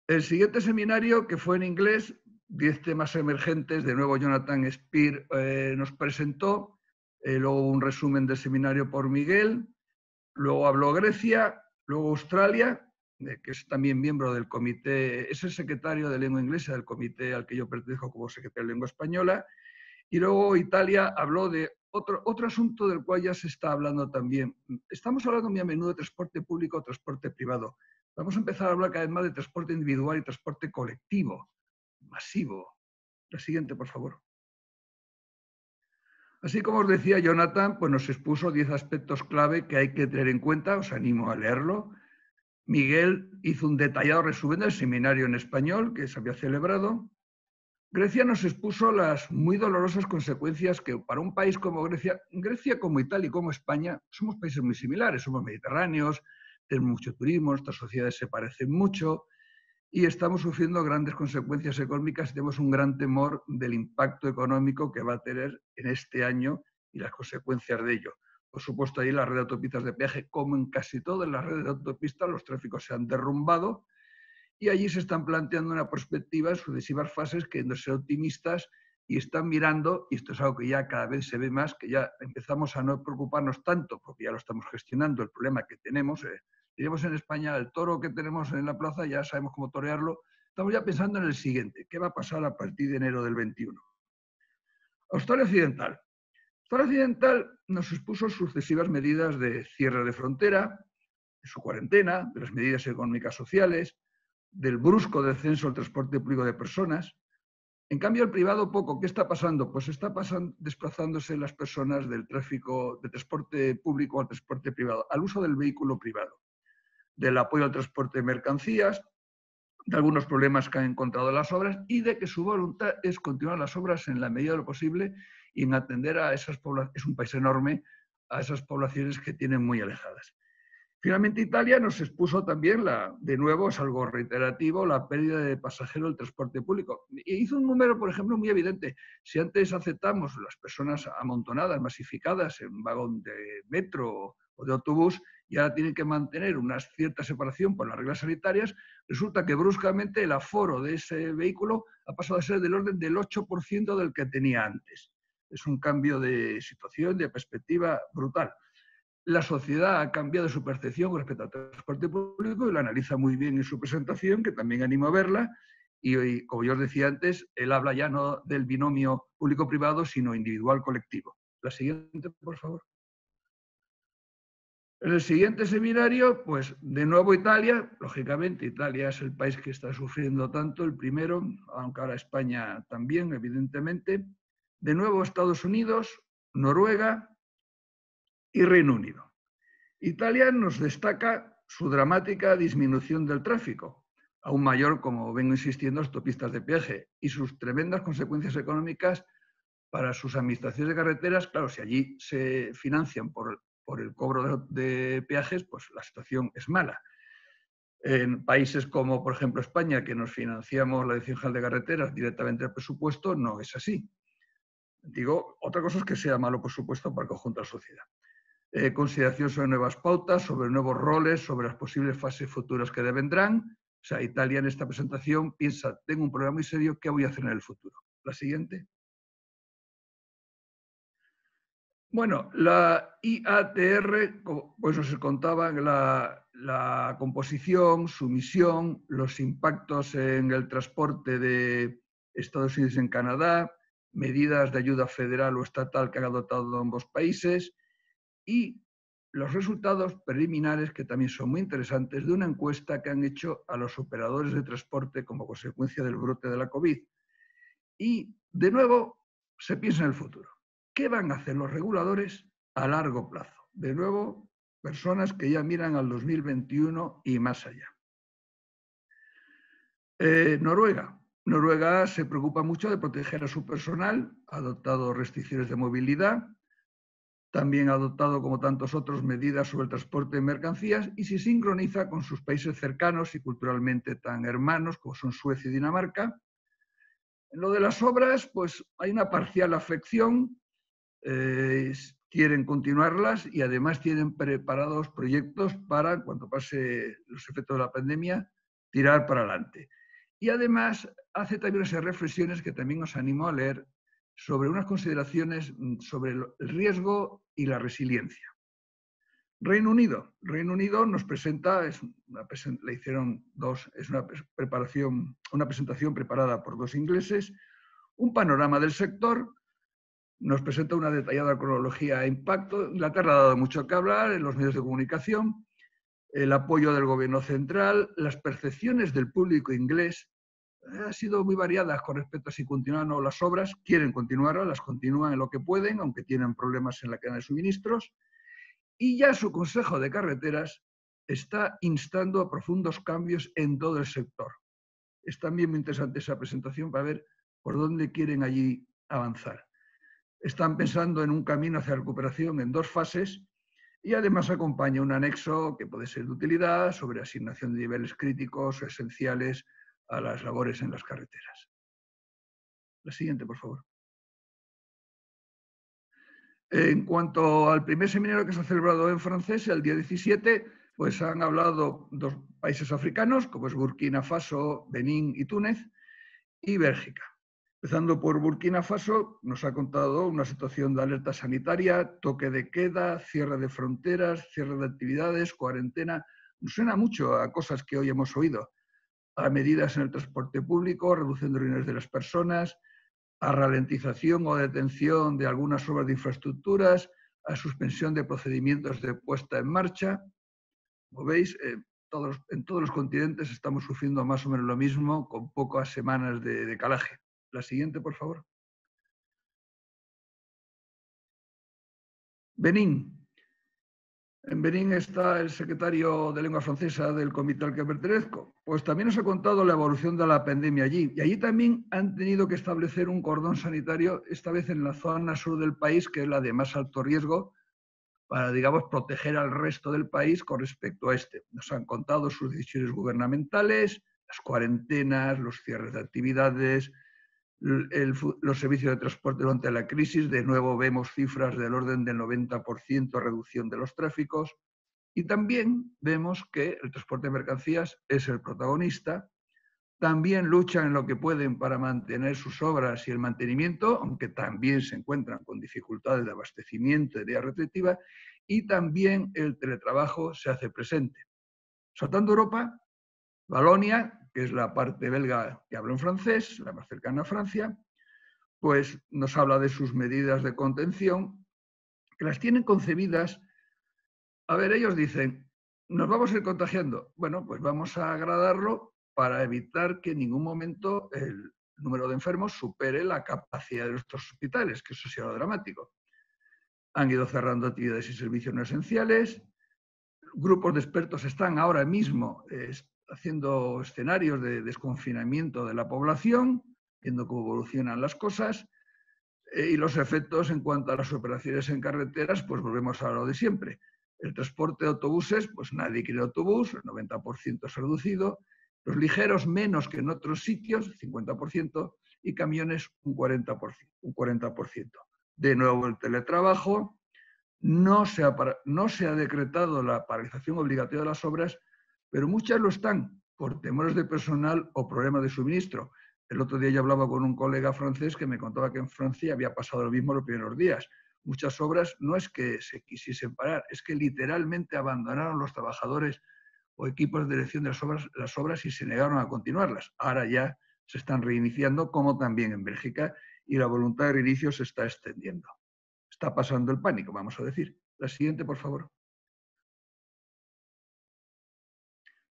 El siguiente seminario, que fue en inglés, 10 temas emergentes, de nuevo Jonathan Spear eh, nos presentó, luego un resumen del seminario por Miguel, luego habló Grecia, luego Australia, que es también miembro del comité, es el secretario de lengua inglesa del comité al que yo pertenezco como secretario de lengua española, y luego Italia habló de otro, otro asunto del cual ya se está hablando también. Estamos hablando muy a menudo de transporte público o transporte privado. Vamos a empezar a hablar cada vez más de transporte individual y transporte colectivo, masivo. La siguiente, por favor. Así como os decía Jonathan, pues nos expuso 10 aspectos clave que hay que tener en cuenta, os animo a leerlo. Miguel hizo un detallado resumen del seminario en español que se había celebrado. Grecia nos expuso las muy dolorosas consecuencias que para un país como Grecia, Grecia como Italia y como España, somos países muy similares, somos mediterráneos, tenemos mucho turismo, nuestras sociedades se parecen mucho y estamos sufriendo grandes consecuencias económicas y tenemos un gran temor del impacto económico que va a tener en este año y las consecuencias de ello. Por supuesto, ahí la red de autopistas de peaje, como en casi todas las redes de autopistas, los tráficos se han derrumbado y allí se están planteando una perspectiva en sucesivas fases que no ser optimistas y están mirando, y esto es algo que ya cada vez se ve más, que ya empezamos a no preocuparnos tanto, porque ya lo estamos gestionando, el problema que tenemos. Eh, diríamos en España, el toro que tenemos en la plaza, ya sabemos cómo torearlo. Estamos ya pensando en el siguiente, ¿qué va a pasar a partir de enero del 21? Australia Occidental. Australia Occidental nos expuso sucesivas medidas de cierre de frontera, de su cuarentena, de las medidas económicas sociales, del brusco descenso del transporte público de personas. En cambio, el privado poco. ¿Qué está pasando? Pues está pasando, desplazándose las personas del tráfico de transporte público al transporte privado, al uso del vehículo privado. del apoyo al transporte de mercancías, de algunos problemas que han encontrado las obras y de que su voluntad es continuar las obras en la medida de lo posible y en atender a esas poblaciones, es un país enorme, a esas poblaciones que tienen muy alejadas. Finalmente, Italia nos expuso también, la, de nuevo, es algo reiterativo, la pérdida de pasajeros del transporte público. Hizo un número, por ejemplo, muy evidente. Si antes aceptamos las personas amontonadas, masificadas en un vagón de metro o de autobús, y ahora tienen que mantener una cierta separación por las reglas sanitarias, resulta que bruscamente el aforo de ese vehículo ha pasado a ser del orden del 8% del que tenía antes. Es un cambio de situación, de perspectiva brutal la sociedad ha cambiado su percepción respecto al transporte público y lo analiza muy bien en su presentación, que también animo a verla. Y, como yo os decía antes, él habla ya no del binomio público-privado, sino individual-colectivo. La siguiente, por favor. En el siguiente seminario, pues de nuevo Italia, lógicamente Italia es el país que está sufriendo tanto, el primero, aunque ahora España también, evidentemente. De nuevo Estados Unidos, Noruega, y Reino Unido. Italia nos destaca su dramática disminución del tráfico, aún mayor, como vengo insistiendo, autopistas de peaje y sus tremendas consecuencias económicas para sus administraciones de carreteras. Claro, si allí se financian por, por el cobro de, de peajes, pues la situación es mala. En países como, por ejemplo, España, que nos financiamos la Dirección General de Carreteras directamente al presupuesto, no es así. Digo, otra cosa es que sea malo, por supuesto, para el conjunto de la sociedad. Eh, consideración sobre nuevas pautas, sobre nuevos roles, sobre las posibles fases futuras que vendrán. O sea, Italia en esta presentación piensa, tengo un problema muy serio, ¿qué voy a hacer en el futuro? La siguiente. Bueno, la IATR, pues os contaba la, la composición, su misión, los impactos en el transporte de Estados Unidos en Canadá, medidas de ayuda federal o estatal que han adoptado ambos países, y los resultados preliminares, que también son muy interesantes, de una encuesta que han hecho a los operadores de transporte como consecuencia del brote de la COVID. Y, de nuevo, se piensa en el futuro. ¿Qué van a hacer los reguladores a largo plazo? De nuevo, personas que ya miran al 2021 y más allá. Eh, Noruega. Noruega se preocupa mucho de proteger a su personal, ha adoptado restricciones de movilidad, también ha adoptado, como tantos otros, medidas sobre el transporte de mercancías y se sincroniza con sus países cercanos y culturalmente tan hermanos como son Suecia y Dinamarca. En lo de las obras, pues hay una parcial afección, eh, quieren continuarlas y además tienen preparados proyectos para, cuando pase los efectos de la pandemia, tirar para adelante. Y además hace también esas reflexiones que también os animo a leer sobre unas consideraciones mm, sobre el riesgo y la resiliencia. Reino Unido. Reino Unido nos presenta, es le hicieron dos, es una preparación, una presentación preparada por dos ingleses, un panorama del sector, nos presenta una detallada cronología e impacto. Inglaterra ha dado mucho que hablar en los medios de comunicación, el apoyo del gobierno central, las percepciones del público inglés ha sido muy variada con respecto a si continúan o las obras. Quieren continuar, las continúan en lo que pueden, aunque tienen problemas en la cadena de suministros. Y ya su Consejo de Carreteras está instando a profundos cambios en todo el sector. Es también muy interesante esa presentación para ver por dónde quieren allí avanzar. Están pensando en un camino hacia recuperación en dos fases y además acompaña un anexo que puede ser de utilidad sobre asignación de niveles críticos o esenciales a las labores en las carreteras. La siguiente, por favor. En cuanto al primer seminario que se ha celebrado en francés, el día 17, pues han hablado dos países africanos, como es Burkina Faso, Benín y Túnez, y Bélgica. Empezando por Burkina Faso, nos ha contado una situación de alerta sanitaria, toque de queda, cierre de fronteras, cierre de actividades, cuarentena. Nos suena mucho a cosas que hoy hemos oído a medidas en el transporte público, reduciendo reuniones de las personas, a ralentización o detención de algunas obras de infraestructuras, a suspensión de procedimientos de puesta en marcha. Como veis, eh, en todos los continentes estamos sufriendo más o menos lo mismo, con pocas semanas de, de calaje. La siguiente, por favor. Benín. En Benín está el secretario de lengua francesa del comité al que pertenezco. Pues también nos ha contado la evolución de la pandemia allí. Y allí también han tenido que establecer un cordón sanitario, esta vez en la zona sur del país, que es la de más alto riesgo, para, digamos, proteger al resto del país con respecto a este. Nos han contado sus decisiones gubernamentales, las cuarentenas, los cierres de actividades, los servicios de transporte durante la crisis, de nuevo vemos cifras del orden del 90% reducción de los tráficos y también vemos que el transporte de mercancías es el protagonista. También luchan en lo que pueden para mantener sus obras y el mantenimiento, aunque también se encuentran con dificultades de abastecimiento de receptiva, y también el teletrabajo se hace presente. Saltando Europa, Valonia, que es la parte belga que habla en francés, la más cercana a Francia, pues nos habla de sus medidas de contención, que las tienen concebidas. A ver, ellos dicen, nos vamos a ir contagiando. Bueno, pues vamos a agradarlo para evitar que en ningún momento el número de enfermos supere la capacidad de nuestros hospitales, que eso lo dramático. Han ido cerrando actividades y servicios no esenciales. Grupos de expertos están ahora mismo haciendo escenarios de desconfinamiento de la población, viendo cómo evolucionan las cosas, eh, y los efectos en cuanto a las operaciones en carreteras, pues volvemos a lo de siempre. El transporte de autobuses, pues nadie quiere autobús, el 90% es reducido, los ligeros menos que en otros sitios, 50%, y camiones un 40%. Un 40%. De nuevo el teletrabajo, no se, ha, no se ha decretado la paralización obligatoria de las obras pero muchas lo están por temores de personal o problemas de suministro. El otro día yo hablaba con un colega francés que me contaba que en Francia había pasado lo mismo los primeros días. Muchas obras no es que se quisiesen parar, es que literalmente abandonaron los trabajadores o equipos de dirección de las obras, las obras y se negaron a continuarlas. Ahora ya se están reiniciando, como también en Bélgica, y la voluntad de reinicio se está extendiendo. Está pasando el pánico, vamos a decir. La siguiente, por favor.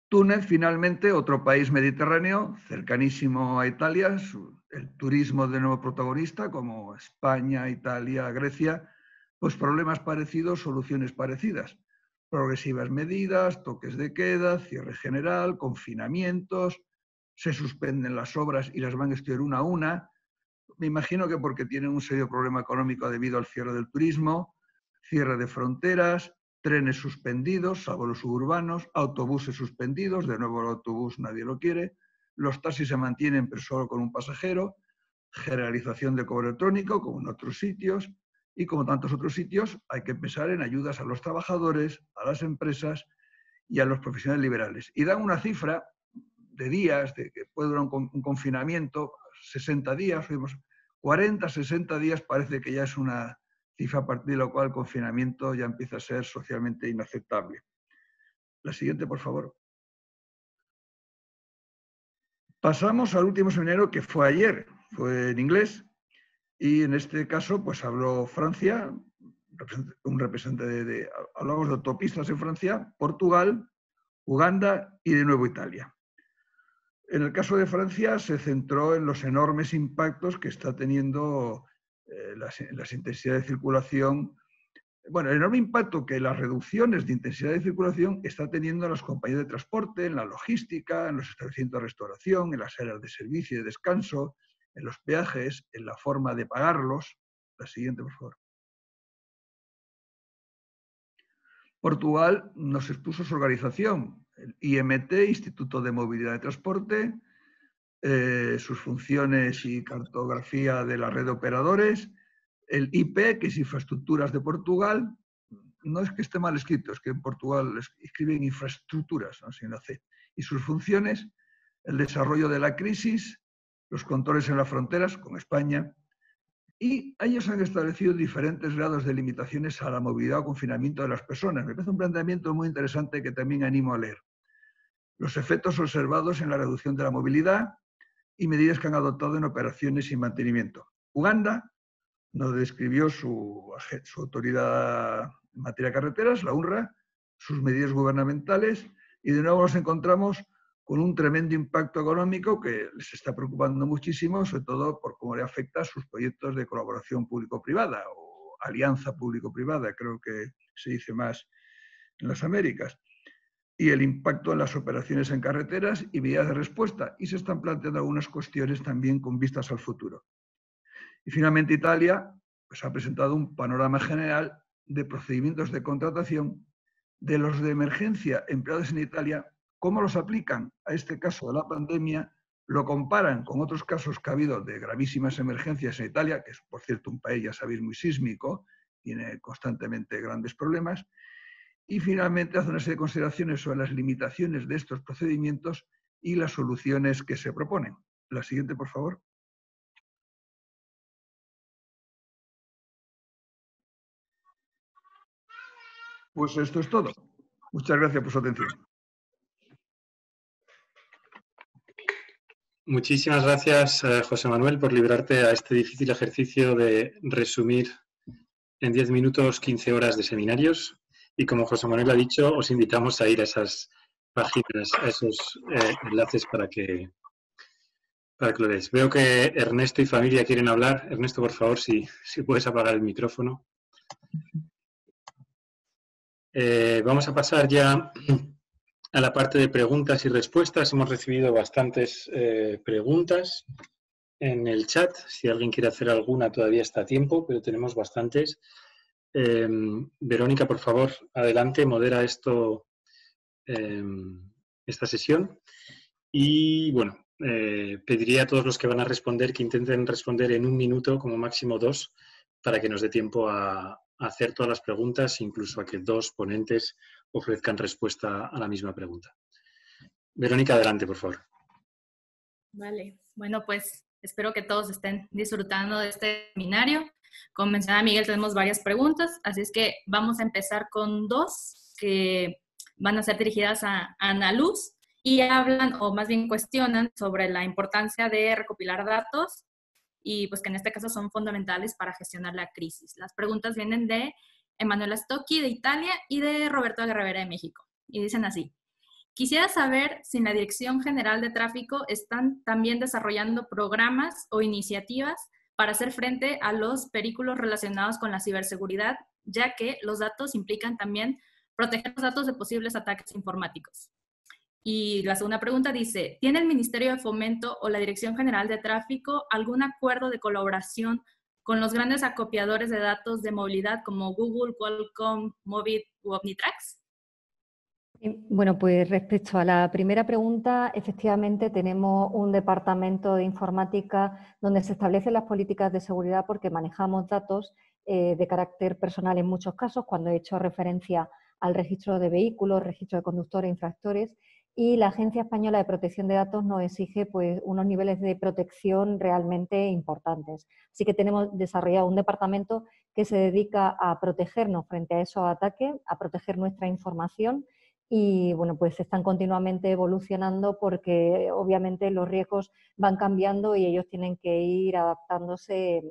Túnez, finalmente, otro país mediterráneo, cercanísimo a Italia, el turismo de nuevo protagonista, como España, Italia, Grecia, pues problemas parecidos, soluciones parecidas. Progresivas medidas, toques de queda, cierre general, confinamientos, se suspenden las obras y las van a estudiar una a una. Me imagino que porque tienen un serio problema económico debido al cierre del turismo, cierre de fronteras, trenes suspendidos, salvo los suburbanos, autobuses suspendidos, de nuevo el autobús nadie lo quiere, los taxis se mantienen pero solo con un pasajero, generalización de cobro electrónico como en otros sitios y como tantos otros sitios hay que pensar en ayudas a los trabajadores, a las empresas y a los profesionales liberales. Y dan una cifra de días, de que puede durar un, confinamiento, 60 días, 40, 60 días parece que ya es una, cifra a partir de la cual el confinamiento ya empieza a ser socialmente inaceptable. La siguiente, por favor. Pasamos al último seminario que fue ayer, fue en inglés, y en este caso pues habló Francia, un representante de, hablamos de autopistas en Francia, Portugal, Uganda y de nuevo Italia. En el caso de Francia se centró en los enormes impactos que está teniendo eh, las, intensidades de circulación, bueno, el enorme impacto que las reducciones de intensidad de circulación está teniendo en las compañías de transporte, en la logística, en los establecimientos de restauración, en las áreas de servicio y de descanso, en los peajes, en la forma de pagarlos. La siguiente, por favor. Portugal nos expuso su organización, el IMT, Instituto de Movilidad de Transporte, eh, sus funciones y cartografía de la red de operadores, el IP, que es Infraestructuras de Portugal, no es que esté mal escrito, es que en Portugal escriben infraestructuras, ¿no? sin la C, y sus funciones, el desarrollo de la crisis, los controles en las fronteras con España, y ellos han establecido diferentes grados de limitaciones a la movilidad o confinamiento de las personas. Me parece un planteamiento muy interesante que también animo a leer. Los efectos observados en la reducción de la movilidad, y medidas que han adoptado en operaciones y mantenimiento. Uganda nos describió su, autoridad en materia de carreteras, la UNRWA, sus medidas gubernamentales y de nuevo nos encontramos con un tremendo impacto económico que les está preocupando muchísimo, sobre todo por cómo le afecta a sus proyectos de colaboración público-privada o alianza público-privada, creo que se dice más en las Américas y el impacto en las operaciones en carreteras y vías de respuesta. Y se están planteando algunas cuestiones también con vistas al futuro. Y finalmente Italia pues, ha presentado un panorama general de procedimientos de contratación de los de emergencia empleados en Italia, cómo los aplican a este caso de la pandemia, lo comparan con otros casos que ha habido de gravísimas emergencias en Italia, que es por cierto un país, ya sabéis, muy sísmico, tiene constantemente grandes problemas, y finalmente hace una serie de consideraciones sobre las limitaciones de estos procedimientos y las soluciones que se proponen. La siguiente, por favor. Pues esto es todo. Muchas gracias por su atención. Muchísimas gracias, eh, José Manuel, por librarte a este difícil ejercicio de resumir en 10 minutos 15 horas de seminarios. Y como José Manuel ha dicho, os invitamos a ir a esas páginas, a esos eh, enlaces para que, para que lo veáis. Veo que Ernesto y familia quieren hablar. Ernesto, por favor, si, si puedes apagar el micrófono. Eh, vamos a pasar ya a la parte de preguntas y respuestas. Hemos recibido bastantes eh, preguntas en el chat. Si alguien quiere hacer alguna, todavía está a tiempo, pero tenemos bastantes. Em, Verónica, por favor, adelante, modera esto, em, esta sesión. Y bueno, eh, pediría a todos los que van a responder que intenten responder en un minuto, como máximo dos, para que nos dé tiempo a, hacer todas las preguntas, incluso a que dos ponentes ofrezcan respuesta a la misma pregunta. Verónica, adelante, por favor. Vale, bueno, pues espero que todos estén disfrutando de este seminario. Como mencionaba Miguel, tenemos varias preguntas, así es que vamos a empezar con dos que van a ser dirigidas a Ana Luz y hablan, o más bien cuestionan, sobre la importancia de recopilar datos y pues que en este caso son fundamentales para gestionar la crisis. Las preguntas vienen de Emanuela Stocchi de Italia y de Roberto Guerrera de México. Y dicen así, quisiera saber si en la Dirección General de Tráfico están también desarrollando programas o iniciativas para hacer frente a los perículos relacionados con la ciberseguridad, ya que los datos implican también proteger los datos de posibles ataques informáticos. Y la segunda pregunta dice, ¿tiene el Ministerio de Fomento o la Dirección General de Tráfico algún acuerdo de colaboración con los grandes acopiadores de datos de movilidad como Google, Qualcomm, Movit u Omnitrax? Bueno, pues respecto a la primera pregunta, efectivamente tenemos un departamento de informática donde se establecen las políticas de seguridad porque manejamos datos eh, de carácter personal en muchos casos, cuando he hecho referencia al registro de vehículos, registro de conductores, infractores, y la Agencia Española de Protección de Datos nos exige pues, unos niveles de protección realmente importantes. Así que tenemos desarrollado un departamento que se dedica a protegernos frente a esos ataques, a proteger nuestra información y bueno, pues están continuamente evolucionando porque obviamente los riesgos van cambiando y ellos tienen que ir adaptándose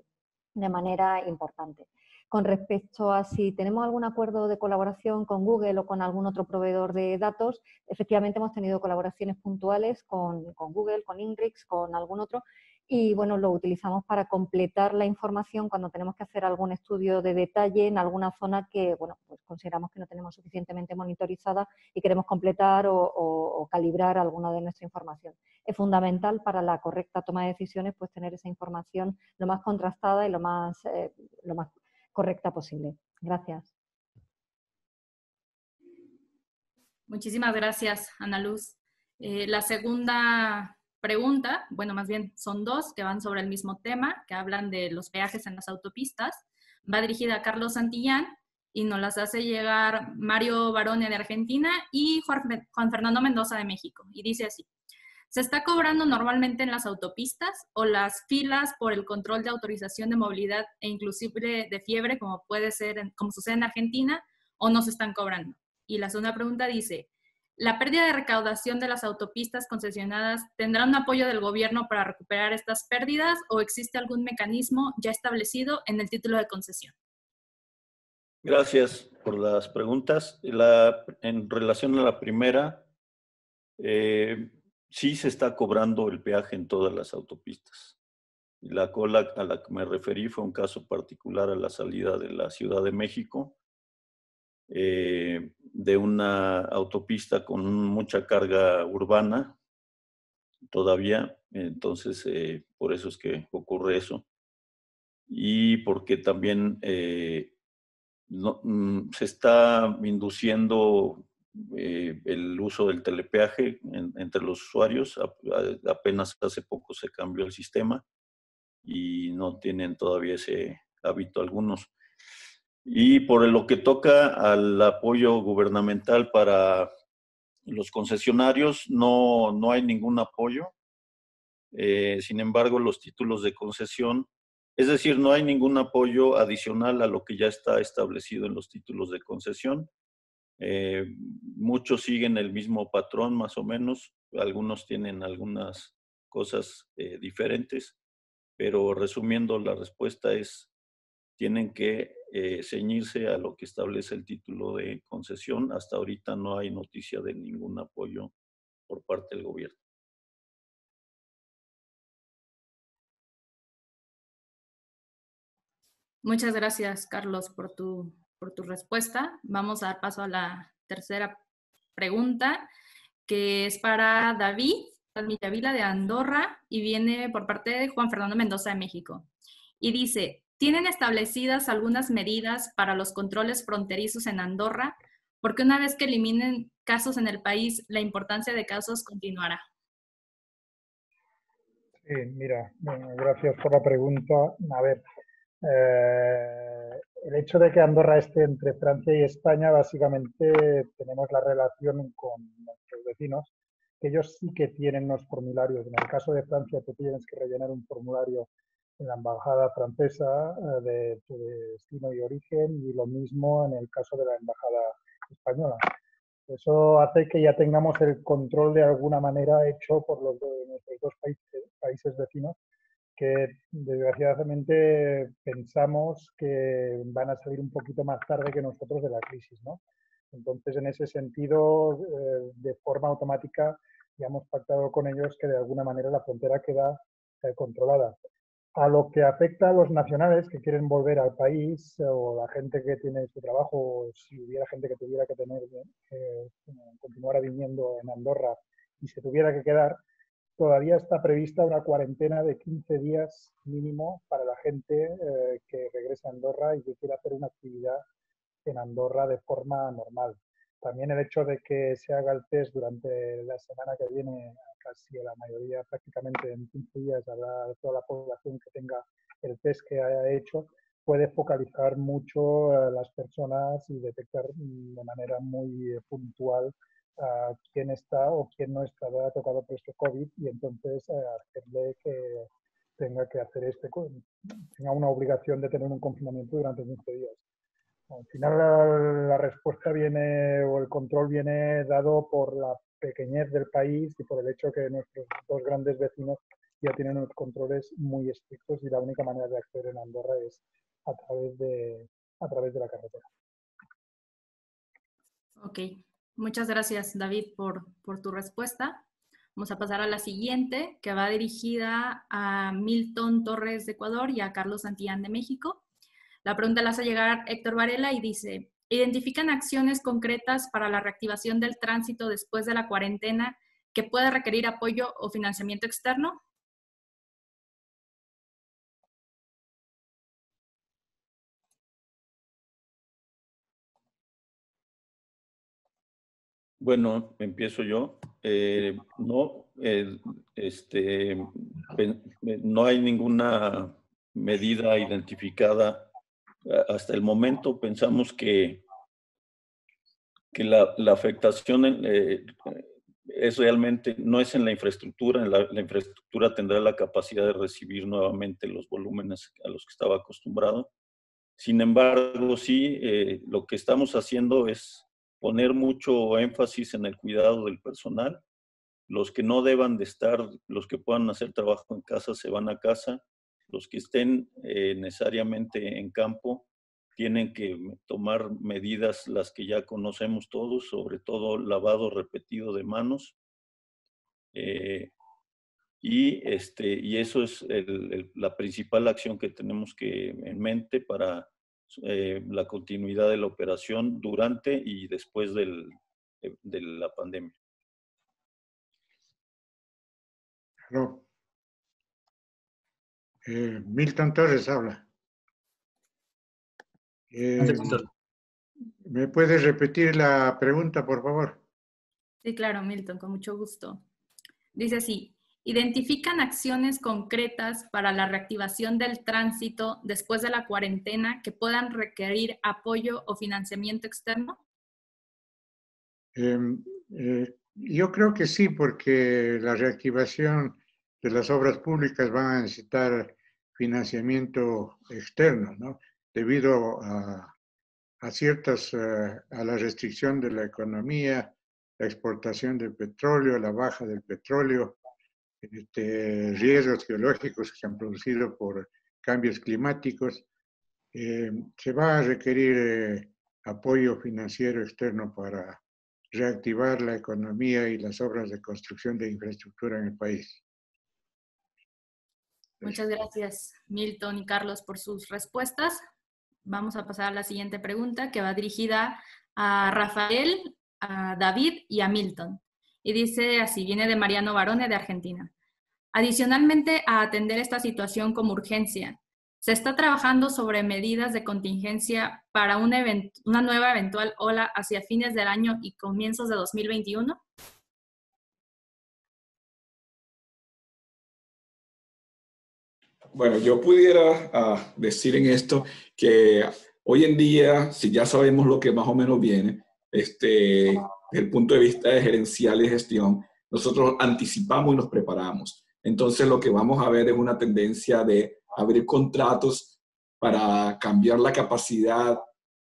de manera importante. Con respecto a si tenemos algún acuerdo de colaboración con Google o con algún otro proveedor de datos, efectivamente hemos tenido colaboraciones puntuales con, Google, con Inrix, con algún otro, y bueno, lo utilizamos para completar la información cuando tenemos que hacer algún estudio de detalle en alguna zona que, bueno, pues consideramos que no tenemos suficientemente monitorizada y queremos completar o, calibrar alguna de nuestra información. Es fundamental para la correcta toma de decisiones, pues tener esa información lo más contrastada y lo más, eh, lo más correcta posible. Gracias. Muchísimas gracias, Ana Luz. Eh, la segunda pregunta, bueno, más bien son dos que van sobre el mismo tema, que hablan de los peajes en las autopistas. Va dirigida a Carlos Santillán y nos las hace llegar Mario Barone de Argentina y Juan Fernando Mendoza de México. Y dice así, se está cobrando normalmente en las autopistas o las filas por el control de autorización de movilidad e inclusive de fiebre, como puede ser, como sucede en Argentina, o no se están cobrando. Y la segunda pregunta dice, ¿la pérdida de recaudación de las autopistas concesionadas tendrá un apoyo del gobierno para recuperar estas pérdidas o existe algún mecanismo ya establecido en el título de concesión? Gracias por las preguntas. En relación a la primera, eh, sí se está cobrando el peaje en todas las autopistas. La cola a la que me referí fue un caso particular a la salida de la Ciudad de México, eh, de una autopista con mucha carga urbana todavía, entonces eh, por eso es que ocurre eso. Y porque también eh, mm, se está induciendo el uso del telepeaje entre los usuarios. apenas hace poco se cambió el sistema y no tienen todavía ese hábito algunos. Y por lo que toca al apoyo gubernamental para los concesionarios, no, no hay ningún apoyo. Eh, sin embargo, los títulos de concesión, es decir, no hay ningún apoyo adicional a lo que ya está establecido en los títulos de concesión. Eh, muchos siguen el mismo patrón, más o menos. Algunos tienen algunas cosas eh, diferentes, pero resumiendo, la respuesta es, tienen que eh, ceñirse a lo que establece el título de concesión. Hasta ahorita no hay noticia de ningún apoyo por parte del gobierno. Muchas gracias, Carlos, por tu, por tu respuesta. Vamos a dar paso a la tercera pregunta, que es para David Vila de Andorra y viene por parte de Juan Fernando Mendoza de México. Y dice, ¿tienen establecidas algunas medidas para los controles fronterizos en Andorra? Porque una vez que eliminen casos en el país, la importancia de casos continuará. Sí, mira, gracias por la pregunta. A ver, eh, el hecho de que Andorra esté entre Francia y España, básicamente tenemos la relación con nuestros vecinos, que ellos sí que tienen unos formularios. En el caso de Francia, tú tienes que rellenar un formulario en la embajada francesa eh, de tu destino y origen y lo mismo en el caso de la embajada española. Eso hace que ya tengamos el control de alguna manera hecho por los nuestros dos países, países vecinos que desgraciadamente pensamos que van a salir un poquito más tarde que nosotros de la crisis. ¿no? Entonces, en ese sentido, eh, de forma automática, ya hemos pactado con ellos que de alguna manera la frontera queda eh, controlada. A lo que afecta a los nacionales que quieren volver al país o la gente que tiene su trabajo, o si hubiera gente que tuviera que tener, eh, continuara viviendo en Andorra y se tuviera que quedar, todavía está prevista una cuarentena de 15 días mínimo para la gente eh, que regresa a Andorra y que quiera hacer una actividad en Andorra de forma normal. También el hecho de que se haga el test durante la semana que viene, casi la mayoría, prácticamente en 15 días, habrá toda la población que tenga el test que haya hecho, puede focalizar mucho a las personas y detectar de manera muy puntual a quién está o quién no está tocado por este COVID y entonces eh, hacerle que tenga que hacer este, tenga una obligación de tener un confinamiento durante 15 días. Al final la, respuesta viene o el control viene dado por la pequeñez del país y por el hecho que nuestros dos grandes vecinos ya tienen unos controles muy estrictos y la única manera de acceder en Andorra es a través de, a través de la carretera. Ok, Muchas gracias, David, por, tu respuesta. Vamos a pasar a la siguiente, que va dirigida a Milton Torres de Ecuador y a Carlos Santillán de México. La pregunta la hace llegar Héctor Varela y dice, ¿identifican acciones concretas para la reactivación del tránsito después de la cuarentena que puede requerir apoyo o financiamiento externo? Bueno, empiezo yo. Eh, no, este, no hay ninguna medida identificada hasta el momento. Pensamos que, que la, afectación eh, es realmente, no es en la infraestructura, la, infraestructura tendrá la capacidad de recibir nuevamente los volúmenes a los que estaba acostumbrado. Sin embargo, sí, eh, lo que estamos haciendo es poner mucho énfasis en el cuidado del personal. Los que no deban de estar, los que puedan hacer trabajo en casa, se van a casa. Los que estén eh, necesariamente en campo, tienen que tomar medidas, las que ya conocemos todos, sobre todo lavado repetido de manos. Eh, y, este, y eso es la principal acción que tenemos que en mente para eh, la continuidad de la operación durante y después de la pandemia. Eh, Milton Torres habla. Eh, ¿Me puedes repetir la pregunta, por favor? Sí, claro, Milton, con mucho gusto. Dice así, ¿identifican acciones concretas para la reactivación del tránsito después de la cuarentena que puedan requerir apoyo o financiamiento externo? Em, eh, yo creo que sí, porque la reactivación de las obras públicas va a necesitar financiamiento externo, ¿no? Debido a, ciertas, eh, a la restricción de la economía, la exportación del petróleo, la baja del petróleo, este, riesgos geológicos que se han producido por cambios climáticos, eh, se va a requerir eh, apoyo financiero externo para reactivar la economía y las obras de construcción de infraestructura en el país. Muchas gracias, Milton y Carlos, por sus respuestas. Vamos a pasar a la siguiente pregunta que va dirigida a Rafael, a David y a Milton. Y dice así, viene de Mariano Barone de Argentina. Adicionalmente a atender esta situación como urgencia, ¿se está trabajando sobre medidas de contingencia para una, una nueva eventual ola hacia fines del año y comienzos de 2021? Bueno, yo pudiera ah, decir en esto que hoy en día, si ya sabemos lo que más o menos viene, este, desde el punto de vista de gerencial y gestión, nosotros anticipamos y nos preparamos. Entonces lo que vamos a ver es una tendencia de abrir contratos para cambiar la capacidad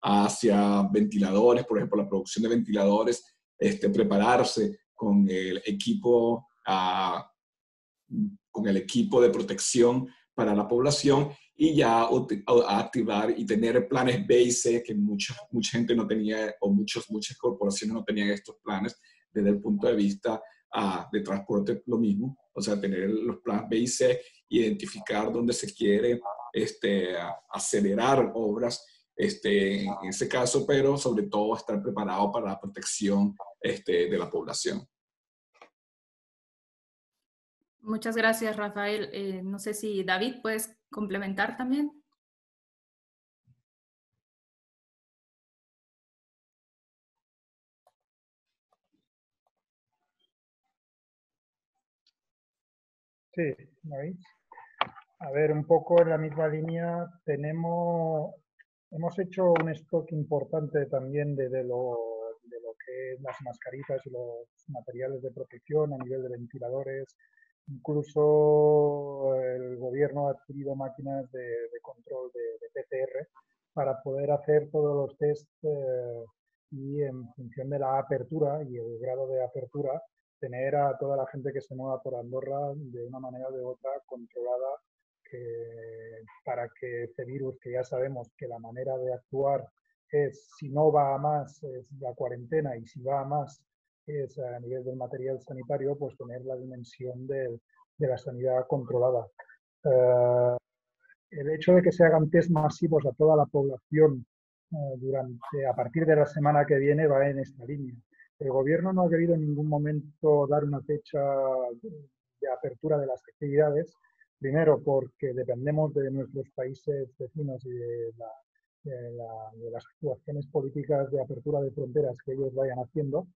hacia ventiladores, por ejemplo, la producción de ventiladores, este, prepararse con el equipo, ah, con el equipo de protección para la población y ya activar y tener planes B y C que mucha, mucha gente no tenía o muchos, muchas corporaciones no tenían estos planes desde el punto de vista ah, de transporte, lo mismo, o sea, tener los planes B y C, identificar dónde se quiere este, acelerar obras este, en ese caso, pero sobre todo estar preparado para la protección este, de la población. Muchas gracias, Rafael. Eh, no sé si David puedes complementar también. Sí, David. A ver, un poco en la misma línea, tenemos, hemos hecho un stock importante también de, lo, de lo que es las mascarillas y los materiales de protección a nivel de ventiladores, Incluso el gobierno ha adquirido máquinas de, control de, PCR para poder hacer todos los test eh, y en función de la apertura y el grado de apertura, tener a toda la gente que se mueva por Andorra de una manera o de otra controlada para que este virus, que ya sabemos que la manera de actuar es, si no va a más, es la cuarentena y si va a más, es a nivel del material sanitario, pues tener la dimensión de, de la sanidad controlada. Eh, el hecho de que se hagan test masivos a toda la población eh, durante, a partir de la semana que viene va en esta línea. El gobierno no ha querido en ningún momento dar una fecha de apertura de las actividades, primero porque dependemos de nuestros países vecinos y de, de las actuaciones políticas de apertura de fronteras que ellos vayan haciendo,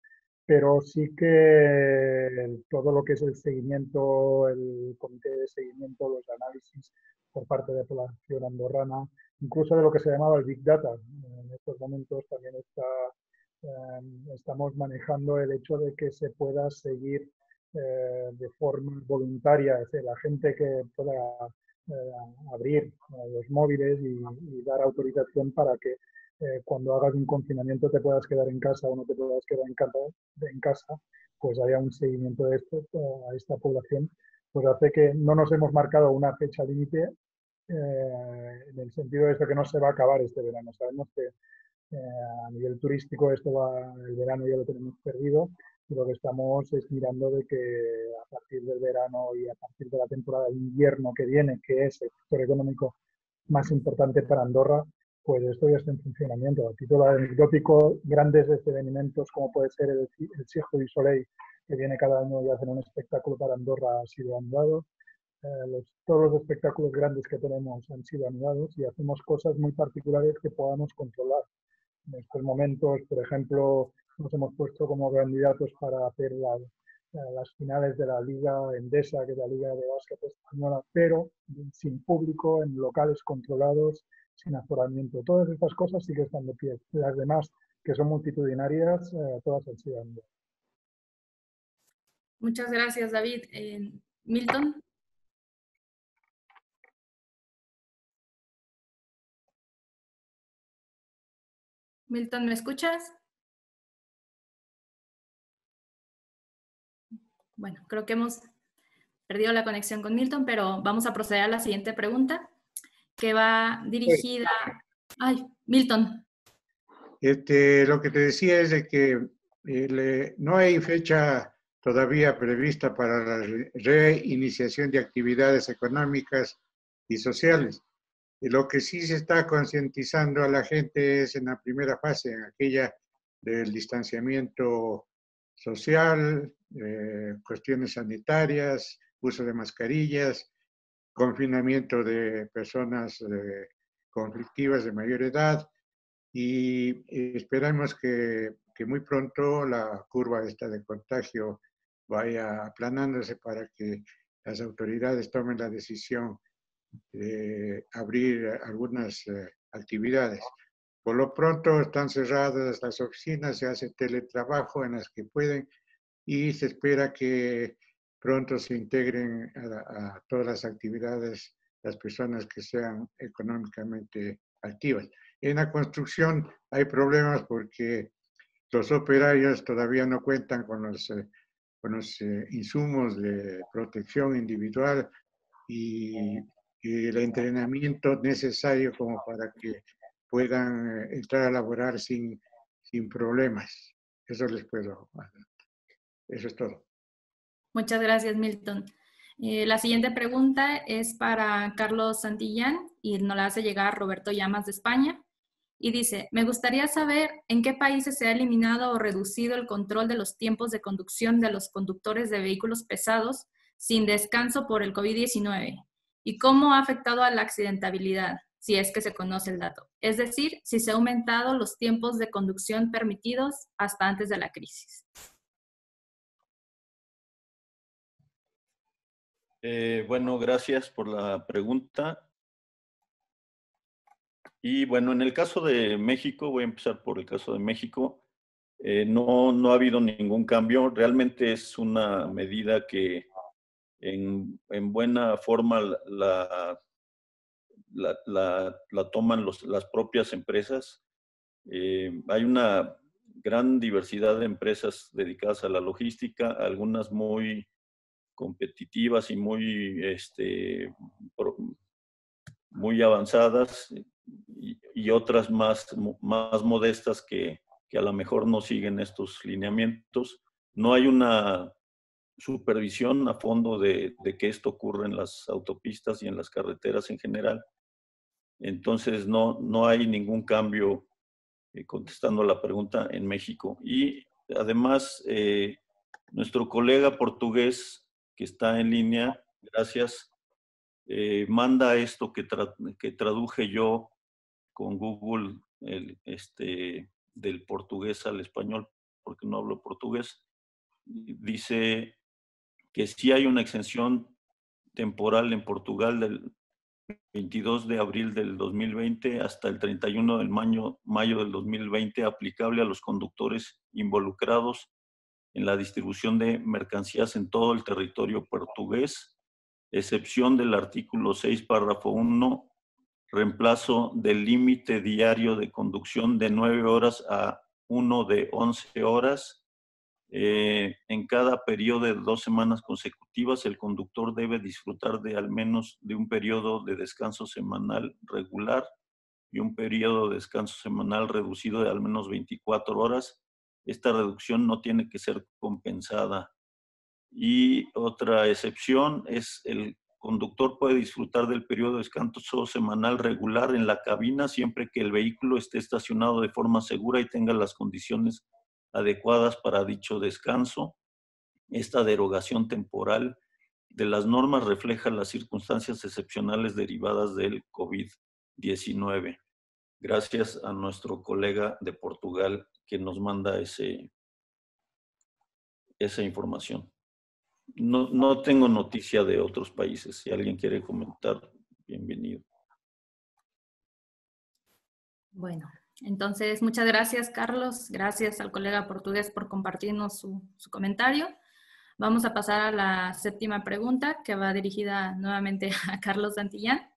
pero sí que todo lo que es el seguimiento, el comité de seguimiento, los análisis por parte de la población andorrana, incluso de lo que se llamaba el Big Data. En estos momentos también está, em, estamos manejando el hecho de que se pueda seguir eh, de forma voluntaria, es la gente que pueda eh, abrir eh, los móviles y dar autorización para que eh, cuando hagas un confinamiento te puedas quedar en casa o no te puedas quedar en casa, en casa pues haya un seguimiento de esto a esta población, pues hace que no nos hemos marcado una fecha límite eh, en el sentido de esto que no se va a acabar este verano. Sabemos que eh, a nivel turístico esto va, el verano ya lo tenemos perdido y lo que estamos es mirando de que a partir del verano y a partir de la temporada de invierno que viene, que es el sector económico más importante para Andorra, pues esto ya está en funcionamiento. A título anecdótico, grandes experimentos como puede ser el, el Cirque du Soleil, que viene cada año y hacen un espectáculo para Andorra, ha sido anulado. Eh, todos los espectáculos grandes que tenemos han sido anulados y hacemos cosas muy particulares que podamos controlar. En estos momentos, por ejemplo, nos hemos puesto como candidatos para hacer las finales de la Liga Endesa, que es la Liga de Básquet Española, pero sin público, en locales controlados, sin aforamiento. Todas estas cosas sí que están de pie. Las demás, que son multitudinarias, eh, todas han sido. Muchas gracias, David. Eh, Milton. Milton, ¿me escuchas? Bueno, creo que hemos perdido la conexión con Milton, pero vamos a proceder a la siguiente pregunta, que va dirigida... Ay, Milton. Este, lo que te decía es de que eh, no hay fecha todavía prevista para la reiniciación de actividades económicas y sociales. Y lo que sí se está concientizando a la gente es en la primera fase, en aquella del distanciamiento social, eh, cuestiones sanitarias, uso de mascarillas, confinamiento de personas eh, conflictivas de mayor edad y, esperamos que, que, muy pronto la curva esta de contagio vaya aplanándose para que las autoridades tomen la decisión de abrir algunas eh, actividades. Por lo pronto están cerradas las oficinas, se hace teletrabajo en las que pueden y se espera que pronto se integren a, todas las actividades las personas que sean económicamente activas. En la construcción hay problemas porque los operarios todavía no cuentan con los, eh, con los eh, insumos de protección individual y el entrenamiento necesario como para que puedan eh, entrar a laborar sin, sin problemas. Eso les puedo. Eso es todo. Muchas gracias, Milton. Eh, la siguiente pregunta es para Carlos Santillán y nos la hace llegar Roberto Llamas de España. Y dice, me gustaría saber en qué países se ha eliminado o reducido el control de los tiempos de conducción de los conductores de vehículos pesados sin descanso por el COVID-19 y cómo ha afectado a la accidentabilidad, si es que se conoce el dato. Es decir, si se ha aumentado los tiempos de conducción permitidos hasta antes de la crisis. Eh, bueno, gracias por la pregunta. Y bueno, en el caso de México, voy a empezar por el caso de México, eh, no, no ha habido ningún cambio. Realmente es una medida que en, buena forma la, la, toman las propias empresas. Eh, hay una gran diversidad de empresas dedicadas a la logística, algunas muy competitivas y muy, este, muy avanzadas y, otras más, más modestas que, que a lo mejor no siguen estos lineamientos. No hay una supervisión a fondo de, que esto ocurre en las autopistas y en las carreteras en general. Entonces, no, no hay ningún cambio, eh, contestando la pregunta, en México. Y además, eh, nuestro colega portugués que está en línea, gracias, eh, manda esto que, que traduje yo con Google el, este, del portugués al español, porque no hablo portugués. Dice, que sí hay una exención temporal en Portugal del 22 de abril del 2020 hasta el 31 de mayo, mayo del 2020 aplicable a los conductores involucrados en la distribución de mercancías en todo el territorio portugués, excepción del artículo 6, párrafo 1, reemplazo del límite diario de conducción de 9 horas a 1 de 11 horas eh, en cada periodo de dos semanas consecutivas, el conductor debe disfrutar de al menos de un periodo de descanso semanal regular y un periodo de descanso semanal reducido de al menos 24 horas. Esta reducción no tiene que ser compensada. Y otra excepción es el conductor puede disfrutar del periodo de descanso semanal regular en la cabina siempre que el vehículo esté estacionado de forma segura y tenga las condiciones adecuadas para dicho descanso. Esta derogación temporal de las normas refleja las circunstancias excepcionales derivadas del COVID-19. Gracias a nuestro colega de Portugal que nos manda ese, esa información. No, no tengo noticia de otros países. Si alguien quiere comentar, bienvenido. Bueno, entonces muchas gracias, Carlos. Gracias al colega portugués por compartirnos su, su comentario. Vamos a pasar a la séptima pregunta que va dirigida nuevamente a Carlos Santillán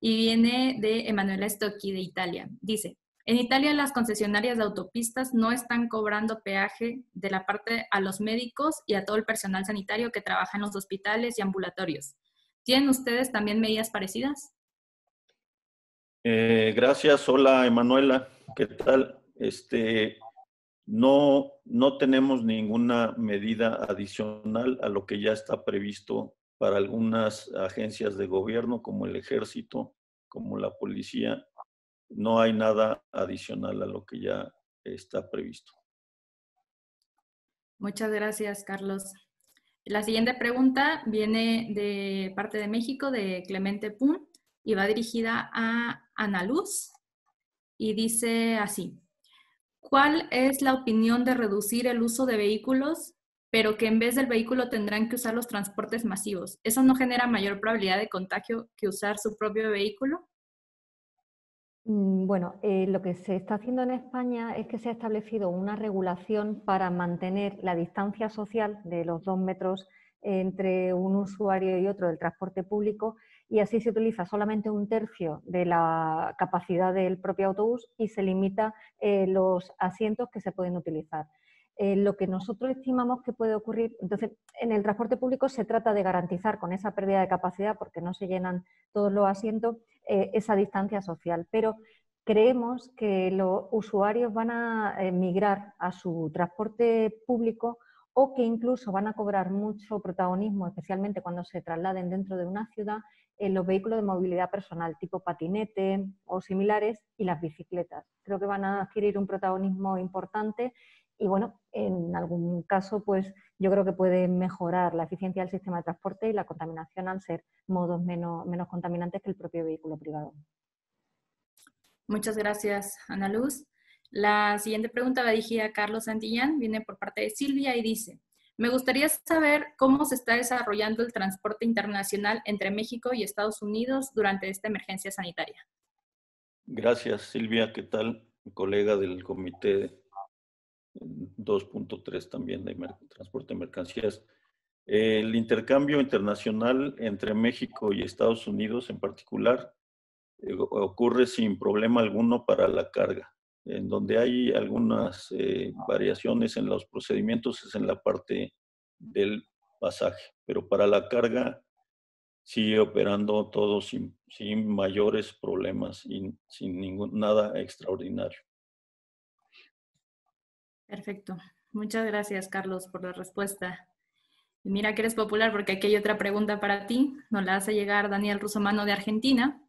y viene de Emanuela Stocchi de Italia. Dice, en Italia las concesionarias de autopistas no están cobrando peaje de la parte a los médicos y a todo el personal sanitario que trabaja en los hospitales y ambulatorios. ¿Tienen ustedes también medidas parecidas? Eh, gracias. Hola, Emanuela. ¿Qué tal? Este, no, no tenemos ninguna medida adicional a lo que ya está previsto para algunas agencias de gobierno como el ejército, como la policía no hay nada adicional a lo que ya está previsto. Muchas gracias, Carlos. La siguiente pregunta viene de parte de México, de Clemente Pun, y va dirigida a Ana Luz. Y dice así, ¿cuál es la opinión de reducir el uso de vehículos, pero que en vez del vehículo tendrán que usar los transportes masivos? ¿Eso no genera mayor probabilidad de contagio que usar su propio vehículo? Mm, bueno, eh, lo que se está haciendo en España es que se ha establecido una regulación para mantener la distancia social de los dos metros entre un usuario y otro del transporte público y así se utiliza solamente un tercio de la capacidad del propio autobús y se limita eh, los asientos que se pueden utilizar. Eh, lo que nosotros estimamos que puede ocurrir, entonces en el transporte público se trata de garantizar con esa pérdida de capacidad, porque no se llenan todos los asientos, eh, esa distancia social. Pero creemos que los usuarios van a eh, migrar a su transporte público o que incluso van a cobrar mucho protagonismo, especialmente cuando se trasladen dentro de una ciudad, en los vehículos de movilidad personal, tipo patinete o similares, y las bicicletas. Creo que van a adquirir un protagonismo importante y bueno, en algún caso, pues yo creo que puede mejorar la eficiencia del sistema de transporte y la contaminación al ser modos menos, menos contaminantes que el propio vehículo privado. Muchas gracias, Ana Luz. La siguiente pregunta va dirigida a Carlos Santillán, viene por parte de Silvia y dice, me gustaría saber cómo se está desarrollando el transporte internacional entre México y Estados Unidos durante esta emergencia sanitaria. Gracias, Silvia. ¿Qué tal? Colega del Comité 2.3 también de transporte de mercancías. El intercambio internacional entre México y Estados Unidos en particular eh, ocurre sin problema alguno para la carga. En donde hay algunas eh, variaciones en los procedimientos es en la parte del pasaje, pero para la carga sigue operando todo sin, sin mayores problemas y sin ningún, nada extraordinario. Perfecto. Muchas gracias, Carlos, por la respuesta. Y mira que eres popular porque aquí hay otra pregunta para ti. Nos la hace llegar Daniel Rusomano de Argentina.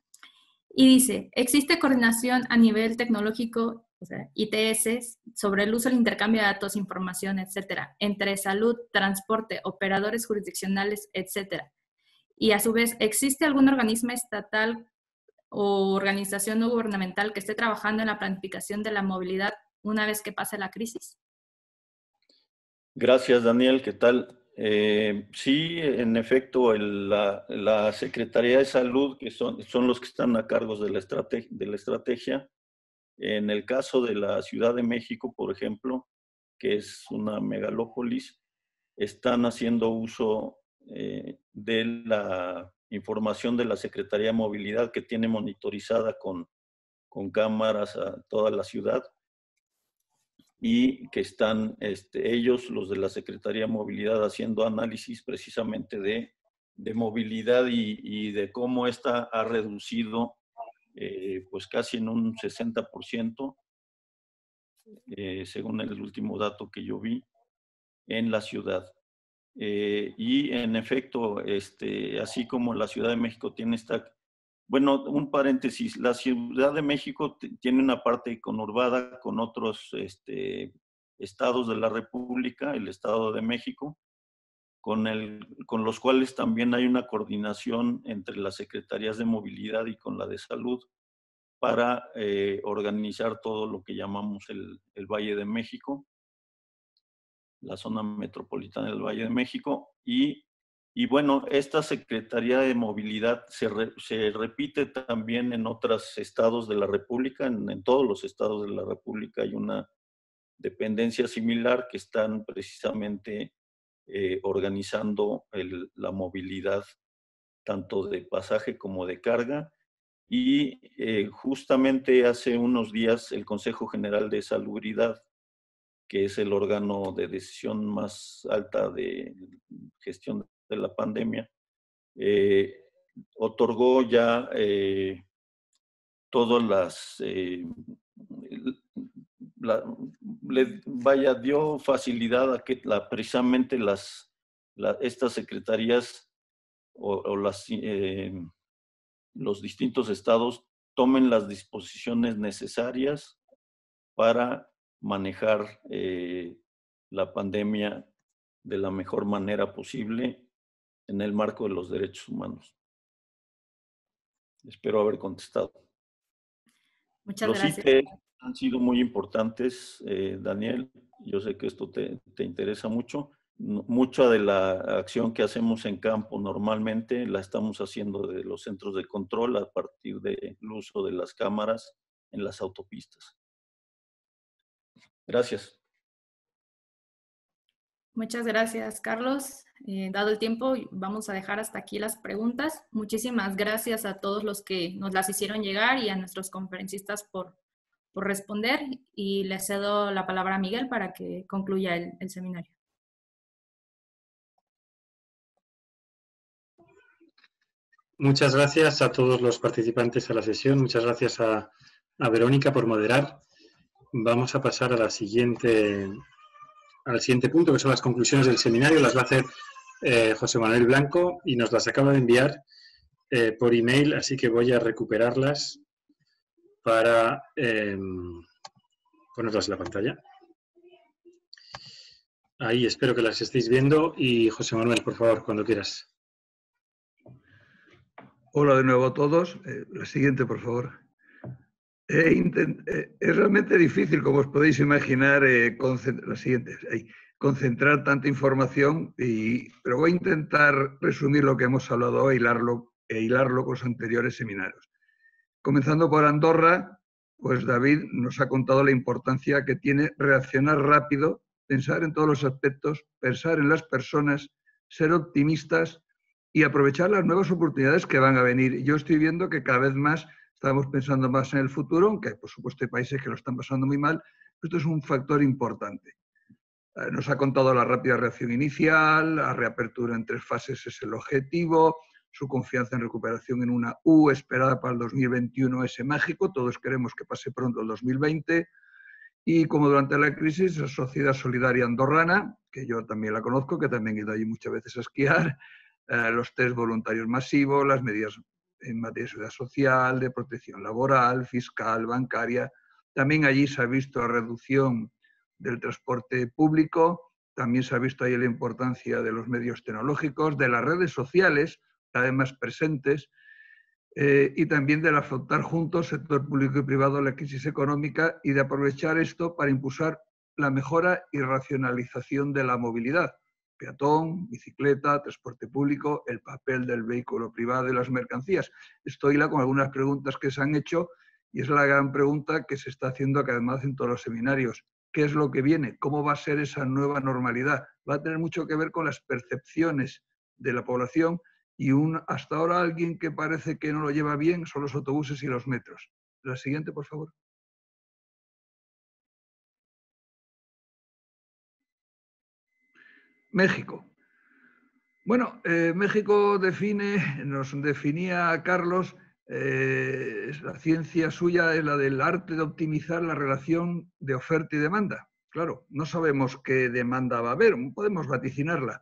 Y dice, ¿existe coordinación a nivel tecnológico, o sea, ITS, sobre el uso del intercambio de datos, información, etcétera, entre salud, transporte, operadores jurisdiccionales, etcétera? Y a su vez, ¿existe algún organismo estatal o organización no gubernamental que esté trabajando en la planificación de la movilidad una vez que pase la crisis? Gracias, Daniel. ¿Qué tal? Eh, sí, en efecto, la, Secretaría de Salud, que son, son los que están a cargo de la, estrategia, de la estrategia, en el caso de la Ciudad de México, por ejemplo, que es una megalópolis, están haciendo uso eh, de la información de la Secretaría de Movilidad que tiene monitorizada con, con cámaras a toda la ciudad y que están este, ellos, los de la Secretaría de Movilidad, haciendo análisis precisamente de, de movilidad y, de cómo esta ha reducido eh, pues casi en un 60%, eh, según el último dato que yo vi, en la ciudad. Eh, y en efecto, este, así como la Ciudad de México tiene esta, bueno, un paréntesis, la Ciudad de México tiene una parte conurbada con otros este, estados de la República, el Estado de México, con, los cuales también hay una coordinación entre las secretarías de movilidad y con la de salud para eh, organizar todo lo que llamamos el, el Valle de México la zona metropolitana del Valle de México. Y, y bueno, esta Secretaría de Movilidad se, se, repite también en otros estados de la República, en, todos los estados de la República hay una dependencia similar que están precisamente eh, organizando la movilidad tanto de pasaje como de carga. Y eh, justamente hace unos días el Consejo General de Salubridad que es el órgano de decisión más alta de gestión de la pandemia, eh, otorgó ya eh, todas las, eh, le, vaya, dio facilidad a que la, precisamente las, estas secretarías o, las, los distintos estados tomen las disposiciones necesarias para manejar la pandemia de la mejor manera posible en el marco de los derechos humanos. Espero haber contestado. Muchas los gracias. han sido muy importantes, eh, Daniel. Yo sé que esto te, te interesa mucho. Mucha de la acción que hacemos en campo normalmente la estamos haciendo de los centros de control a partir del uso de las cámaras en las autopistas. Gracias. Muchas gracias, Carlos. Eh, dado el tiempo, vamos a dejar hasta aquí las preguntas. Muchísimas gracias a todos los que nos las hicieron llegar y a nuestros conferencistas por, por responder. Y le cedo la palabra a Miguel para que concluya el, seminario. Muchas gracias a todos los participantes a la sesión. Muchas gracias a, a Verónica por moderar. Vamos a pasar a la siguiente, al siguiente punto, que son las conclusiones del seminario. Las va a hacer eh, José Manuel Blanco y nos las acaba de enviar eh, por email, así que voy a recuperarlas para eh, ponerlas en la pantalla. Ahí espero que las estéis viendo y José Manuel, por favor, cuando quieras. Hola de nuevo a todos. Eh, la siguiente, por favor. Eh, es realmente difícil, como os podéis imaginar, eh, concentrar tanta información, y, pero voy a intentar resumir lo que hemos hablado e hilarlo, e hilarlo con los anteriores seminarios. Comenzando por Andorra, pues David nos ha contado la importancia que tiene reaccionar rápido, pensar en todos los aspectos, pensar en las personas, ser optimistas y aprovechar las nuevas oportunidades que van a venir. Yo estoy viendo que cada vez más estamos pensando más en el futuro, aunque por supuesto hay países que lo están pasando muy mal. Esto es un factor importante. Eh, nos ha contado la rápida reacción inicial, la reapertura en tres fases es el objetivo, su confianza en recuperación en una U esperada para el 2021 es mágico, todos queremos que pase pronto el 2020. Y como durante la crisis, la Sociedad Solidaria Andorrana, que yo también la conozco, que también he ido allí muchas veces a esquiar, eh, los test voluntarios masivos, las medidas en materia de seguridad social, de protección laboral, fiscal, bancaria. También allí se ha visto la reducción del transporte público, también se ha visto ahí la importancia de los medios tecnológicos, de las redes sociales, cada vez más presentes, eh, y también del afrontar juntos sector público y privado la crisis económica y de aprovechar esto para impulsar la mejora y racionalización de la movilidad peatón, bicicleta, transporte público, el papel del vehículo privado y las mercancías. Estoy con algunas preguntas que se han hecho y es la gran pregunta que se está haciendo que además en todos los seminarios. ¿Qué es lo que viene? ¿Cómo va a ser esa nueva normalidad? Va a tener mucho que ver con las percepciones de la población y un, hasta ahora alguien que parece que no lo lleva bien son los autobuses y los metros. La siguiente, por favor. México. Bueno, eh, México define, nos definía Carlos, eh, la ciencia suya es la del arte de optimizar la relación de oferta y demanda. Claro, no sabemos qué demanda va a haber, podemos vaticinarla,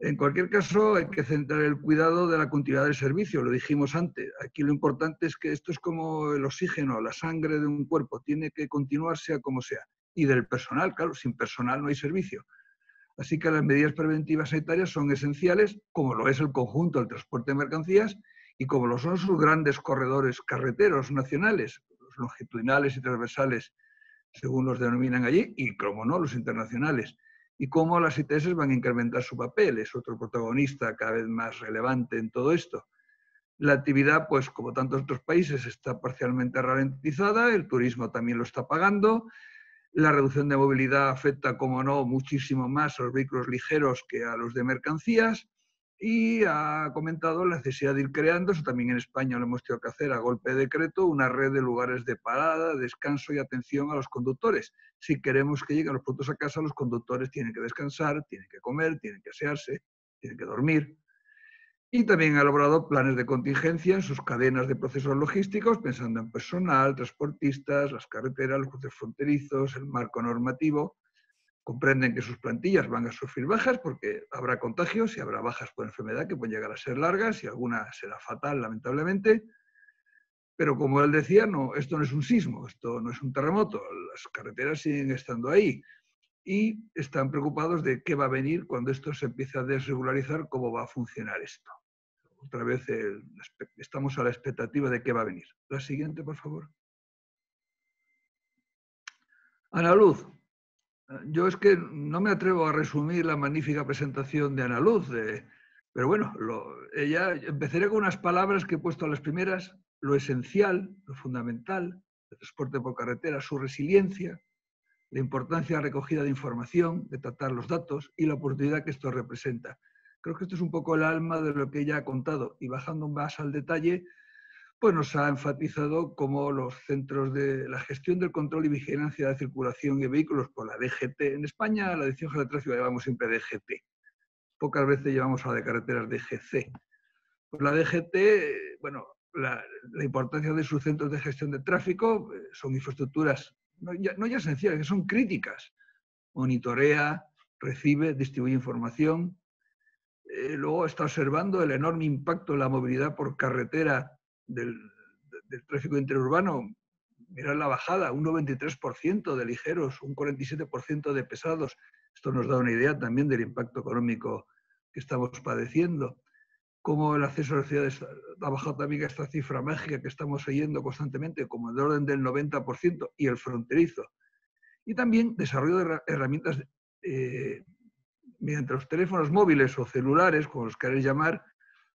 En cualquier caso, hay que centrar el cuidado de la continuidad del servicio, lo dijimos antes. Aquí lo importante es que esto es como el oxígeno, la sangre de un cuerpo, tiene que continuar sea como sea. Y del personal, claro, sin personal no hay servicio. Así que las medidas preventivas sanitarias son esenciales, como lo es el conjunto del transporte de mercancías y como lo son sus grandes corredores carreteros nacionales, los longitudinales y transversales, según los denominan allí, y como no, los internacionales y cómo las ITS van a incrementar su papel. Es otro protagonista cada vez más relevante en todo esto. La actividad, pues como tantos otros países, está parcialmente ralentizada, el turismo también lo está pagando, la reducción de movilidad afecta, como no, muchísimo más a los vehículos ligeros que a los de mercancías, y ha comentado la necesidad de ir creando, eso también en España lo hemos tenido que hacer a golpe de decreto, una red de lugares de parada, descanso y atención a los conductores. Si queremos que lleguen los productos a casa, los conductores tienen que descansar, tienen que comer, tienen que asearse, tienen que dormir. Y también ha elaborado planes de contingencia en sus cadenas de procesos logísticos, pensando en personal, transportistas, las carreteras, los cruces fronterizos, el marco normativo, comprenden que sus plantillas van a sufrir bajas porque habrá contagios y habrá bajas por enfermedad que pueden llegar a ser largas y alguna será fatal, lamentablemente. Pero como él decía, no, esto no es un sismo, esto no es un terremoto, las carreteras siguen estando ahí y están preocupados de qué va a venir cuando esto se empiece a desregularizar, cómo va a funcionar esto. Otra vez estamos a la expectativa de qué va a venir. La siguiente, por favor. Ana Luz, yo es que no me atrevo a resumir la magnífica presentación de Ana Luz, pero bueno, ella, empezaré con unas palabras que he puesto a las primeras, lo esencial, lo fundamental, el transporte por carretera, su resiliencia, la importancia de la recogida de información, de tratar los datos y la oportunidad que esto representa. Creo que esto es un poco el alma de lo que ella ha contado y bajando más al detalle, pues nos ha enfatizado cómo los centros de la gestión del control y vigilancia de circulación de vehículos por la DGT en España, la Dirección General de Tráfico la llevamos siempre DGT. Pocas veces llevamos a la de carreteras DGC. Pues la DGT, bueno, la, importancia de sus centros de gestión de tráfico eh, son infraestructuras no ya, no ya esenciales, que son críticas. Monitorea, recibe, distribuye información. Eh, luego está observando el enorme impacto de la movilidad por carretera del, tráfico interurbano, mirad la bajada, un 93% de ligeros, un 47% de pesados. Esto nos da una idea también del impacto económico que estamos padeciendo. Cómo el acceso a las ciudades ha bajado también esta cifra mágica que estamos oyendo constantemente, como el orden del 90% y el fronterizo. Y también desarrollo de herramientas eh, mediante los teléfonos móviles o celulares, como los queréis llamar,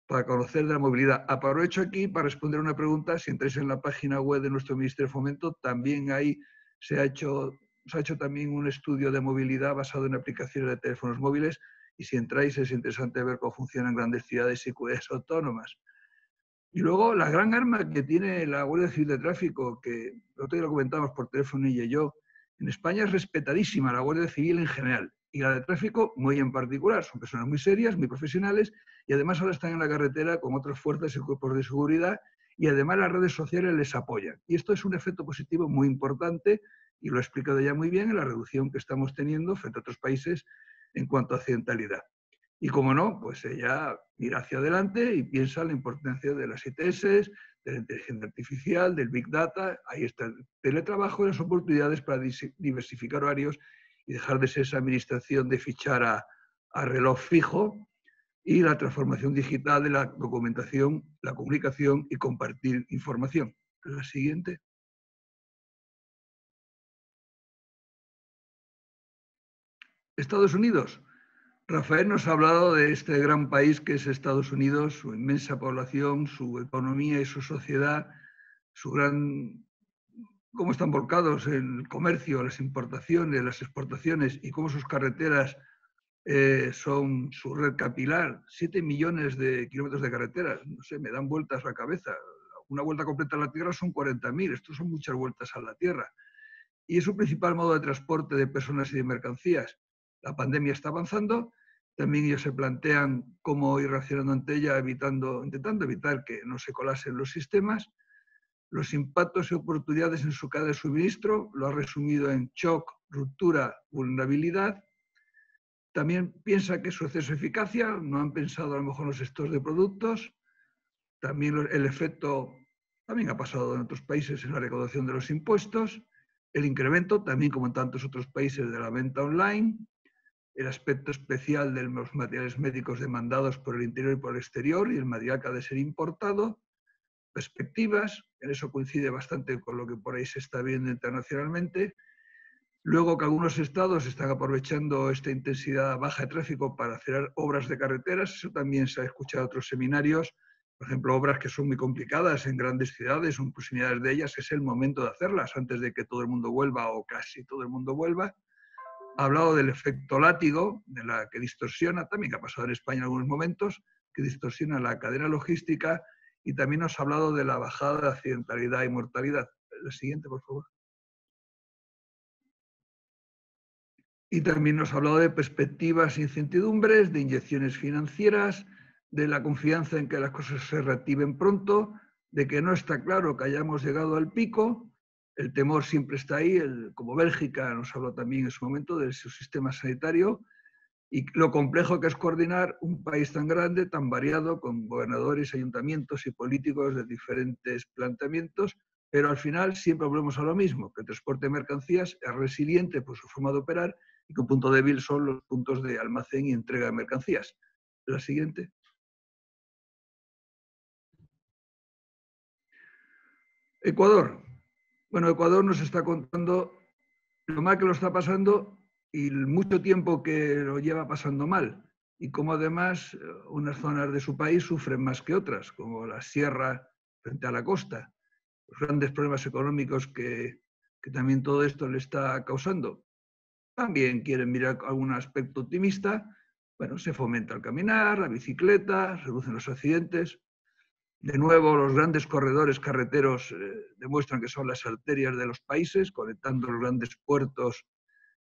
para conocer de la movilidad. Aprovecho aquí para responder una pregunta. Si entráis en la página web de nuestro Ministerio de Fomento, también ahí se ha hecho, se ha hecho también un estudio de movilidad basado en aplicaciones de teléfonos móviles y si entráis es interesante ver cómo funcionan grandes ciudades y ciudades autónomas. Y luego la gran arma que tiene la Guardia Civil de Tráfico, que el otro día lo comentamos por teléfono y yo, en España es respetadísima la Guardia Civil en general y la de tráfico muy en particular. Son personas muy serias, muy profesionales y además ahora están en la carretera con otras fuerzas y cuerpos de seguridad y además las redes sociales les apoyan. Y esto es un efecto positivo muy importante y lo he explicado ya muy bien en la reducción que estamos teniendo frente a otros países en cuanto a accidentalidad. Y como no, pues ella mira hacia adelante y piensa en la importancia de las ITS, de la inteligencia artificial, del Big Data. Ahí está el teletrabajo y las oportunidades para diversificar horarios y dejar de ser esa administración de fichar a, reloj fijo y la transformación digital de la documentación, la comunicación y compartir información. La siguiente. Estados Unidos. Rafael nos ha hablado de este gran país que es Estados Unidos, su inmensa población, su economía y su sociedad, su gran cómo están volcados el comercio, las importaciones, las exportaciones y cómo sus carreteras eh, son su red capilar. Siete millones de kilómetros de carreteras, no sé, me dan vueltas la cabeza. Una vuelta completa a la Tierra son 40.000, estos son muchas vueltas a la Tierra. Y es su principal modo de transporte de personas y de mercancías. La pandemia está avanzando, también ellos se plantean cómo ir reaccionando ante ella, evitando, intentando evitar que no se colasen los sistemas los impactos y oportunidades en su cadena de suministro, lo ha resumido en shock, ruptura, vulnerabilidad. también piensa que su exceso eficacia, no han pensado a lo mejor los stocks de productos, también el efecto, también ha pasado en otros países en la recaudación de los impuestos, el incremento, también como en tantos otros países, de la venta online, el aspecto especial de los materiales médicos demandados por el interior y por el exterior y el material que ha de ser importado, perspectivas, en eso coincide bastante con lo que por ahí se está viendo internacionalmente. Luego que algunos estados están aprovechando esta intensidad baja de tráfico para hacer obras de carreteras, eso también se ha escuchado en otros seminarios, por ejemplo, obras que son muy complicadas en grandes ciudades, son posibilidades de ellas, es el momento de hacerlas antes de que todo el mundo vuelva o casi todo el mundo vuelva. Ha hablado del efecto látigo, de la que distorsiona, también que ha pasado en España en algunos momentos, que distorsiona la cadena logística y también nos ha hablado de la bajada de accidentalidad y mortalidad. La siguiente, por favor. Y también nos ha hablado de perspectivas e incertidumbres, de inyecciones financieras, de la confianza en que las cosas se reactiven pronto, de que no está claro que hayamos llegado al pico, el temor siempre está ahí, como Bélgica nos habló también en su momento de su sistema sanitario, y lo complejo que es coordinar un país tan grande, tan variado, con gobernadores, ayuntamientos y políticos de diferentes planteamientos, pero al final siempre volvemos a lo mismo, que el transporte de mercancías es resiliente por su forma de operar y que un punto débil son los puntos de almacén y entrega de mercancías. La siguiente. Ecuador. Bueno, Ecuador nos está contando lo mal que lo está pasando y mucho tiempo que lo lleva pasando mal. Y como además eh, unas zonas de su país sufren más que otras, como la sierra frente a la costa. Los grandes problemas económicos que, que también todo esto le está causando. También quieren mirar algún aspecto optimista. Bueno, se fomenta el caminar, la bicicleta, reducen los accidentes. De nuevo, los grandes corredores carreteros eh, demuestran que son las arterias de los países, conectando los grandes puertos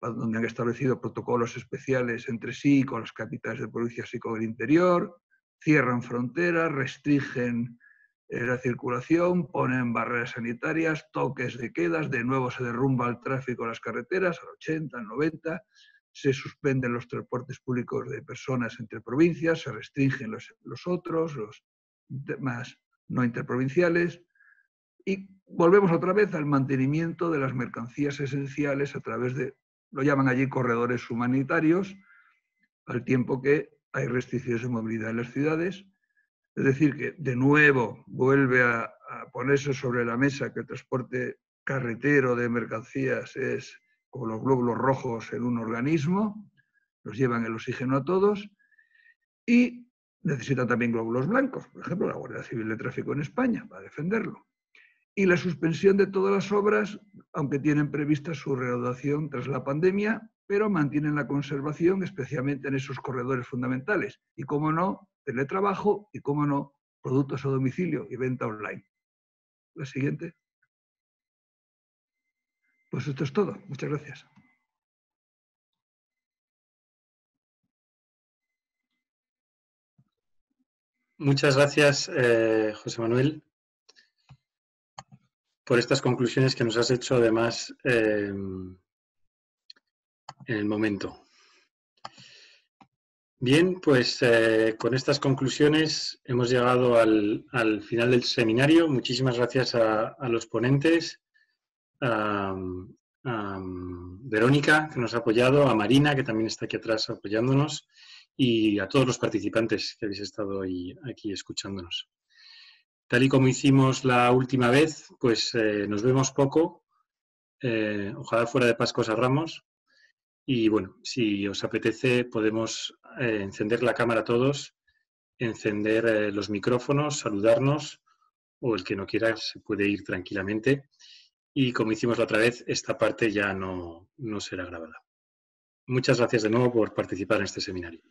donde han establecido protocolos especiales entre sí con las capitales de provincias y con el interior, cierran fronteras, restringen eh, la circulación, ponen barreras sanitarias, toques de quedas, de nuevo se derrumba el tráfico en las carreteras al 80, al 90, se suspenden los transportes públicos de personas entre provincias, se restringen los, los otros, los más no interprovinciales, y volvemos otra vez al mantenimiento de las mercancías esenciales a través de, lo llaman allí corredores humanitarios, al tiempo que hay restricciones de movilidad en las ciudades. Es decir, que de nuevo vuelve a, ponerse sobre la mesa que el transporte carretero de mercancías es como los glóbulos rojos en un organismo, los llevan el oxígeno a todos, y necesita también glóbulos blancos, por ejemplo, la Guardia Civil de Tráfico en España, para defenderlo. Y la suspensión de todas las obras, aunque tienen prevista su reanudación tras la pandemia, pero mantienen la conservación, especialmente en esos corredores fundamentales. Y, como no, teletrabajo y, como no, productos a domicilio y venta online. La siguiente. Pues esto es todo. Muchas gracias. Muchas gracias, eh, José Manuel, por estas conclusiones que nos has hecho, además, eh, en el momento. Bien, pues eh, con estas conclusiones hemos llegado al, final del seminario. Muchísimas gracias a, los ponentes, a, a, Verónica, que nos ha apoyado, a Marina, que también está aquí atrás apoyándonos, y a todos los participantes que habéis estado hoy aquí escuchándonos. Tal y como hicimos la última vez, pues eh, nos vemos poco, eh, ojalá fuera de Pascos a Ramos, y bueno, si os apetece podemos eh, encender la cámara todos, encender los micrófonos, saludarnos, o el que no quiera se puede ir tranquilamente. Y como hicimos la otra vez, esta parte ya no, no será grabada. Muchas gracias de nuevo por participar en este seminario.